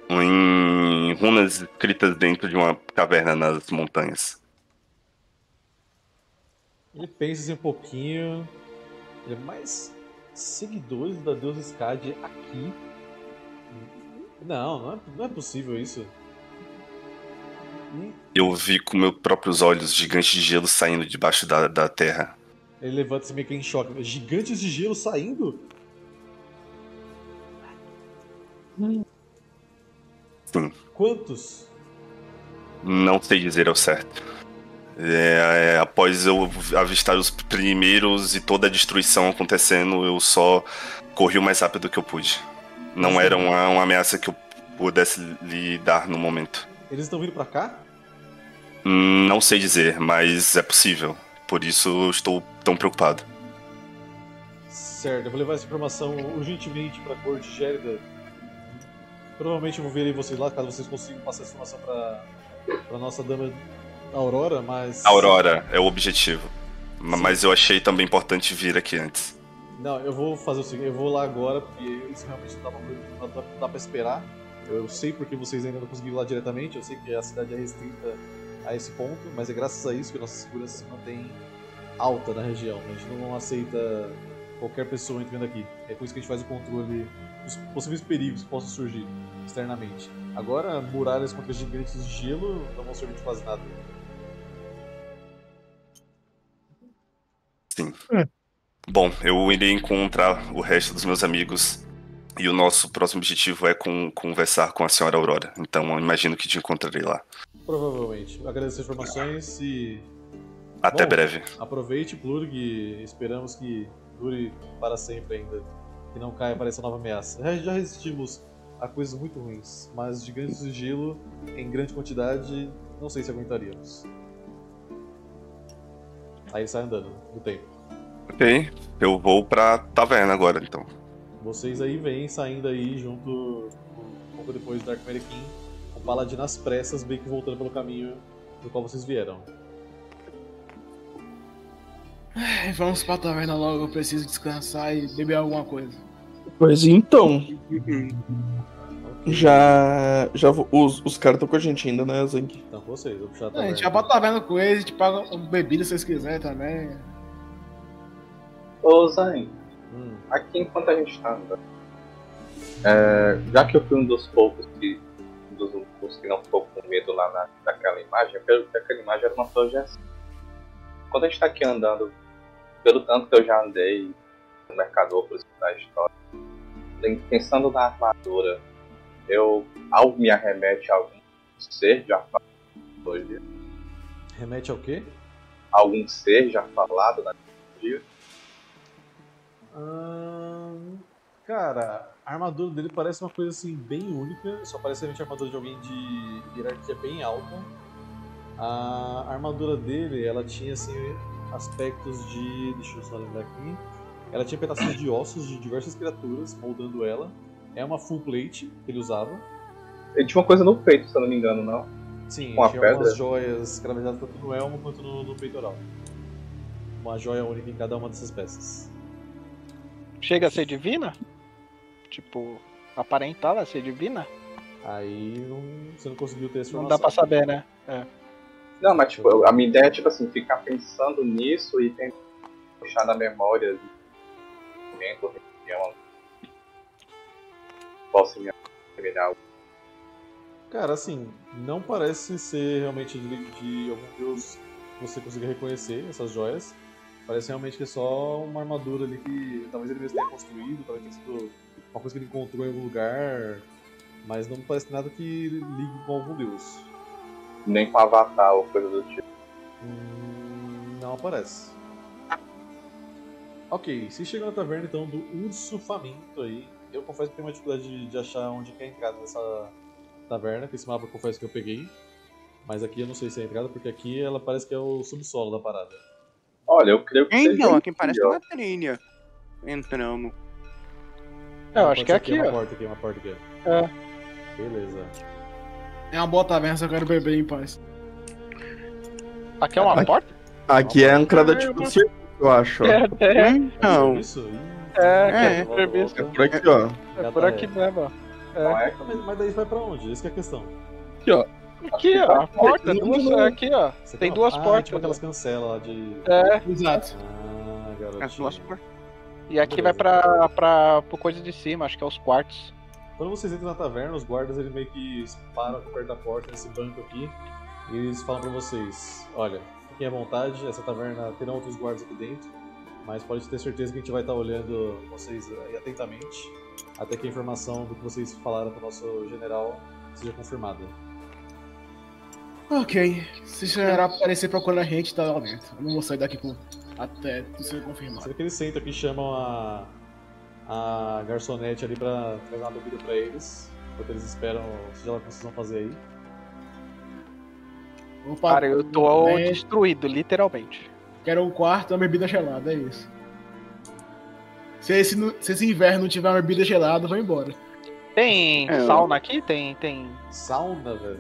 Em runas escritas dentro de uma caverna nas montanhas. Ele pensa assim um pouquinho. Ele, mas seguidores da deusa Skad aqui? Não, não é, não é possível isso. Eu vi com meus próprios olhos gigantes de gelo saindo debaixo da, da terra. ele levanta-se meio que em choque. Gigantes de gelo saindo? Sim. Quantos? Não sei dizer ao certo. É, é, após eu avistar os primeiros e toda a destruição acontecendo, eu só corri o mais rápido que eu pude. Não era uma, uma ameaça que eu pudesse lhe dar no momento. Eles estão vindo pra cá? Hum, Não sei dizer, mas é possível. Por isso eu estou tão preocupado. Certo, eu vou levar essa informação urgentemente pra corte gélida. Provavelmente eu vou ver vocês lá, caso vocês consigam passar essa informação pra, pra nossa dama Aurora, mas. Aurora é o objetivo. Ma- Mas eu achei também importante vir aqui antes. Não, eu vou fazer o seguinte, eu vou lá agora, porque isso realmente não dá pra, não dá, não dá pra esperar. Eu sei porque vocês ainda não conseguiram ir lá diretamente, eu sei que a cidade é restrita a esse ponto, mas é graças a isso que a nossa segurança se mantém alta na região. A gente não aceita qualquer pessoa entrando aqui. É por isso que a gente faz o controle dos possíveis perigos que possam surgir externamente. Agora, muralhas contra gigantes de gelo não vão servir de quase nada. Sim. É. Bom, eu irei encontrar o resto dos meus amigos e o nosso próximo objetivo é com- conversar com a senhora Aurora. Então eu imagino que te encontrarei lá. Provavelmente. Agradeço as informações e Até Bom. breve. Aproveite, Plurg, esperamos que dure para sempre ainda. Que não caia para essa nova ameaça. Já- resistimos a coisas muito ruins, mas gigantes de gelo em grande quantidade, não sei se aguentaríamos. Aí sai andando do tempo. Ok, eu vou pra taverna agora então. Vocês aí vêm saindo aí junto, um pouco depois do Dark Merequim, o Paladino às pressas, meio que voltando pelo caminho do qual vocês vieram. Vamos pra taverna logo, eu preciso descansar e beber alguma coisa. Pois então, já. já vou- os os caras estão com a gente ainda, né, Zang? Então com vocês, vou puxar a É, a taverna. gente vai pra taverna com eles, a gente paga bebida se vocês quiserem também. Ô, Zain, Hum. aqui enquanto a gente tá andando, é, já que eu fui um dos poucos que, dos, dos que não ficou com medo lá na, daquela imagem, eu quero que aquela imagem era uma projeção. Quando a gente tá aqui andando, pelo tanto que eu já andei no Mercadópolis da história, pensando na armadura, eu algo me arremete a algum ser já falado Remete ao quê? algum ser já falado na Ahn, cara, a armadura dele parece uma coisa assim bem única, só parece realmente a armadura de alguém de hierarquia bem alta. A armadura dele, ela tinha assim aspectos de, deixa eu só lembrar aqui. Ela tinha pedaços de ossos de diversas criaturas moldando ela. É uma full plate que ele usava. Ele tinha uma coisa no peito, se eu não me engano, não. Sim, Com tinha pedra? algumas joias cravejadas tanto no elmo quanto no, no peitoral. Uma joia única em cada uma dessas peças. Chega a ser divina? Tipo, aparentar ela ser divina? Aí não, você não conseguiu ter essa Não dá pra saber, né? Não, mas tipo, a minha ideia é tipo assim, ficar pensando nisso e tentar puxar na memória do momento, região. Posso me assemelhar. Cara, assim, não parece ser realmente de, de algum deus que você consiga reconhecer essas joias. Parece realmente que é só uma armadura ali que talvez ele mesmo tenha construído, talvez tenha sido uma coisa que ele encontrou em algum lugar, mas não parece nada que ligue com algum deus. Nem com avatar ou coisa do tipo. Hum, não aparece. Ok, se chega na taverna então do urso faminto aí, eu confesso que tenho uma dificuldade de, de achar onde é a entrada dessa taverna, que esse mapa eu confesso que eu peguei. Mas aqui eu não sei se é a entrada, porque aqui ela parece que é o subsolo da parada. Olha, eu creio que seja Então, aqui parece ó. uma trilha. Entramos. Eu Ah, acho que é aqui, uma ó. porta aqui, uma porta aqui. É. Beleza. É uma boa taverna, só quero beber em paz. Aqui é uma Aqui- porta? Aqui é ancrada tipo circo, eu acho. É, é, Então, Isso? Ih, é, É, é, serviço. É por aqui, ó. É por aqui mesmo, ó. Não é? Mas, mas daí vai pra onde? Essa que é a questão. Aqui, ó, a porta, duas, é aqui, ó. Você Tem duas ah, portas. Tipo aquelas cancelas lá de. É, Exato. Ah, garoto. as duas portas. e aqui Beleza. vai pra, pra, pro coisa de cima, acho que é os quartos. Quando vocês entram na taverna, os guardas ele meio que param aqui perto da porta, nesse banco aqui, e eles falam pra vocês: olha, fiquem à vontade, essa taverna terão outros guardas aqui dentro, mas pode ter certeza que a gente vai estar olhando vocês aí atentamente, até que a informação do que vocês falaram pro nosso general seja confirmada. Ok. Se o general aparecer procurando a gente, tá lá dentro. Eu não vou sair daqui com... até tudo ser confirmado. Sendo que eles sentam aqui e chamam a, a garçonete ali pra trazer uma bebida pra eles, enquanto eles esperam, seja lá o que vocês vão fazer aí. Opa, Cara, eu tô bem, destruído, literalmente. Quero um quarto e uma bebida gelada, é isso. Se esse, se esse inverno não tiver uma bebida gelada, vou embora. Tem É, eu- sauna aqui? Tem, tem. Sauna, velho.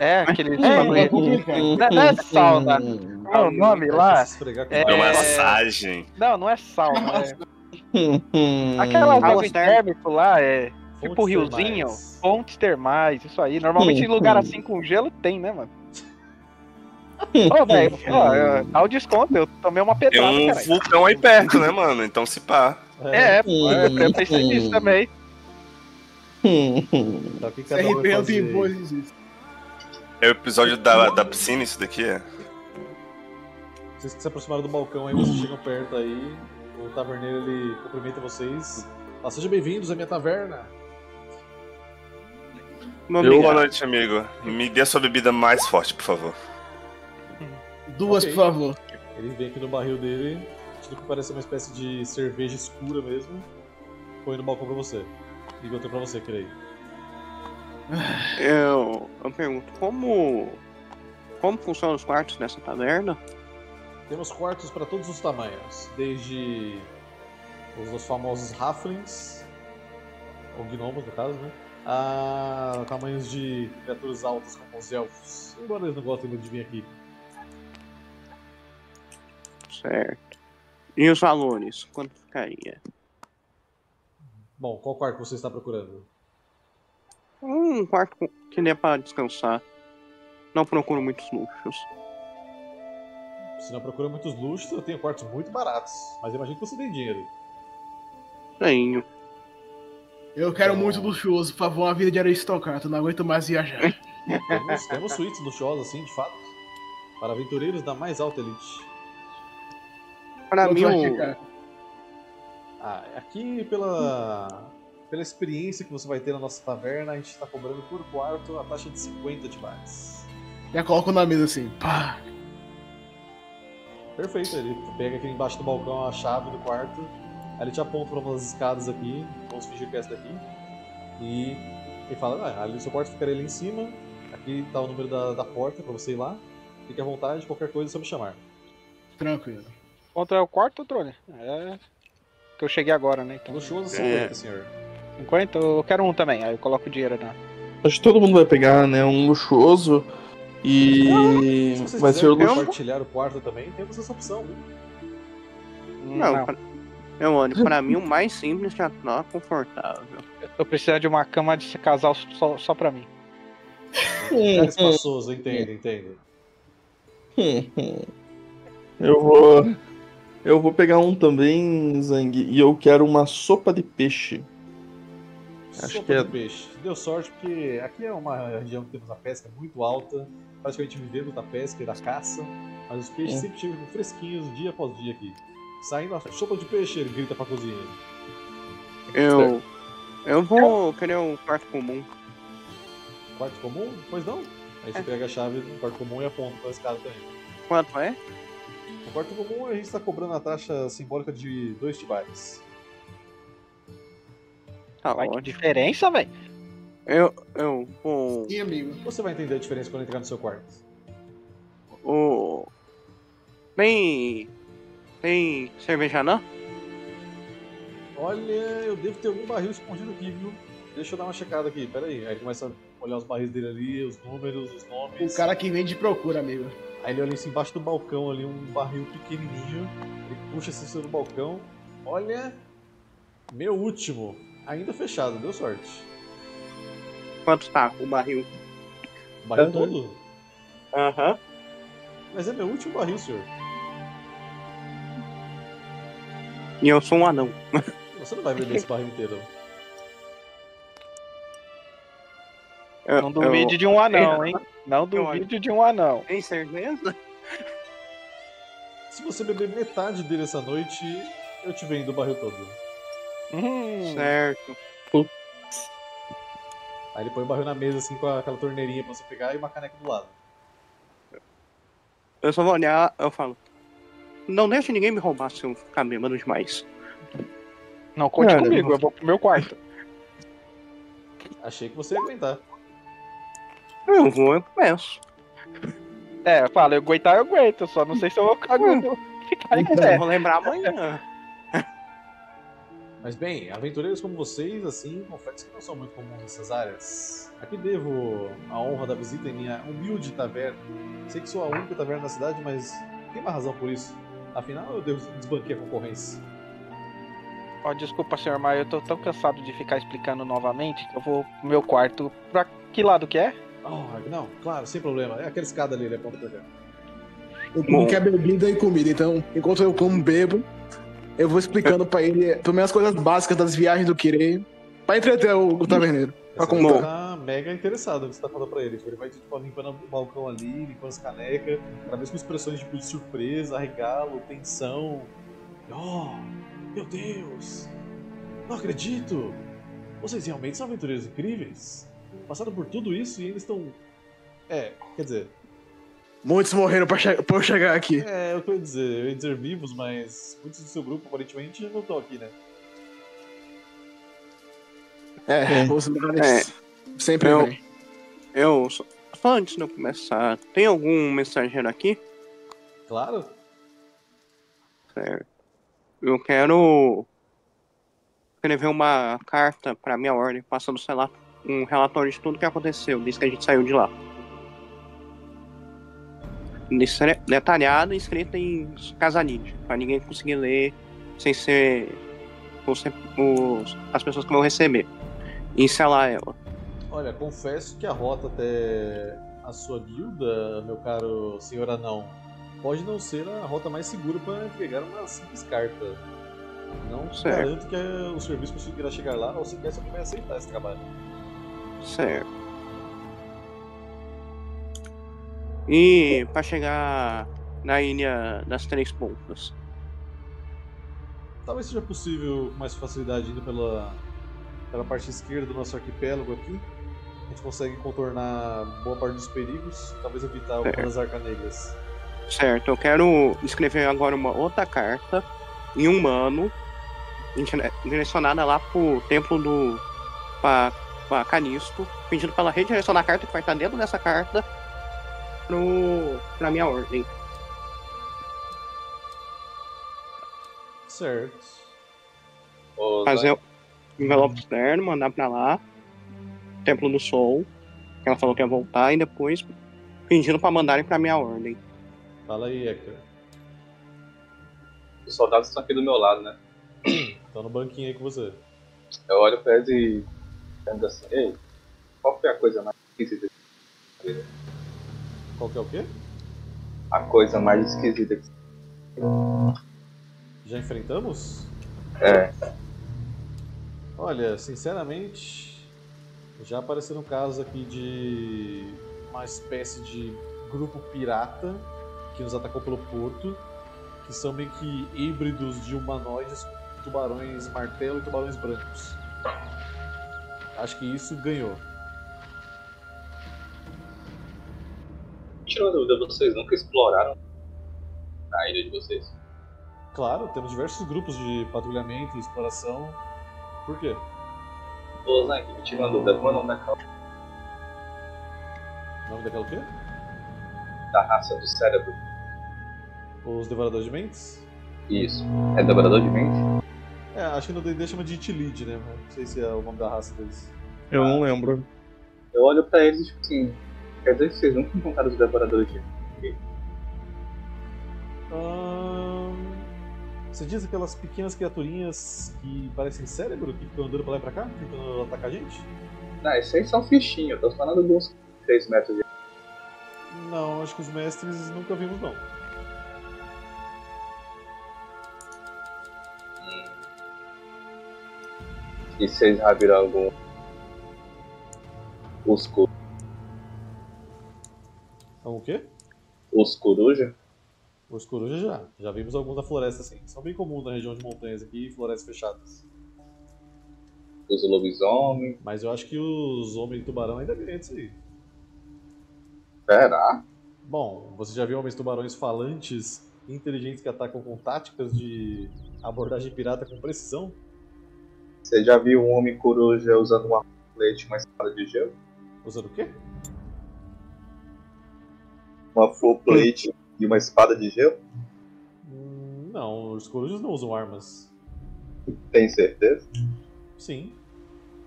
É, aquele. É, bagulho- é. Não, não é sauna. Qual é o nome lá? É- É massagem. Não, não é sauna. É... Aquela Água térmica. térmico lá é. Tipo riozinho, termais. fontes termais, isso aí. Normalmente em lugar assim com gelo tem, né, mano? Ô, velho, ao desconto, eu tomei uma Tem pedrada, um cara. vulcão aí perto, né, mano? Então se pá. É, pô, eu eu pensei nisso também. Então, que cada um vai fazer É o episódio da, da piscina, isso daqui é. Vocês que se aproximaram do balcão aí, vocês chegam perto aí. O taverneiro ele cumprimenta vocês. Fala, sejam bem-vindos à minha taverna. Eu, boa noite, amigo. Me dê a sua bebida mais forte, por favor. Duas, Ok. por favor. Ele vem aqui no barril dele, tudo que parece uma espécie de cerveja escura mesmo. Põe no balcão pra você. E outra pra você, creio. Eu, eu pergunto, como. Como funcionam os quartos nessa taverna? Temos quartos para todos os tamanhos, desde os, os famosos halflings, ou gnomos no caso, né? A tamanhos de criaturas altas como os elfos, embora eles não gostem muito de vir aqui. Certo. E os valores? Quanto ficaria? Bom, qual quarto você está procurando? Um quarto que dê pra descansar. Não procuro muitos luxos. Se não procura muitos luxos, eu tenho quartos muito baratos, mas eu imagino que você tem dinheiro. Tenho. Eu quero muito luxuoso, por favor, uma vida de aristocrata. Não aguento mais viajar. Temos, temos suítes luxuosas, assim, de fato, para aventureiros da mais alta elite. Quanto mim, o-? Ah, aqui pela, pela experiência que você vai ter na nossa taverna, a gente está cobrando por quarto a taxa de 50 de bares. Já coloco na mesa assim. Pá. Perfeito, ele pega aqui embaixo do balcão a chave do quarto, aí ele te aponta para umas escadas aqui, vamos fingir que é essa daqui, e ele fala, ah, ali o seu quarto ficaria ali em cima, aqui tá o número da, da porta para você ir lá, fique à vontade, qualquer coisa é só me chamar. Tranquilo. Quanto é o quarto, Drone? É. Que eu cheguei agora, né? Então. Luxuoso 50, É. senhor. 50? Eu quero um também, aí eu coloco o dinheiro na. Acho que todo mundo vai pegar, né? Um luxuoso. E Se vocês vai ser o Luxo. compartilhar o quarto também, temos essa opção. Não, Não, pra- eu olho, pra mim o mais simples já tá confortável. eu tô precisando de uma cama de casal só, só pra mim. Cara espaçoso, entende, entende. Eu vou. Eu vou pegar um também, Zang, e eu quero uma sopa de peixe. Acho Sopa que é- de peixe. Deu sorte porque aqui é uma região que temos a pesca muito alta, praticamente vivendo da pesca e da caça, mas os peixes É. sempre chegam fresquinhos dia após dia aqui. Saindo a sopa de peixe, ele grita pra cozinha. Eu. Eu vou querer um quarto comum. Quarto comum? Pois não. Aí você É. pega a chave do quarto comum e aponta pra escada também. Quanto é? No quarto comum a gente está cobrando a taxa simbólica de dois tibares. Tá Vai que diferença, velho. Eu. Eu. O. Sim, amigo. Você vai entender a diferença quando entrar no seu quarto. O. Tem. Tem cerveja não? Olha, eu devo ter algum barril escondido aqui, viu? Deixa eu dar uma checada aqui, pera aí. Aí ele começa a olhar os barris dele ali, os números, os nomes. O cara que vende procura, amigo. Aí ele olha assim embaixo do balcão ali, um barril pequenininho. Ele puxa assim sobre o balcão. Olha, meu último. Ainda fechado, deu sorte. Quanto tá o barril? O barril Aham. todo? Aham. Mas é meu último barril, senhor. E eu sou um anão. Você não vai beber esse barril inteiro. Eu, Não duvide de um anão, hein? Não Eu duvide de um anão. Tem certeza? Se você beber metade dele essa noite, eu te vendo o barril todo. Hum, Certo. Aí ele põe o barril na mesa assim com aquela torneirinha pra você pegar e uma caneca do lado. Eu só vou olhar, eu falo. Não deixe ninguém me roubar se eu ficar bêbado demais. Não conte Cara, comigo, eu vou pro meu quarto. Achei que você ia aguentar. Eu vou, eu peço. É, fala, eu aguentar, eu aguento, só não sei se eu vou ficar, ficar em Eu pé. vou lembrar amanhã. Mas bem, aventureiros como vocês, assim, confesso que não são muito comuns nessas áreas. Aqui devo a honra da visita em minha humilde taverna. Sei que sou a única taverna da cidade, mas tem uma razão por isso. Afinal, eu devo desbanquei a concorrência. Ó, desculpa, senhor, mas eu tô tão cansado de ficar explicando novamente que eu vou pro meu quarto. Pra que lado que é? Oh, não, claro, sem problema. É aquela escada ali, ele aponta pra cá. O Bom. Kumo quer bebida e comida, então enquanto eu como bebo, eu vou explicando pra ele pelo menos as coisas básicas das viagens do Kirei, pra entreter o, o taverneiro. Pra contar. tá mega interessado no que você tá falando pra ele. Ele vai tipo, limpando o balcão ali, limpando as canecas, cada vez com expressões tipo, de surpresa, arregalo, tensão. Oh, meu Deus! Não acredito! Vocês realmente são aventureiros incríveis? Passaram por tudo isso e ainda estão. É, quer dizer, Muitos morreram pra, che pra eu chegar aqui. é eu ia dizer. Eu ia dizer vivos, mas muitos do seu grupo aparentemente não estão aqui, né? É, É. os males sempre Eu- vem. Eu. Só, só antes de eu começar, tem algum mensageiro aqui? Claro? Certo. Eu quero escrever uma carta pra minha ordem, passando, sei lá, um relatório de tudo que aconteceu desde que a gente saiu de lá. Destre- Detalhado e escrito em casanite, pra ninguém conseguir ler sem ser os, os- as pessoas que vão receber. E selar ela. Olha, confesso que a rota até a sua guilda, meu caro senhor anão, pode não ser a rota mais segura para entregar uma simples carta. Não Certo. garanto que o serviço conseguirá chegar lá ou sequer se alguém vai aceitar esse trabalho. Certo. E pra chegar na ilha das Três Pontas. Talvez seja possível com mais facilidade indo pela, pela parte esquerda do nosso arquipélago aqui. A gente consegue contornar boa parte dos perigos, talvez evitar alguma Certo. das arcas negras. Certo, eu quero escrever agora uma outra carta em humano, dire- direcionada lá pro templo do. pra, pra Canisto, pedindo pra ela redirecionar a carta que vai estar dentro dessa carta pro, pra minha ordem. Certo. Ô, Fazer o envelope externo, mandar pra lá, Templo do Sol, que ela falou que ia voltar, e depois pedindo pra mandarem pra minha ordem. Fala aí, Hector. Os soldados estão aqui do meu lado, né? Tô no banquinho aí com você. Eu olho pra eles e pergunto assim, ei, qual foi a coisa mais esquisita? que- Qual que é o quê? A coisa mais esquisita que Já enfrentamos? É, Olha, sinceramente, já apareceram casos aqui de uma espécie de grupo pirata que nos atacou pelo porto, que são meio que híbridos de humanoides tubarões martelo e tubarões brancos. Acho que isso ganhou. Tirou uma dúvida, vocês nunca exploraram a ilha de vocês? Claro, temos diversos grupos de patrulhamento e exploração. Por quê? Ô, Zank, me tira uma dúvida, qual é o nome daquela O nome daquela o quê? da raça do cérebro? Os Devoradores de Mentes? Isso. É devorador de mente? É, acho que no D&D chama de Itilid, né? Não sei se é o nome da raça deles. Eu não lembro. Eu olho pra eles e tipo assim, quer dizer que vocês nunca encontraram os devoradores de? Ahn, Você diz aquelas pequenas criaturinhas que parecem cérebro, que ficam andando pra lá e pra cá, tentando atacar a gente? Não, esses aí são fichinhos, eu tô falando de uns 3 metros de. Não, acho que os mestres nunca vimos, não. E vocês já viram algum. Os. Então, o quê? os coruja? Os corujas já. Já vimos alguns da floresta, sim. São bem comuns na região de montanhas aqui e florestas fechadas. Os lobisomem? Mas eu acho que os homens tubarão ainda ganham disso aí. Será? Bom, você já viu homens tubarões falantes inteligentes que atacam com táticas de abordagem pirata com precisão? Você já viu um homem coruja usando uma flete e uma espada de gelo? Usando o quê? Uma full plate e uma espada de gelo? Hum, não, os corujas não usam armas. Tem certeza? Sim.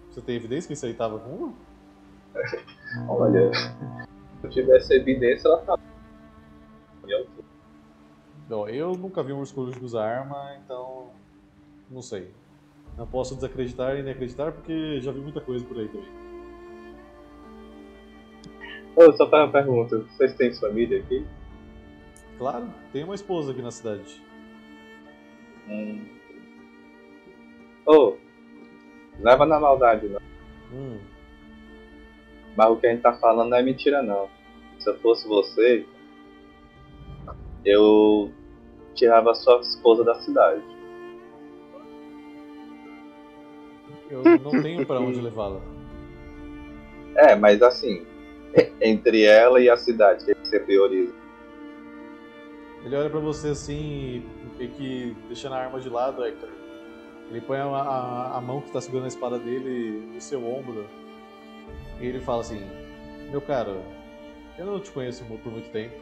Você tem evidência que isso aí tava com uma? Olha, se eu tivesse evidência, ela. Eu- Bom, eu nunca vi um urso coruja usar arma, então. Não sei. Não posso desacreditar e nem acreditar porque já vi muita coisa por aí também. Ô, só para uma pergunta, vocês têm família aqui? Claro, tem uma esposa aqui na cidade. Hum. Ô, leva na maldade, não. Hum, Mas o que a gente tá falando não é mentira, não. Se eu fosse você, eu tirava a sua esposa da cidade. eu não tenho pra onde levá-la. É, mas assim, entre ela e a cidade, que você prioriza? Ele olha pra você assim, meio que deixando a arma de lado, Hector. Ele põe a, a, a mão que tá segurando a espada dele no seu ombro. E ele fala assim: Meu caro, eu não te conheço por muito tempo.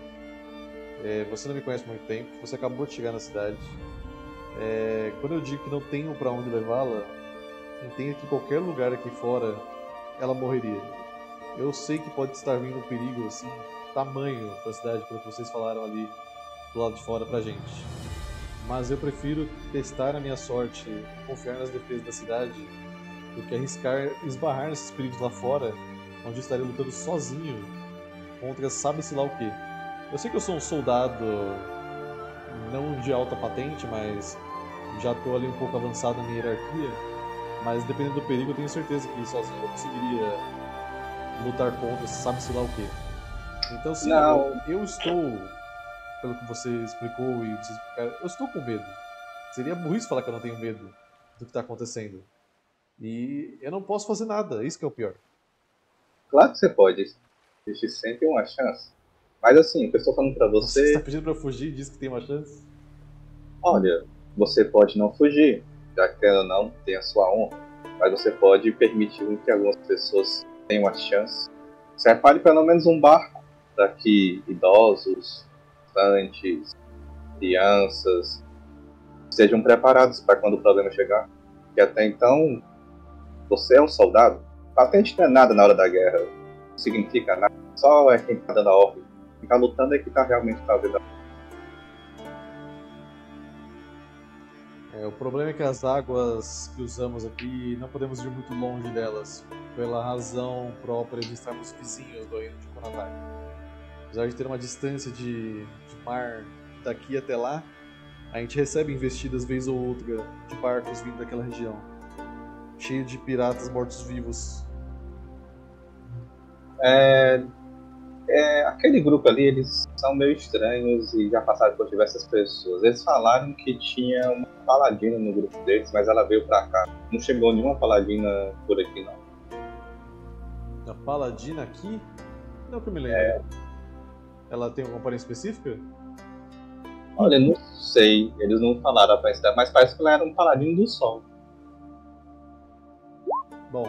É, você não me conhece muito tempo. Você acabou de chegar na cidade. É, quando eu digo que não tenho pra onde levá-la, entenda que qualquer lugar aqui fora ela morreria. Eu sei que pode estar vindo um perigo assim, tamanho da cidade, pelo que vocês falaram ali do lado de fora pra gente. Mas eu prefiro testar a minha sorte, confiar nas defesas da cidade, do que arriscar esbarrar nesses perigos lá fora, onde eu estaria lutando sozinho contra sabe-se lá o que. Eu sei que eu sou um soldado não de alta patente, mas já tô ali um pouco avançado na minha hierarquia. Mas dependendo do perigo, eu tenho certeza que sozinho eu conseguiria lutar contra sabe-se lá o que. Então, sim, Não. eu, eu estou pelo que você explicou e vocês explicaram, eu estou com medo. Seria burrice falar que eu não tenho medo do que está acontecendo. E eu não posso fazer nada, isso que é o pior. Claro que você pode, existe sempre uma chance. Mas assim, o que eu estou falando pra Você você, está pedindo para eu fugir e diz que tem uma chance? olha, você pode não fugir, já que ela não tem a sua honra, mas você pode permitir que algumas pessoas tenham a chance. Separe pelo menos um barco que idosos, gestantes, crianças sejam preparados para quando o problema chegar. Que até então você é um soldado. Patente não é nada na hora da guerra. Não significa nada. Só é quem está dando a ordem. tá lutando é que tá realmente fazendo. É, o problema é que as águas que usamos aqui não podemos ir muito longe delas, pela razão própria de estarmos vizinhos do reino de Konatai. Apesar de ter uma distância de, de mar daqui até lá, a gente recebe investidas vez ou outra de barcos vindo daquela região, cheio de piratas mortos-vivos. É, é, aquele grupo ali, eles são meio estranhos e já passaram por diversas pessoas. Eles falaram que tinha uma paladina no grupo deles, mas ela veio pra cá. Não chegou nenhuma paladina por aqui, não. A paladina aqui? Não que eu me lembro. É. Ela tem alguma aparência específica? Olha, não sei. Eles não falaram a aparência dela, mas parece que ela era um paladino do sol. Bom,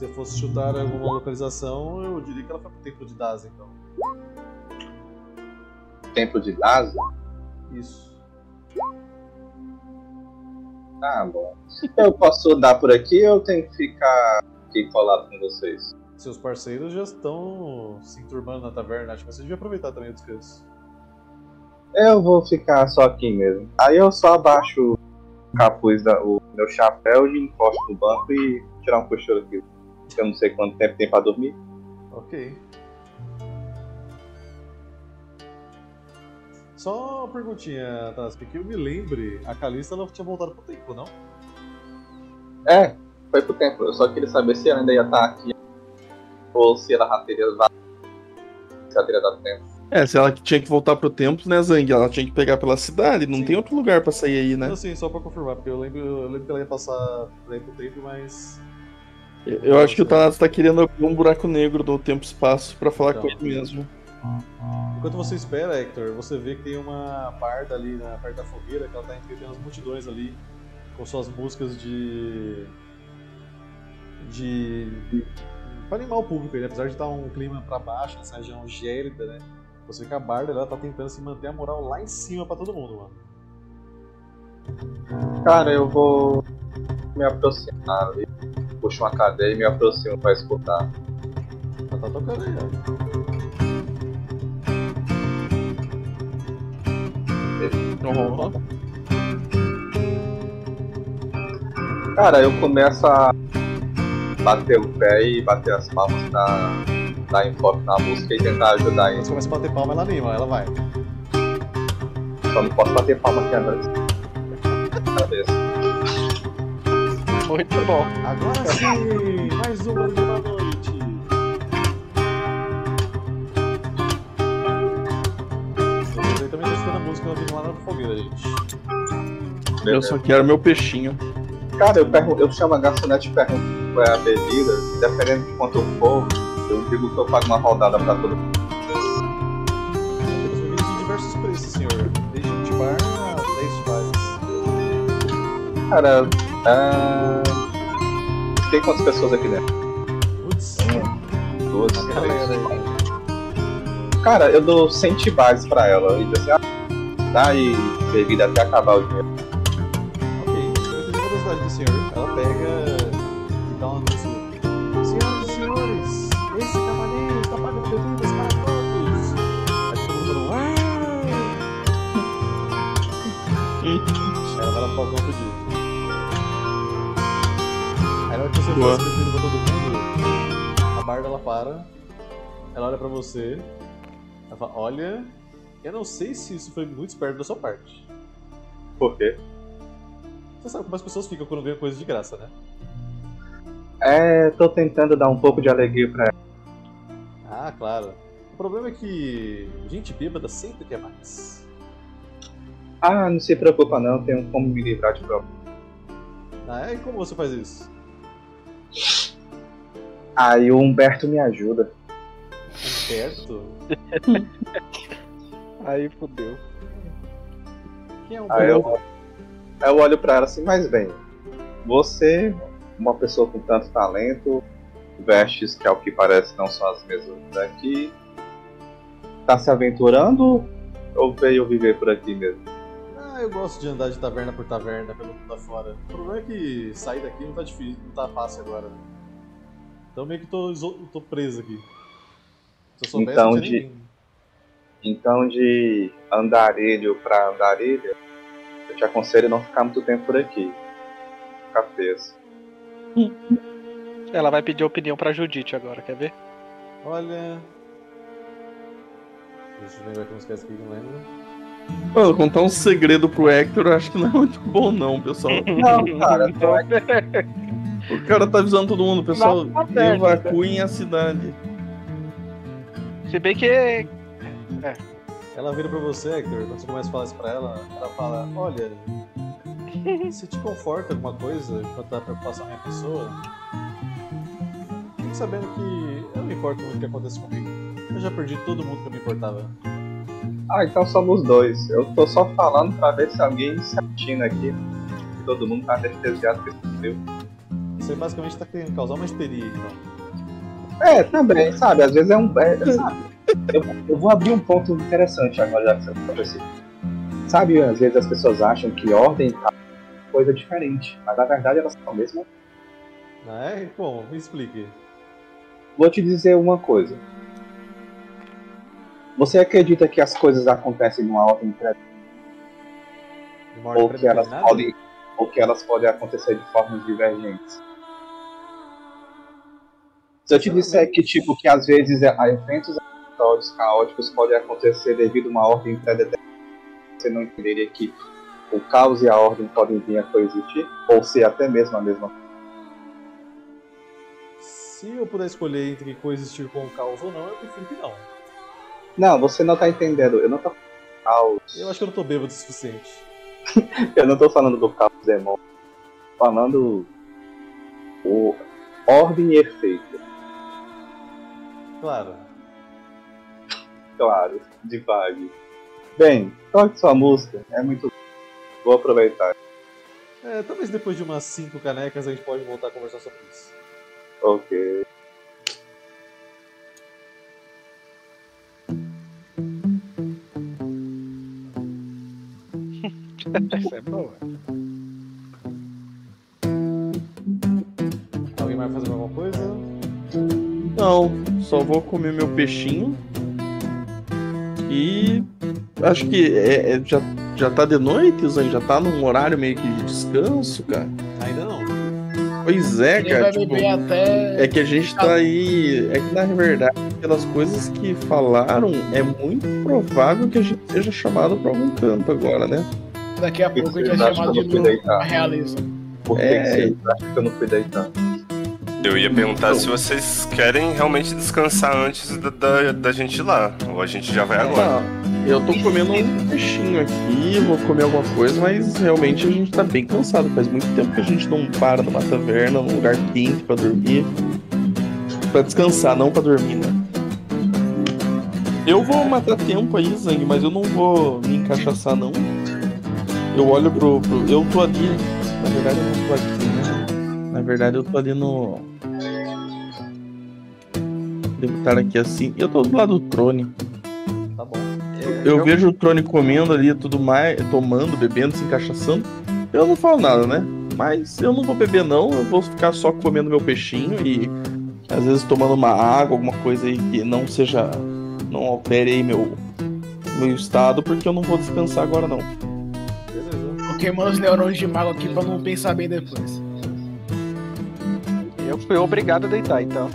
se eu fosse chutar alguma localização, eu diria que ela foi pro templo de Daza, então. Templo de Daza? Isso. Ah, bom. Eu posso dar por aqui ou eu tenho que ficar aqui colado com vocês? Seus parceiros já estão se enturmando na taverna, acho que você devia aproveitar também o descanso. Eu vou ficar só aqui mesmo. Aí eu só abaixo o capuz, da, o meu chapéu e encosto no banco e tirar um cochilo aqui. Eu não sei quanto tempo tem pra dormir. Ok. Só uma perguntinha, Tasca, que eu me lembre, a Calista ela tinha voltado pro templo, não? É, foi pro tempo. Eu só queria saber se ela ainda ia estar aqui ou se ela já teria dado, se ela teria dado tempo. É, se ela tinha que voltar pro templo, né, Zang? Ela tinha que pegar pela cidade, não Sim. tem outro lugar pra sair aí, né? Não, sim, só pra confirmar, porque eu lembro, eu lembro que ela ia passar pra ir pro templo, mas. Eu eu acho que o Thanatos tá querendo abrir um buraco negro do tempo-espaço pra falar Então. com ele mesmo. Enquanto você espera, Hector, você vê que tem uma parda ali na perto da fogueira, que ela tá entretendo as multidões ali, com suas músicas de. de. pra animar o público aí, né? apesar de estar um clima pra baixo, nessa região gélida, né? Você vê que a Barda ela tá tentando se manter a moral lá em cima pra todo mundo, mano. Cara, eu vou me aproximar ali. Puxo uma cadeia e me aproximo pra escutar. Ela tá tocando aí, ó. Uhum. Cara, eu começo a bater o pé e bater as palmas pra dar enfoque na música e tentar ajudar ele. você começa a bater palma, ela anima, ela vai. Só não posso bater palma aqui agora. Cabeça. Muito bom. Agora sim! Mais uma de uma noite! Aí também estão escutando a música vindo lá na fogueira, gente. Eu só quero meu peixinho. Cara, eu, pergunto, eu chamo a garçonete e pergunto qual é a bebida. Dependendo de quanto eu for, eu digo que eu pago uma rodada pra todo mundo. Temos bebidas de diversos preços, senhor. Desde 20 bar a 10 bares. Cara, é... tem quantas pessoas aqui dentro? Duas, galera três. Cara, eu dou 100 bares pra ela. E digo assim, ah, dá aí bebida até acabar o dinheiro. Você faz bebida pra todo mundo, a barda ela para, ela olha pra você, ela fala, olha, eu não sei se isso foi muito esperto da sua parte. Por quê? Você sabe como as pessoas ficam quando ganham coisa de graça, né? É, tô tentando dar um pouco de alegria pra ela. Ah, claro. O problema é que gente bêbada sempre quer mais. Ah, não se preocupa não, tenho como me livrar de problema. Ah, e como você faz isso? Aí o Humberto me ajuda. Humberto? Aí fudeu. Quem é Aí Humberto? eu, aí eu olho pra ela assim, mas bem, você, uma pessoa com tanto talento, vestes que ao que parece não são as mesmas daqui, tá se aventurando ou veio viver por aqui mesmo? Ah, eu gosto de andar de taverna por taverna pelo mundo afora. O problema é que sair daqui não tá difícil, não tá fácil agora. Então meio que tô, tô preso aqui. Se eu soubesse, Então, não de-. Então, de andarilho pra andarilha, eu te aconselho não ficar muito tempo por aqui. Ficar preso. Ela vai pedir opinião pra Judite agora, quer ver? Olha. Deixa eu lembrar que não esquece aqui, não lembro. Mano, contar um segredo pro Hector eu acho que não é muito bom, não, pessoal. Não, cara, não é O cara tá avisando todo mundo, pessoal, certo, evacuem a cidade. Se bem que. Ela vira pra você, Hector, quando você começa a falar isso pra ela, ela fala, olha. Se te conforta alguma coisa quanto à preocupação da minha pessoa, fique sabendo que eu não me importo muito o que acontece comigo. Eu já perdi todo mundo que eu me importava. Ah, então somos dois. Eu tô só falando pra ver se alguém se atina aqui. Que todo mundo tá anestesiado com esse frio. Você basicamente tá querendo causar uma histeria, então. É, também, sabe? Às vezes é um. É, sabe? Eu, eu vou abrir um ponto interessante agora, já que você falou assim. Sabe, às vezes as pessoas acham que ordem tá coisa diferente, mas na verdade elas são a mesma. É? Bom, me explique. Vou te dizer uma coisa. Você acredita que as coisas acontecem numa ordem pré De uma ordem ou que elas podem ou que elas podem acontecer de formas divergentes? Se eu te disser que tipo que às vezes eventos aleatórios caóticos podem acontecer devido a uma ordem pré-determinada, você não entenderia que o caos e a ordem podem vir a coexistir ou ser até mesmo a mesma coisa? Se eu puder escolher entre coexistir com o caos ou não, eu prefiro que não. Não, você não tá entendendo. Eu não tô falando do caos. Eu acho que eu não tô bêbado o suficiente. Eu não tô falando do caos demon. Tô falando o ordem e efeito. Claro. Claro, devague. Bem, toque sua música, é muito. Vou aproveitar. É, talvez depois de umas 5 canecas a gente pode voltar a conversar sobre isso. Ok. Essa é boa. Alguém vai fazer alguma coisa? Não, só vou comer meu peixinho. E acho que é, é- já, já tá de noite, Zan, já tá num horário meio que de descanso, cara. Ainda não. Pois é, Ele cara. tipo, até. é que a gente tá aí. É que na verdade, pelas coisas que falaram, é muito provável que a gente seja chamado pra algum canto agora, né? Daqui a pouco a gente vai eu de novo deitar? pra realeza. Por que, É. que vocês acham que eu não fui deitar? Eu ia perguntar se vocês querem realmente descansar antes da, da, da gente ir lá. Ou a gente já vai agora. Tá, eu tô comendo um peixinho aqui, vou comer alguma coisa, mas realmente a gente tá bem cansado. Faz muito tempo que a gente não para numa taverna, num lugar quente pra dormir. Pra descansar, não pra dormir, né? Eu vou matar tempo aí, Zang, mas eu não vou me encaixaçar, não. Eu olho pro, pro- Eu tô ali. Na verdade, eu não tô aqui, né? Na verdade, eu tô ali no. Devo estar aqui assim. Eu tô do lado do trone. Tá bom. Eu vejo o Trone comendo ali tudo mais, tomando, bebendo, se encaixaçando. Eu não falo nada, né? Mas eu não vou beber não, eu vou ficar só comendo meu peixinho e às vezes tomando uma água, alguma coisa aí que não seja. não altere aí meu, meu estado, porque eu não vou descansar agora não. Queimando os neurônios de mago aqui pra não pensar bem depois. Eu fui obrigado a deitar, então.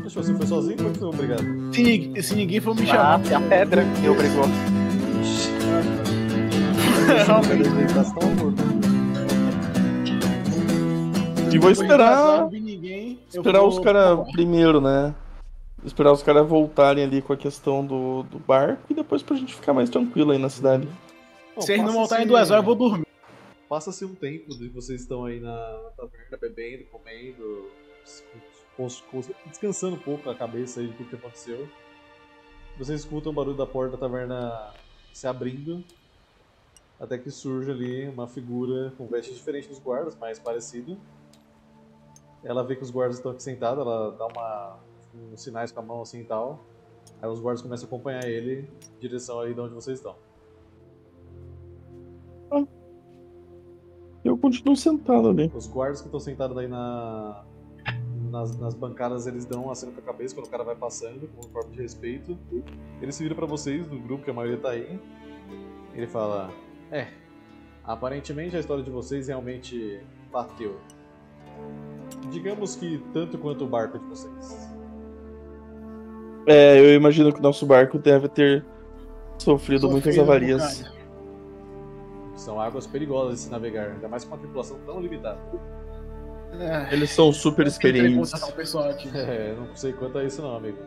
Deixa você foi sozinho ou foi obrigado? Se, ni- se ninguém for me Ah, chamar. a pedra me obrigou. E vou esperar. ninguém, Esperar vou- os caras primeiro, né? Esperar os caras voltarem ali com a questão do, do barco e depois pra gente ficar mais tranquilo aí na cidade. Bom, Se eles não voltarem em duas horas, eu vou dormir. Passa-se um tempo de que vocês estão aí na, na taverna, bebendo, comendo, descansando um pouco a cabeça aí de tudo que aconteceu. Vocês escutam o barulho da porta da taverna se abrindo, até que surge ali uma figura com veste diferente dos guardas, mais parecida. Ela vê que os guardas estão aqui sentados, ela dá uma, uns sinais com a mão assim e tal. Aí os guardas começam a acompanhar ele em direção aí de onde vocês estão. Eu continuo sentado ali. Os guardas que estão sentados aí na nas, nas bancadas eles dão um aceno com a cabeça quando o cara vai passando, como forma de respeito. Ele se vira pra vocês, do grupo, que a maioria tá aí. Ele fala: É, aparentemente a história de vocês realmente bateu. Digamos que tanto quanto o barco de vocês. É, eu imagino que o nosso barco deve ter sofrido, muitas Sofrido um avarias. São águas perigosas de se navegar, ainda mais com uma tripulação tão limitada. É, Eles são super experientes. contratar pessoal aqui. É, não sei quanto a isso não, amigo.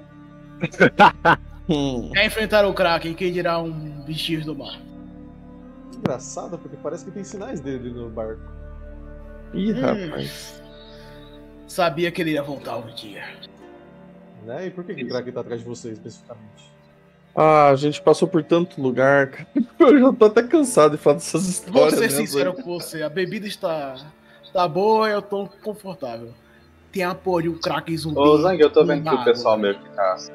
É enfrentar o Kraken, quem dirá um bichinho do mar. Engraçado, porque parece que tem sinais dele no barco. Ih, Hum. rapaz. Sabia que ele ia voltar um dia. Né? E por que, que o Kraken tá atrás de vocês especificamente? Ah, a gente passou por tanto lugar, cara. Eu já tô até cansado de falar dessas Vou histórias. ser né, sincero Zé? com você, a bebida está, está boa e eu tô confortável. Tem a porra de um Kraken zumbi. Ô, Zang, eu tô vendo que o pessoal meio que caça.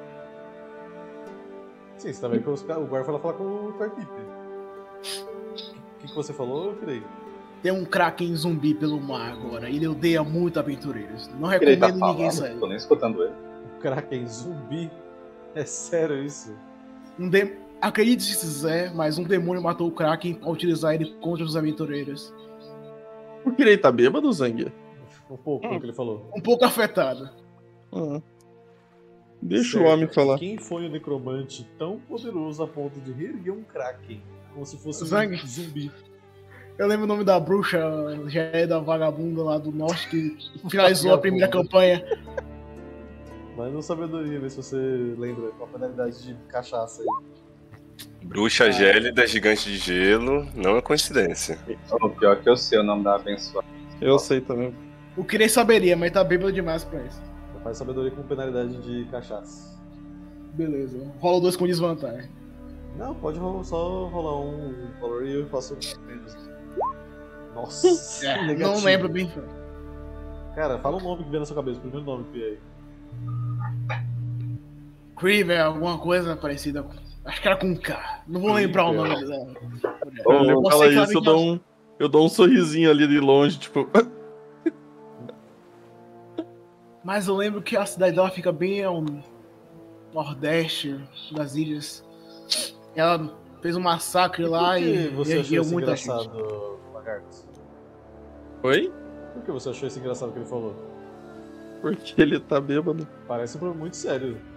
Sim, você tá vendo que os o guarda foi lá falar com, a equipe. O que, que você falou, Kirei? Tem um Kraken zumbi pelo mar agora. Ele odeia muito aventureiros. Não tá recomendo ninguém falando, sair. tô nem escutando ele. O Kraken zumbi? É sério isso? Um de... Acredite se quiser, mas um demônio matou o Kraken pra utilizar ele contra os aventureiros. Por que ele tá bêbado, Zang? Um pouco, pelo que ele falou. Um pouco afetado. Ah. Deixa Certo. o homem falar. Quem foi o necromante tão poderoso a ponto de reerguer um Kraken? Como se fosse Zang. um zumbi. Eu lembro o nome da bruxa, já é da vagabunda lá do norte, que finalizou a primeira campanha. Mas não sabedoria, ver se você lembra qual a penalidade de cachaça aí. Bruxa gélida, gigante de gelo, não é coincidência. O pior que eu sei o nome da abençoada. Eu sei também. O que nem saberia, mas tá bêbado demais pra isso. Faz sabedoria com penalidade de cachaça. Beleza. Rola dois com desvantagem. Não, pode rolar, só rolar um valor e eu faço menos. Nossa, É, não lembro bem. Cara, fala um nome que vem na sua cabeça, o primeiro nome que vier aí. Creeper, alguma coisa parecida com. Acho que era com K. Não vou lembrar o nome dela. Quando ele Você fala isso, eu dou, um, eu dou um sorrisinho ali de longe, tipo. Mas eu lembro que a cidade dela fica bem ao nordeste das ilhas. Ela fez um massacre lá e você achou ergueu isso muita gente. engraçado, Lagarto? Oi? Por que você achou isso engraçado que ele falou? Porque ele tá bêbado. Parece um problema muito sério.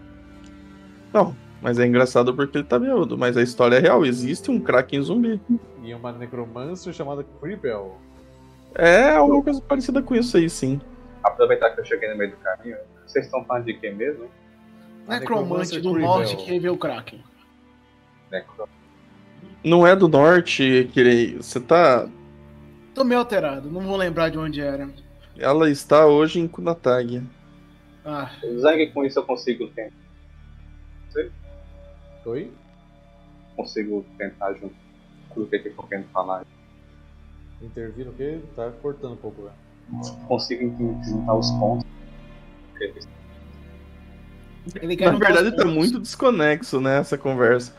Não, mas é engraçado porque ele tá bêbado. Mas a história é real. Existe um Kraken zumbi. E uma necromancer chamada Creepel. É alguma coisa parecida com isso aí, sim. Aproveitar que eu cheguei no meio do caminho. Vocês estão falando de quem mesmo? Necromante Necromancer do Creeper. norte que vê o Kraken. Necro. Não é do norte, que você tá. Tô meio alterado, não vou lembrar de onde era. Ela está hoje em Kunatag. Ah, Zang, com isso eu consigo, ten- Oi? consigo tentar junto com o que eu tô querendo falar. Intervir no quê? Tá cortando um pouco, velho. Consigo juntar os pontos. Na verdade, tá pontos. muito desconexo, né, essa conversa.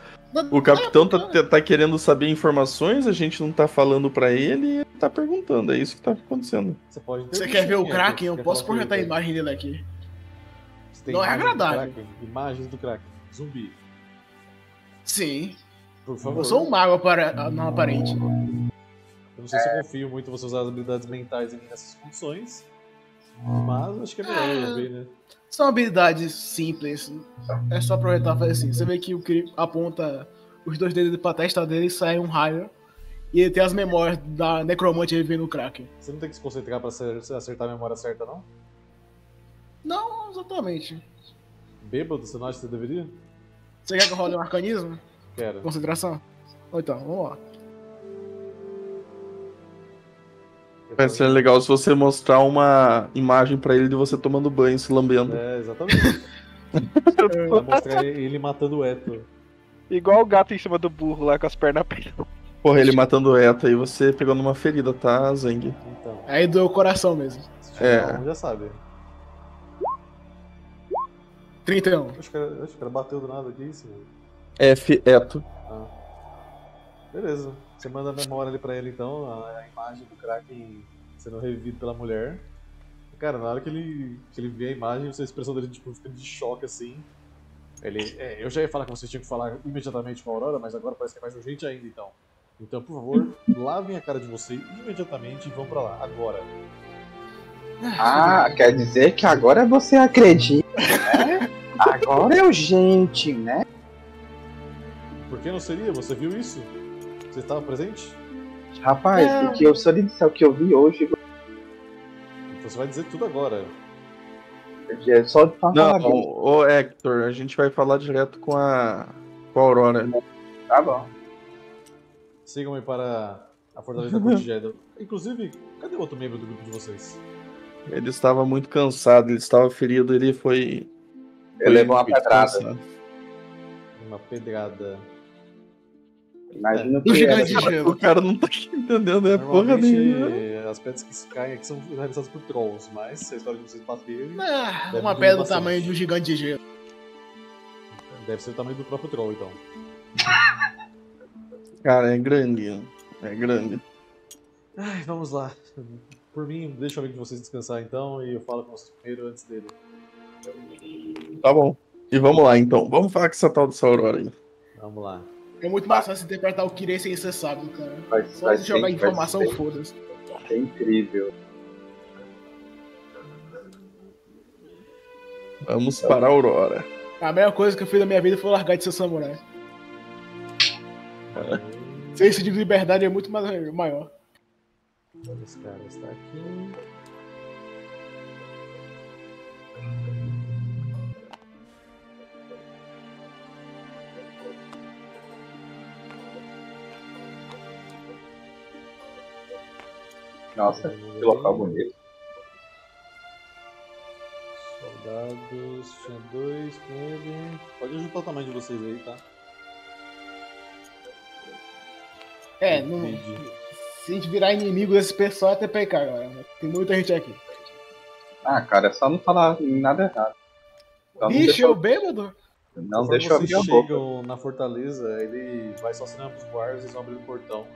O capitão tá, tá querendo saber informações, a gente não tá falando pra ele e ele tá perguntando. É isso que tá acontecendo. Você pode Você quer ver o é, Kraken? você Eu posso projetar a imagem dele aqui. Você Não é agradável. Imagens do Kraken. Zumbi. Sim. Por favor. Eu sou um mago apara- não aparente. Eu não sei se eu confio muito você usar as habilidades mentais em nessas condições. Mas acho que é melhor eu ver, né? São habilidades simples. É só projetar e fazer assim. Você vê que o Krip aponta os dois dedos pra testa dele e sai um raio. E ele tem as memórias da necromante ele vê no Kraken. Você não tem que se concentrar pra acer- acertar a memória certa, não? Não, exatamente. Bêbado, você não acha que você deveria? Você quer que eu role um arcanismo? Quero. Concentração? Ou então, vamos lá. Vai ser legal se você mostrar uma imagem pra ele de você tomando banho, se lambendo. É, exatamente. Vai mostrar ele matando o Eto. Igual o gato em cima do burro lá com as pernas apertadas. Porra, ele matando o Eta e você pegando uma ferida, tá, Zeng? Então, Aí doeu o coração mesmo. É. já sabe. 31. Acho que, era, acho que era bateu do nada aqui, isso. F, Eto. Beleza. Você manda a memória ali pra ele então, a, a imagem do Kraken sendo revivido pela mulher. Cara, na hora que ele, que ele vê a imagem, a expressão dele tipo, fica de choque assim. Ele, é, eu já ia falar que vocês tinham que falar imediatamente com a Aurora, mas agora parece que é mais urgente ainda, então. Então, por favor, lavem a cara de vocês imediatamente e vão pra lá, agora. Ah, quer dizer que agora você acredita, né? Agora é urgente, né? Por que não seria? Você viu isso? Você estava presente? Rapaz, o que eu só lhe disser o que eu vi hoje, Então você vai dizer tudo agora. é só de falar. Não, ô Hector, a gente vai falar direto com a, com a Aurora. Tá bom. Sigam-me para a Fortaleza da. Inclusive, cadê o outro membro do grupo de vocês? Ele estava muito cansado, ele estava ferido, ele foi. Ele levou uma pedrada. Uma pedrada. Imagina o Do que era. gigante de gelo. O cara não tá entendendo, é porra nenhuma. As pedras que caem aqui são realizadas por trolls, mas se a história de vocês baterem, Ah, uma pedra do tamanho de um gigante de gelo. deve ser o tamanho do próprio troll, então. Cara, é grande. É grande. Ai, vamos lá. Por mim, deixa o amigo de vocês descansar então e eu falo com vocês primeiro antes dele. Tá bom. E vamos lá então. Vamos falar com essa tal dessa Aurora aí. Vamos lá. É muito mais fácil interpretar o que irei sem ser sábio, cara. Vai, Só vai jogar informação, foda-se. ser incrível. Vamos para a Aurora. A melhor coisa que eu fiz na minha vida foi largar de ser samurai. Ser esse de liberdade é muito mais, maior. Esse cara está aqui. Nossa, que local bonito. Soldados, tinha dois com ele. Pode ajustar o tamanho de vocês aí, tá? É, não. Se a gente virar inimigo desse pessoal é TPK, galera. Tem muita gente aqui. Ah, cara, é só não falar nada errado. Só não Vixe, deixa, eu bêbado? não deixa eu vocês abrir a boca. chegam na fortaleza, ele vai só assinando os guardas e eles vão abrindo o portão.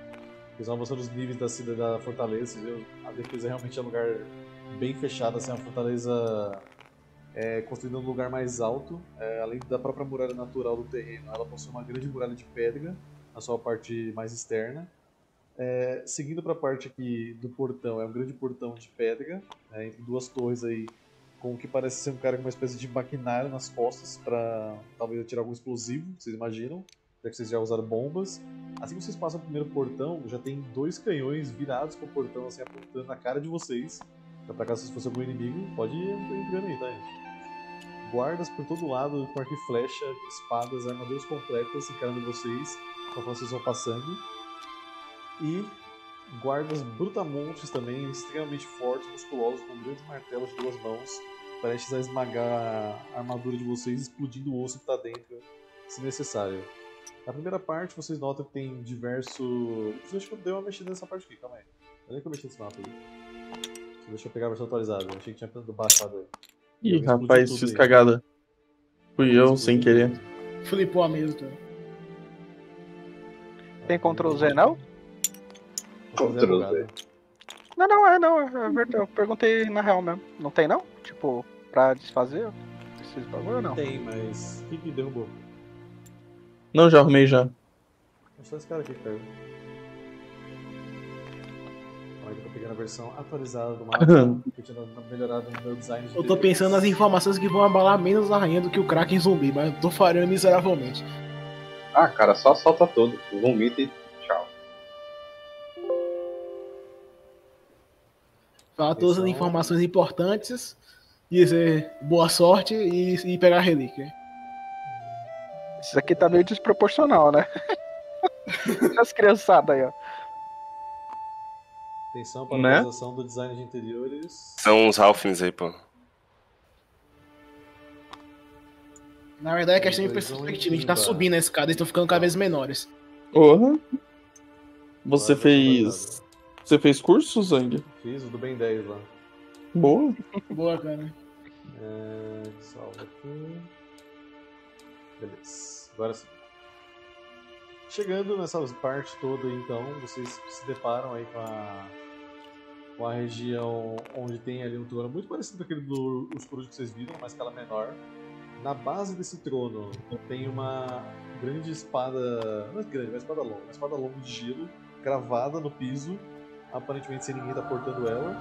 Eles vão mostrando os níveis da cidade da fortaleza. Viu? A defesa realmente é um lugar bem fechado, assim, é uma fortaleza é, construída num lugar mais alto. É, além da própria muralha natural do terreno, ela possui uma grande muralha de pedra na sua parte mais externa. É, seguindo para a parte aqui do portão, é um grande portão de pedra, né, entre duas torres aí, com o que parece ser um cara com uma espécie de maquinário nas costas para talvez atirar algum explosivo, vocês imaginam, já que vocês já usaram bombas. Assim que vocês passam o primeiro portão, já tem dois canhões virados pro portão, assim, apontando na cara de vocês. Então, pra caso fosse algum inimigo, pode ir entrando aí, tá, gente? Guardas por todo lado, com arco e flecha, espadas, armaduras completas encarando vocês, conforme vocês vão passando. E guardas brutamontes também, extremamente fortes, musculosos, com grandes martelos de duas mãos, prestes a esmagar a armadura de vocês, explodindo o osso que tá dentro, se necessário. Na primeira parte, vocês notam que tem diversos. Inclusive, acho que eu dei uma mexida nessa parte aqui, calma aí. Onde é que eu mexi nesse mapa aí? Deixa eu pegar a versão atualizada, eu achei que tinha baixado aí. Ih, rapaz, fiz aí. cagada. Fui eu, sem querer. Flipou a mesa, cara. Tem Ctrl Z, não? Ctrl. Z. Não, não, é não, é verdade. Eu perguntei na real mesmo. Não tem não? Tipo, pra desfazer esses bagulho ou não? Tem, mas. O que, que derrubou? Não, já arrumei já. É só esse cara aqui que caiu. Olha, eu tô pegando a versão atualizada do mapa, que eu tinha melhorado no meu design de Eu tô DD. pensando nas informações que vão abalar menos a rainha do que o Kraken zumbi, mas eu tô falhando miseravelmente. Ah, cara, só solta tudo. Vomita e Falar todas as Atenção. informações importantes, dizer boa sorte e, e pegar a relíquia. Isso aqui tá meio desproporcional, né? As criançadas aí, ó. Atenção para Né? a atualização do design de interiores. São os Halflings aí, pô. Na verdade é questão de perspectiva, a gente tá subindo a escada e estão ficando cada vez menores. Porra. Você fez. Você fez curso, Zang? Fiz o do Ben 10 lá. Boa. Boa, cara. É, salva aqui. Beleza. Agora sim. Chegando nessa parte toda, então, vocês se deparam aí com a uma região onde tem ali um trono muito parecido com aquele do Corujas que vocês viram, mas escala menor. Na base desse trono tem uma grande espada. Não é grande, uma espada longa. Uma espada longa de gelo, cravada no piso, aparentemente sem ninguém estar portando ela.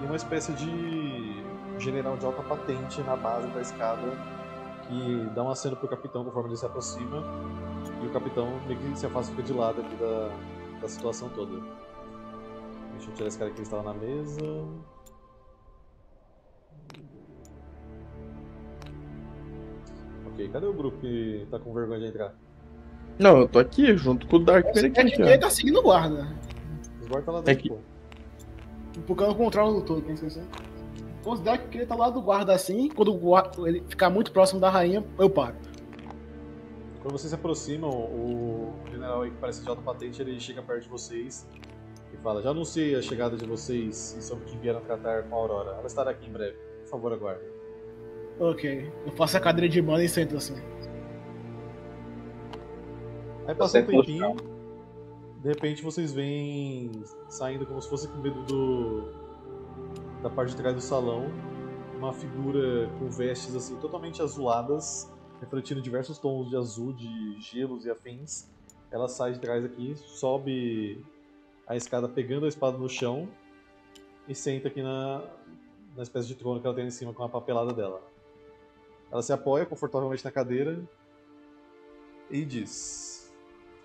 E uma espécie de general de alta patente na base da escada que dá um aceno pro capitão conforme ele se aproxima. E o capitão meio que se afasta e fica de lado aqui da, da situação toda. Deixa eu tirar esse cara que estava na mesa. Ok, cadê o grupo que tá com vergonha de entrar? Não, eu tô aqui junto com o Dark É que ele tá seguindo o guarda. Tá lá É dentro, que- pô. Empurrando o controle do todo, tem que esquecer. Considera que ele tá lá do guarda assim, quando o guarda, ele ficar muito próximo da rainha, eu paro. Quando vocês se aproximam, o general aí que parece de alta patente, ele chega perto de vocês e fala: Já anunciei a chegada de vocês e sobre o que vieram tratar com a Aurora. Ela estará aqui em breve. Por favor, aguardem. Ok. Eu faço a cadeira de mano e sento assim. Aí passa um tempinho, de repente vocês veem saindo como se fosse com medo do da parte de trás do salão, uma figura com vestes assim totalmente azuladas, refletindo diversos tons de azul, de gelos e afins. Ela sai de trás aqui, sobe a escada pegando a espada no chão e senta aqui na, na espécie de trono que ela tem em cima com a papelada dela. Ela se apoia confortavelmente na cadeira e diz: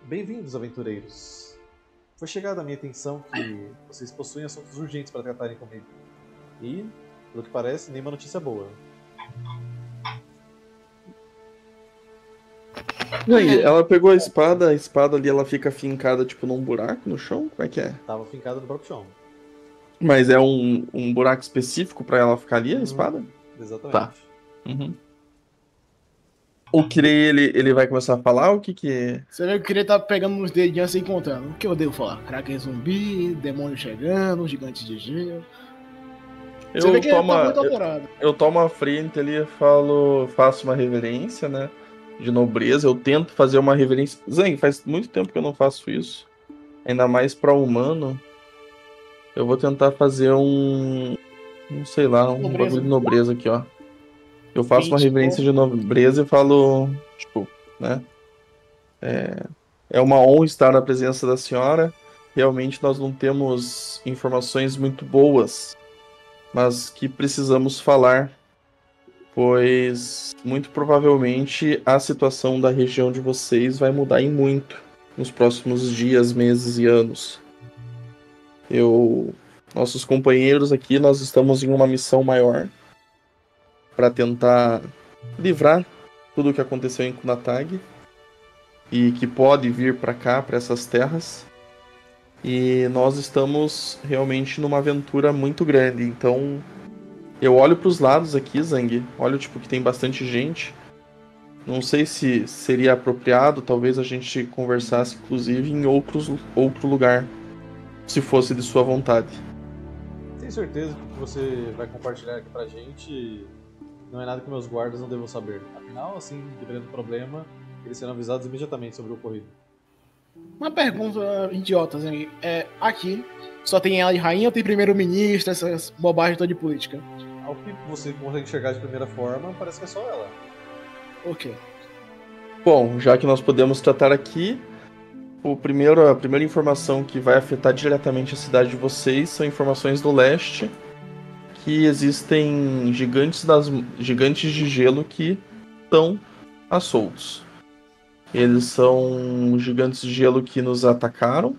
Bem-vindos, aventureiros. Foi chegada a minha atenção que vocês possuem assuntos urgentes para tratarem comigo. E, pelo que parece, nenhuma notícia boa. E aí, ela pegou a espada, a espada ali ela fica fincada tipo num buraco no chão? Como é que é? Tava fincada no próprio chão. Mas é um, um buraco específico pra ela ficar ali, a Uhum. espada? Exatamente. Tá. Uhum. O Kirei, ele, ele vai começar a falar o que que é? Você vê que o queria tá pegando nos dedinhos assim e contando. O que eu devo falar? Kraken zumbi, demônio chegando, gigante de gelo. Você Eu ele tomo, tá eu, eu tomo a frente ali e falo, faço uma reverência, né? De nobreza. Eu tento fazer uma reverência. Zeng, faz muito tempo que eu não faço isso. Ainda mais pra humano. Eu vou tentar fazer um. Não sei lá, um Nobreza. bagulho de nobreza aqui, ó. Eu faço uma reverência de nobreza e falo, tipo, né? É, é uma honra estar na presença da senhora. Realmente nós não temos informações muito boas, mas que precisamos falar, pois muito provavelmente a situação da região de vocês vai mudar em muito nos próximos dias, meses e anos. Eu, nossos companheiros aqui, nós estamos em uma missão maior para tentar livrar tudo o que aconteceu em Kunatag e que pode vir para cá, para essas terras. E nós estamos realmente numa aventura muito grande. Então, eu olho para os lados aqui, Zang, olho tipo que tem bastante gente. Não sei se seria apropriado, talvez a gente conversasse inclusive em outros, outro lugar, se fosse de sua vontade. Tenho certeza que você vai compartilhar aqui pra gente não é nada que meus guardas não devam saber. Afinal, assim, dependendo do problema, eles serão avisados imediatamente sobre o ocorrido. Uma pergunta idiota, assim. É, aqui só tem ela de rainha ou tem primeiro-ministro, essas bobagens todas de política? Ao que você consegue enxergar de primeira forma, parece que é só ela. Ok. Bom, já que nós podemos tratar aqui, o primeiro, a primeira informação que vai afetar diretamente a cidade de vocês são informações do leste, que existem gigantes das gigantes de gelo que estão a soltos. Eles são gigantes de gelo que nos atacaram.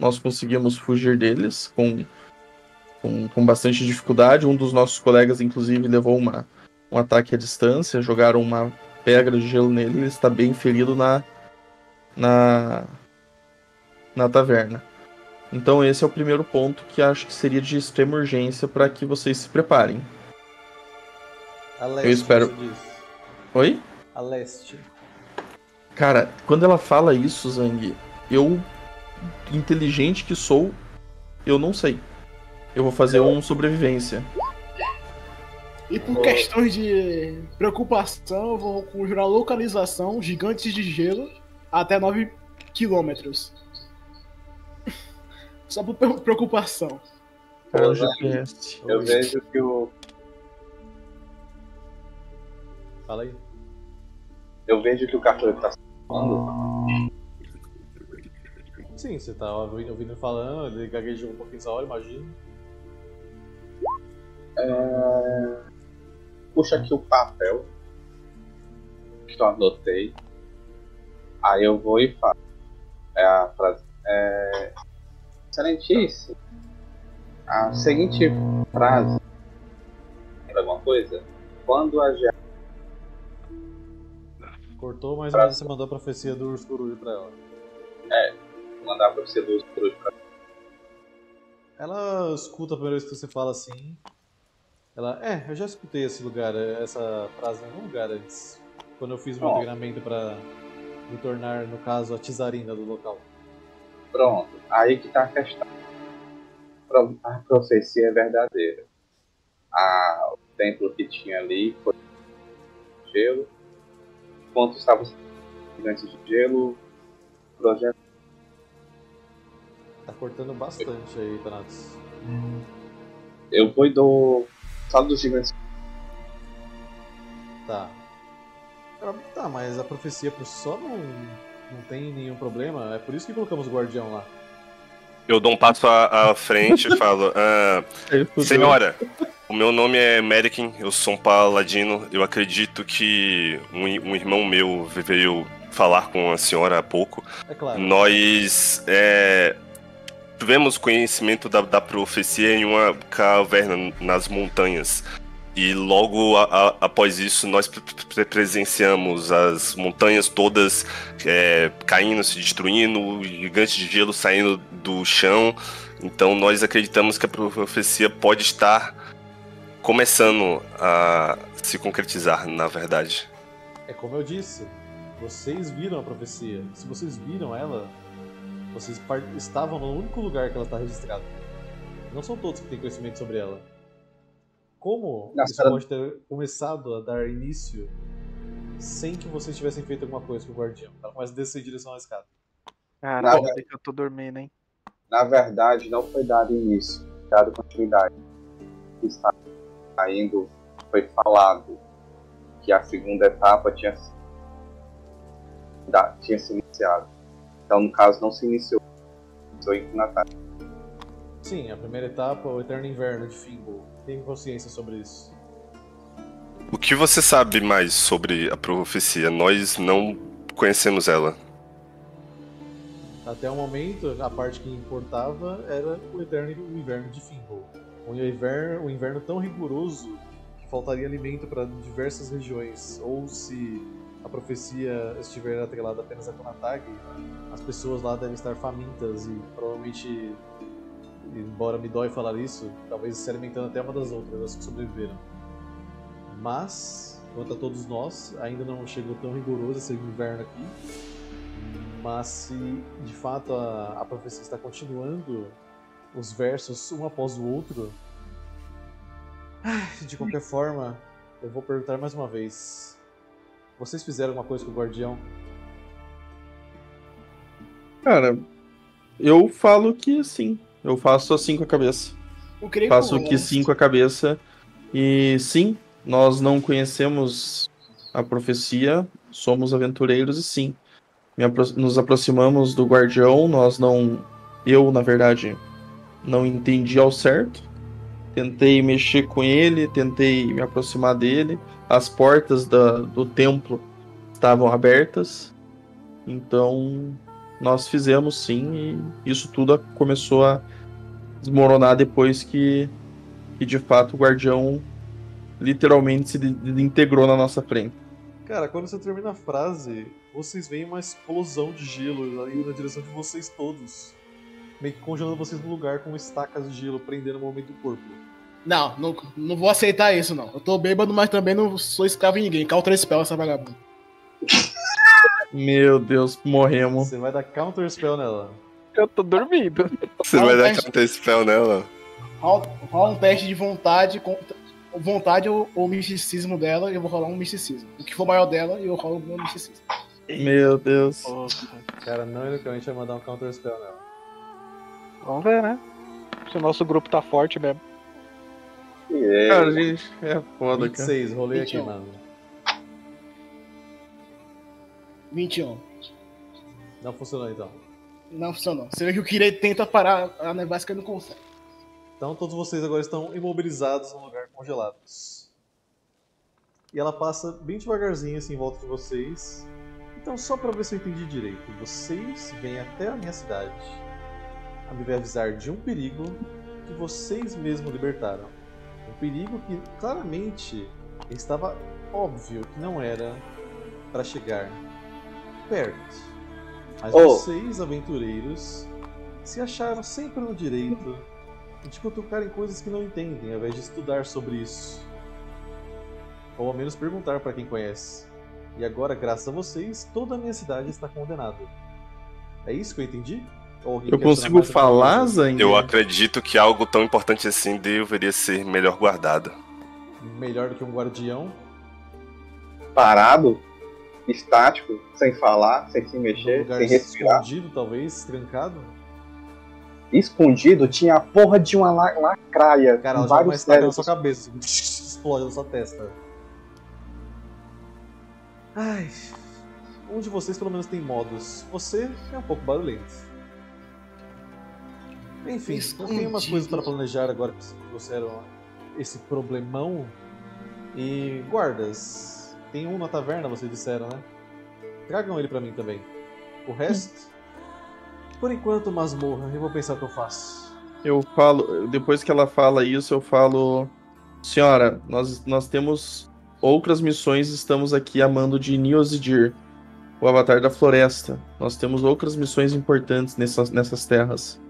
Nós conseguimos fugir deles com, com, com bastante dificuldade. Um dos nossos colegas, inclusive, levou uma, um ataque à distância. Jogaram uma pedra de gelo nele. Ele está bem ferido na, na, na taverna. Então, esse é o primeiro ponto que acho que seria de extrema urgência para que vocês se preparem. A leste, espero- você diz. Oi? A leste. Cara, quando ela fala isso, Zang, eu, inteligente que sou, eu não sei. Eu vou fazer um sobrevivência. E por questões de preocupação, eu vou conjurar localização gigantes de gelo até 9 quilômetros. Só por pre- preocupação. Cara, Eu, GPS. eu vejo que o. Fala aí. Eu vejo que o cartório tá falando. Sim, você tá ouvindo, ouvindo ele falando, ele gaguejou um pouquinho essa hora, imagino. É... Puxa aqui o papel que eu anotei. Aí eu vou e faço. É a frase. É... Excelentíssimo. A seguinte frase. Lembra alguma coisa? Quando a Gia- Cortou, mas ainda você mandou a profecia do urso coruja pra ela. mandar pra você dos por pra Ela escuta a primeira vez que você fala assim. Ela, é, eu já escutei esse lugar, essa frase em algum lugar antes. Quando eu fiz meu treinamento pra me tornar, no caso, a tizarina do local. Pronto, aí que tá a questão. A profecia é verdadeira. O templo que tinha ali foi gelo. Enquanto estavam os gigantes de gelo, o projeto. Tá cortando bastante aí, Thanatos. Eu e dou. Falo dos gigantes. Tá. Tá, mas a profecia por só não, não tem nenhum problema. É por isso que colocamos o guardião lá. Eu dou um passo à, à frente e falo: ah. Senhora, o meu nome é Merikin, eu sou um paladino. Eu acredito que um, um irmão meu veio falar com a senhora há pouco. É claro. Nós é, tivemos conhecimento da, da profecia em uma caverna nas montanhas. E logo a- a- após isso, nós pre- pre- presenciamos as montanhas todas é, caindo, se destruindo, gigantes de gelo saindo do chão. Então nós acreditamos que a profecia pode estar começando a se concretizar, na verdade. É como eu disse. Vocês viram a profecia. Se vocês viram ela, vocês estavam no único lugar que ela está registrada. Não são todos que têm conhecimento sobre ela. Como Nossa, isso ela- pode ter começado a dar início sem que vocês tivessem feito alguma coisa com o guardião? Ela começa a descer em direção à escada. Caralho, que eu tô dormindo, hein? Na verdade, não foi dado início, dado continuidade. O que está saindo foi falado que a segunda etapa tinha, se- da- tinha se iniciado. Então, no caso, não se iniciou. Iniciou em Natal. Sim, a primeira etapa, o Eterno Inverno de Fimbul. Consciência sobre isso. O que você sabe mais sobre a profecia? Nós não conhecemos ela. Até o momento, a parte que importava era o Eterno o Inverno de Fimbul. Um inverno, um inverno tão rigoroso que faltaria alimento para diversas regiões. Ou se a profecia estiver atrelada apenas a Konatag, as pessoas lá devem estar famintas e provavelmente, embora me dói falar isso, talvez se alimentando até uma das outras, as que sobreviveram. Mas, quanto a todos nós, ainda não chegou tão rigoroso esse inverno aqui. Mas se de fato a, a profecia está continuando os versos um após o outro, de qualquer forma, eu vou perguntar mais uma vez: vocês fizeram alguma coisa com o guardião? Cara, eu falo que sim. Eu faço assim com a cabeça. Faço que com a cabeça. E sim, nós não conhecemos a profecia, somos aventureiros e sim. Nos aproximamos do guardião, nós não. Eu, na verdade, não entendi ao certo. Tentei mexer com ele, tentei me aproximar dele. As portas da- do templo estavam abertas. Então, nós fizemos sim, e isso tudo começou a desmoronar depois que, que de fato o guardião literalmente se desintegrou na nossa frente. Cara, quando você termina a frase, vocês veem uma explosão de gelo aí na direção de vocês todos. Meio que congelando vocês no lugar com estacas de gelo prendendo o movimento do corpo. Não, não, não vou aceitar isso, não. Eu tô bêbado, mas também não sou escravo de ninguém. Counter spell essa vagabunda. Meu Deus, morremos. Você vai dar counter spell nela. Eu tô dormindo. Você vai dar counter spell nela? Rola rola um teste de vontade, contra- vontade ou, ou misticismo dela, e eu vou rolar um misticismo. O que for maior dela, eu rolo o meu misticismo. Meu Deus. Cara, não ironicamente vai mandar um counter spell nela. Vamos ver, né? Se o nosso grupo tá forte mesmo. É, Cara, gente, é foda, cara. 26, rolei aqui, 21. mano. 21. Não funcionou então. Não funcionou. Você vê que o Kirei tenta parar a nevasca e não consegue. Então todos vocês agora estão imobilizados num lugar congelados. E ela passa bem devagarzinho assim em volta de vocês. Então só pra ver se eu entendi direito, vocês vêm até a minha cidade a me avisar de um perigo que vocês mesmos libertaram. Um perigo que claramente estava óbvio que não era para chegar perto. Mas Oh. vocês, aventureiros, se acharam sempre no direito de cutucar em coisas que não entendem, ao invés de estudar sobre isso. Ou ao menos perguntar para quem conhece. E agora, graças a vocês, toda a minha cidade está condenada. É isso que eu entendi? Eu consigo falar? Zangue? Eu acredito que algo tão importante assim deveria ser melhor guardado. Melhor do que um guardião? parado, estático, sem falar, sem se mexer, lugar sem respirar. escondido, talvez, trancado? Escondido tinha a porra de uma la- lacraia Cara, ela joga uma na sua cabeça. Explode na sua testa. Ai. Um de vocês pelo menos tem modos. Você é um pouco barulhento. Enfim, eu tenho umas Escondido. coisas para planejar agora que vocês trouxeram esse problemão. E guardas. Tem um na taverna, vocês disseram, né? Tragam ele pra mim também. O resto. Por enquanto, masmorra. Eu vou pensar o que eu faço. Eu falo, depois que ela fala isso, eu falo, senhora, nós, nós temos outras missões, estamos aqui a mando de Niozidir, o Avatar da Floresta. Nós temos outras missões importantes nessas, nessas terras.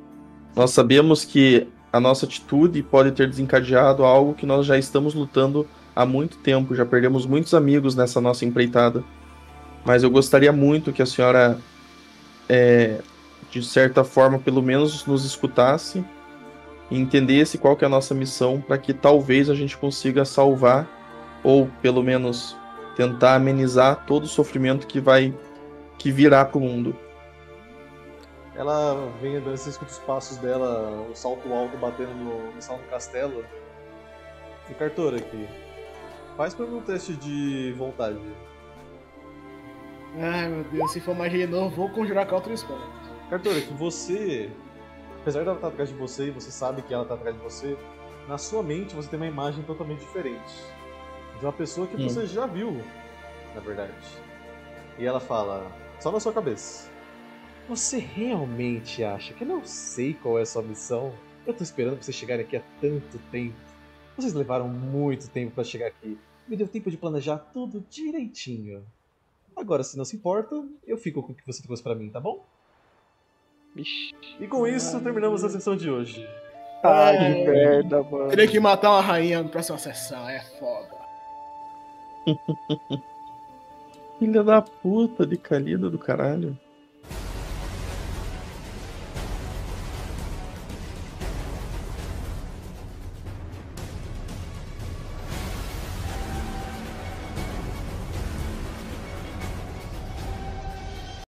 Nós sabemos que a nossa atitude pode ter desencadeado algo que nós já estamos lutando há muito tempo, já perdemos muitos amigos nessa nossa empreitada. Mas eu gostaria muito que a senhora, é, de certa forma, pelo menos nos escutasse e entendesse qual que é a nossa missão para que talvez a gente consiga salvar ou pelo menos tentar amenizar todo o sofrimento que vai que virá pro mundo. Ela vem você escuta os passos dela, o salto alto batendo no, no salão do castelo. E Cartora aqui. Faz pra mim um teste de vontade. Ai meu Deus, se for magia novo, vou conjurar com outra espada. Cartora, que você. Apesar dela estar atrás de você e você sabe que ela está atrás de você, na sua mente você tem uma imagem totalmente diferente. De uma pessoa que Hum. você já viu, na verdade. E ela fala, só na sua cabeça. Você realmente acha que eu não sei qual é a sua missão? Eu tô esperando pra vocês chegarem aqui há tanto tempo. Vocês levaram muito tempo pra chegar aqui. Me deu tempo de planejar tudo direitinho. Agora, se não se importa, eu fico com o que você trouxe pra mim, tá bom? Ixi. E com isso, terminamos a sessão de hoje. Ai, Ai, que merda, mano. Teria que matar uma rainha na próxima sessão, é foda. Filha da puta de Calida do caralho.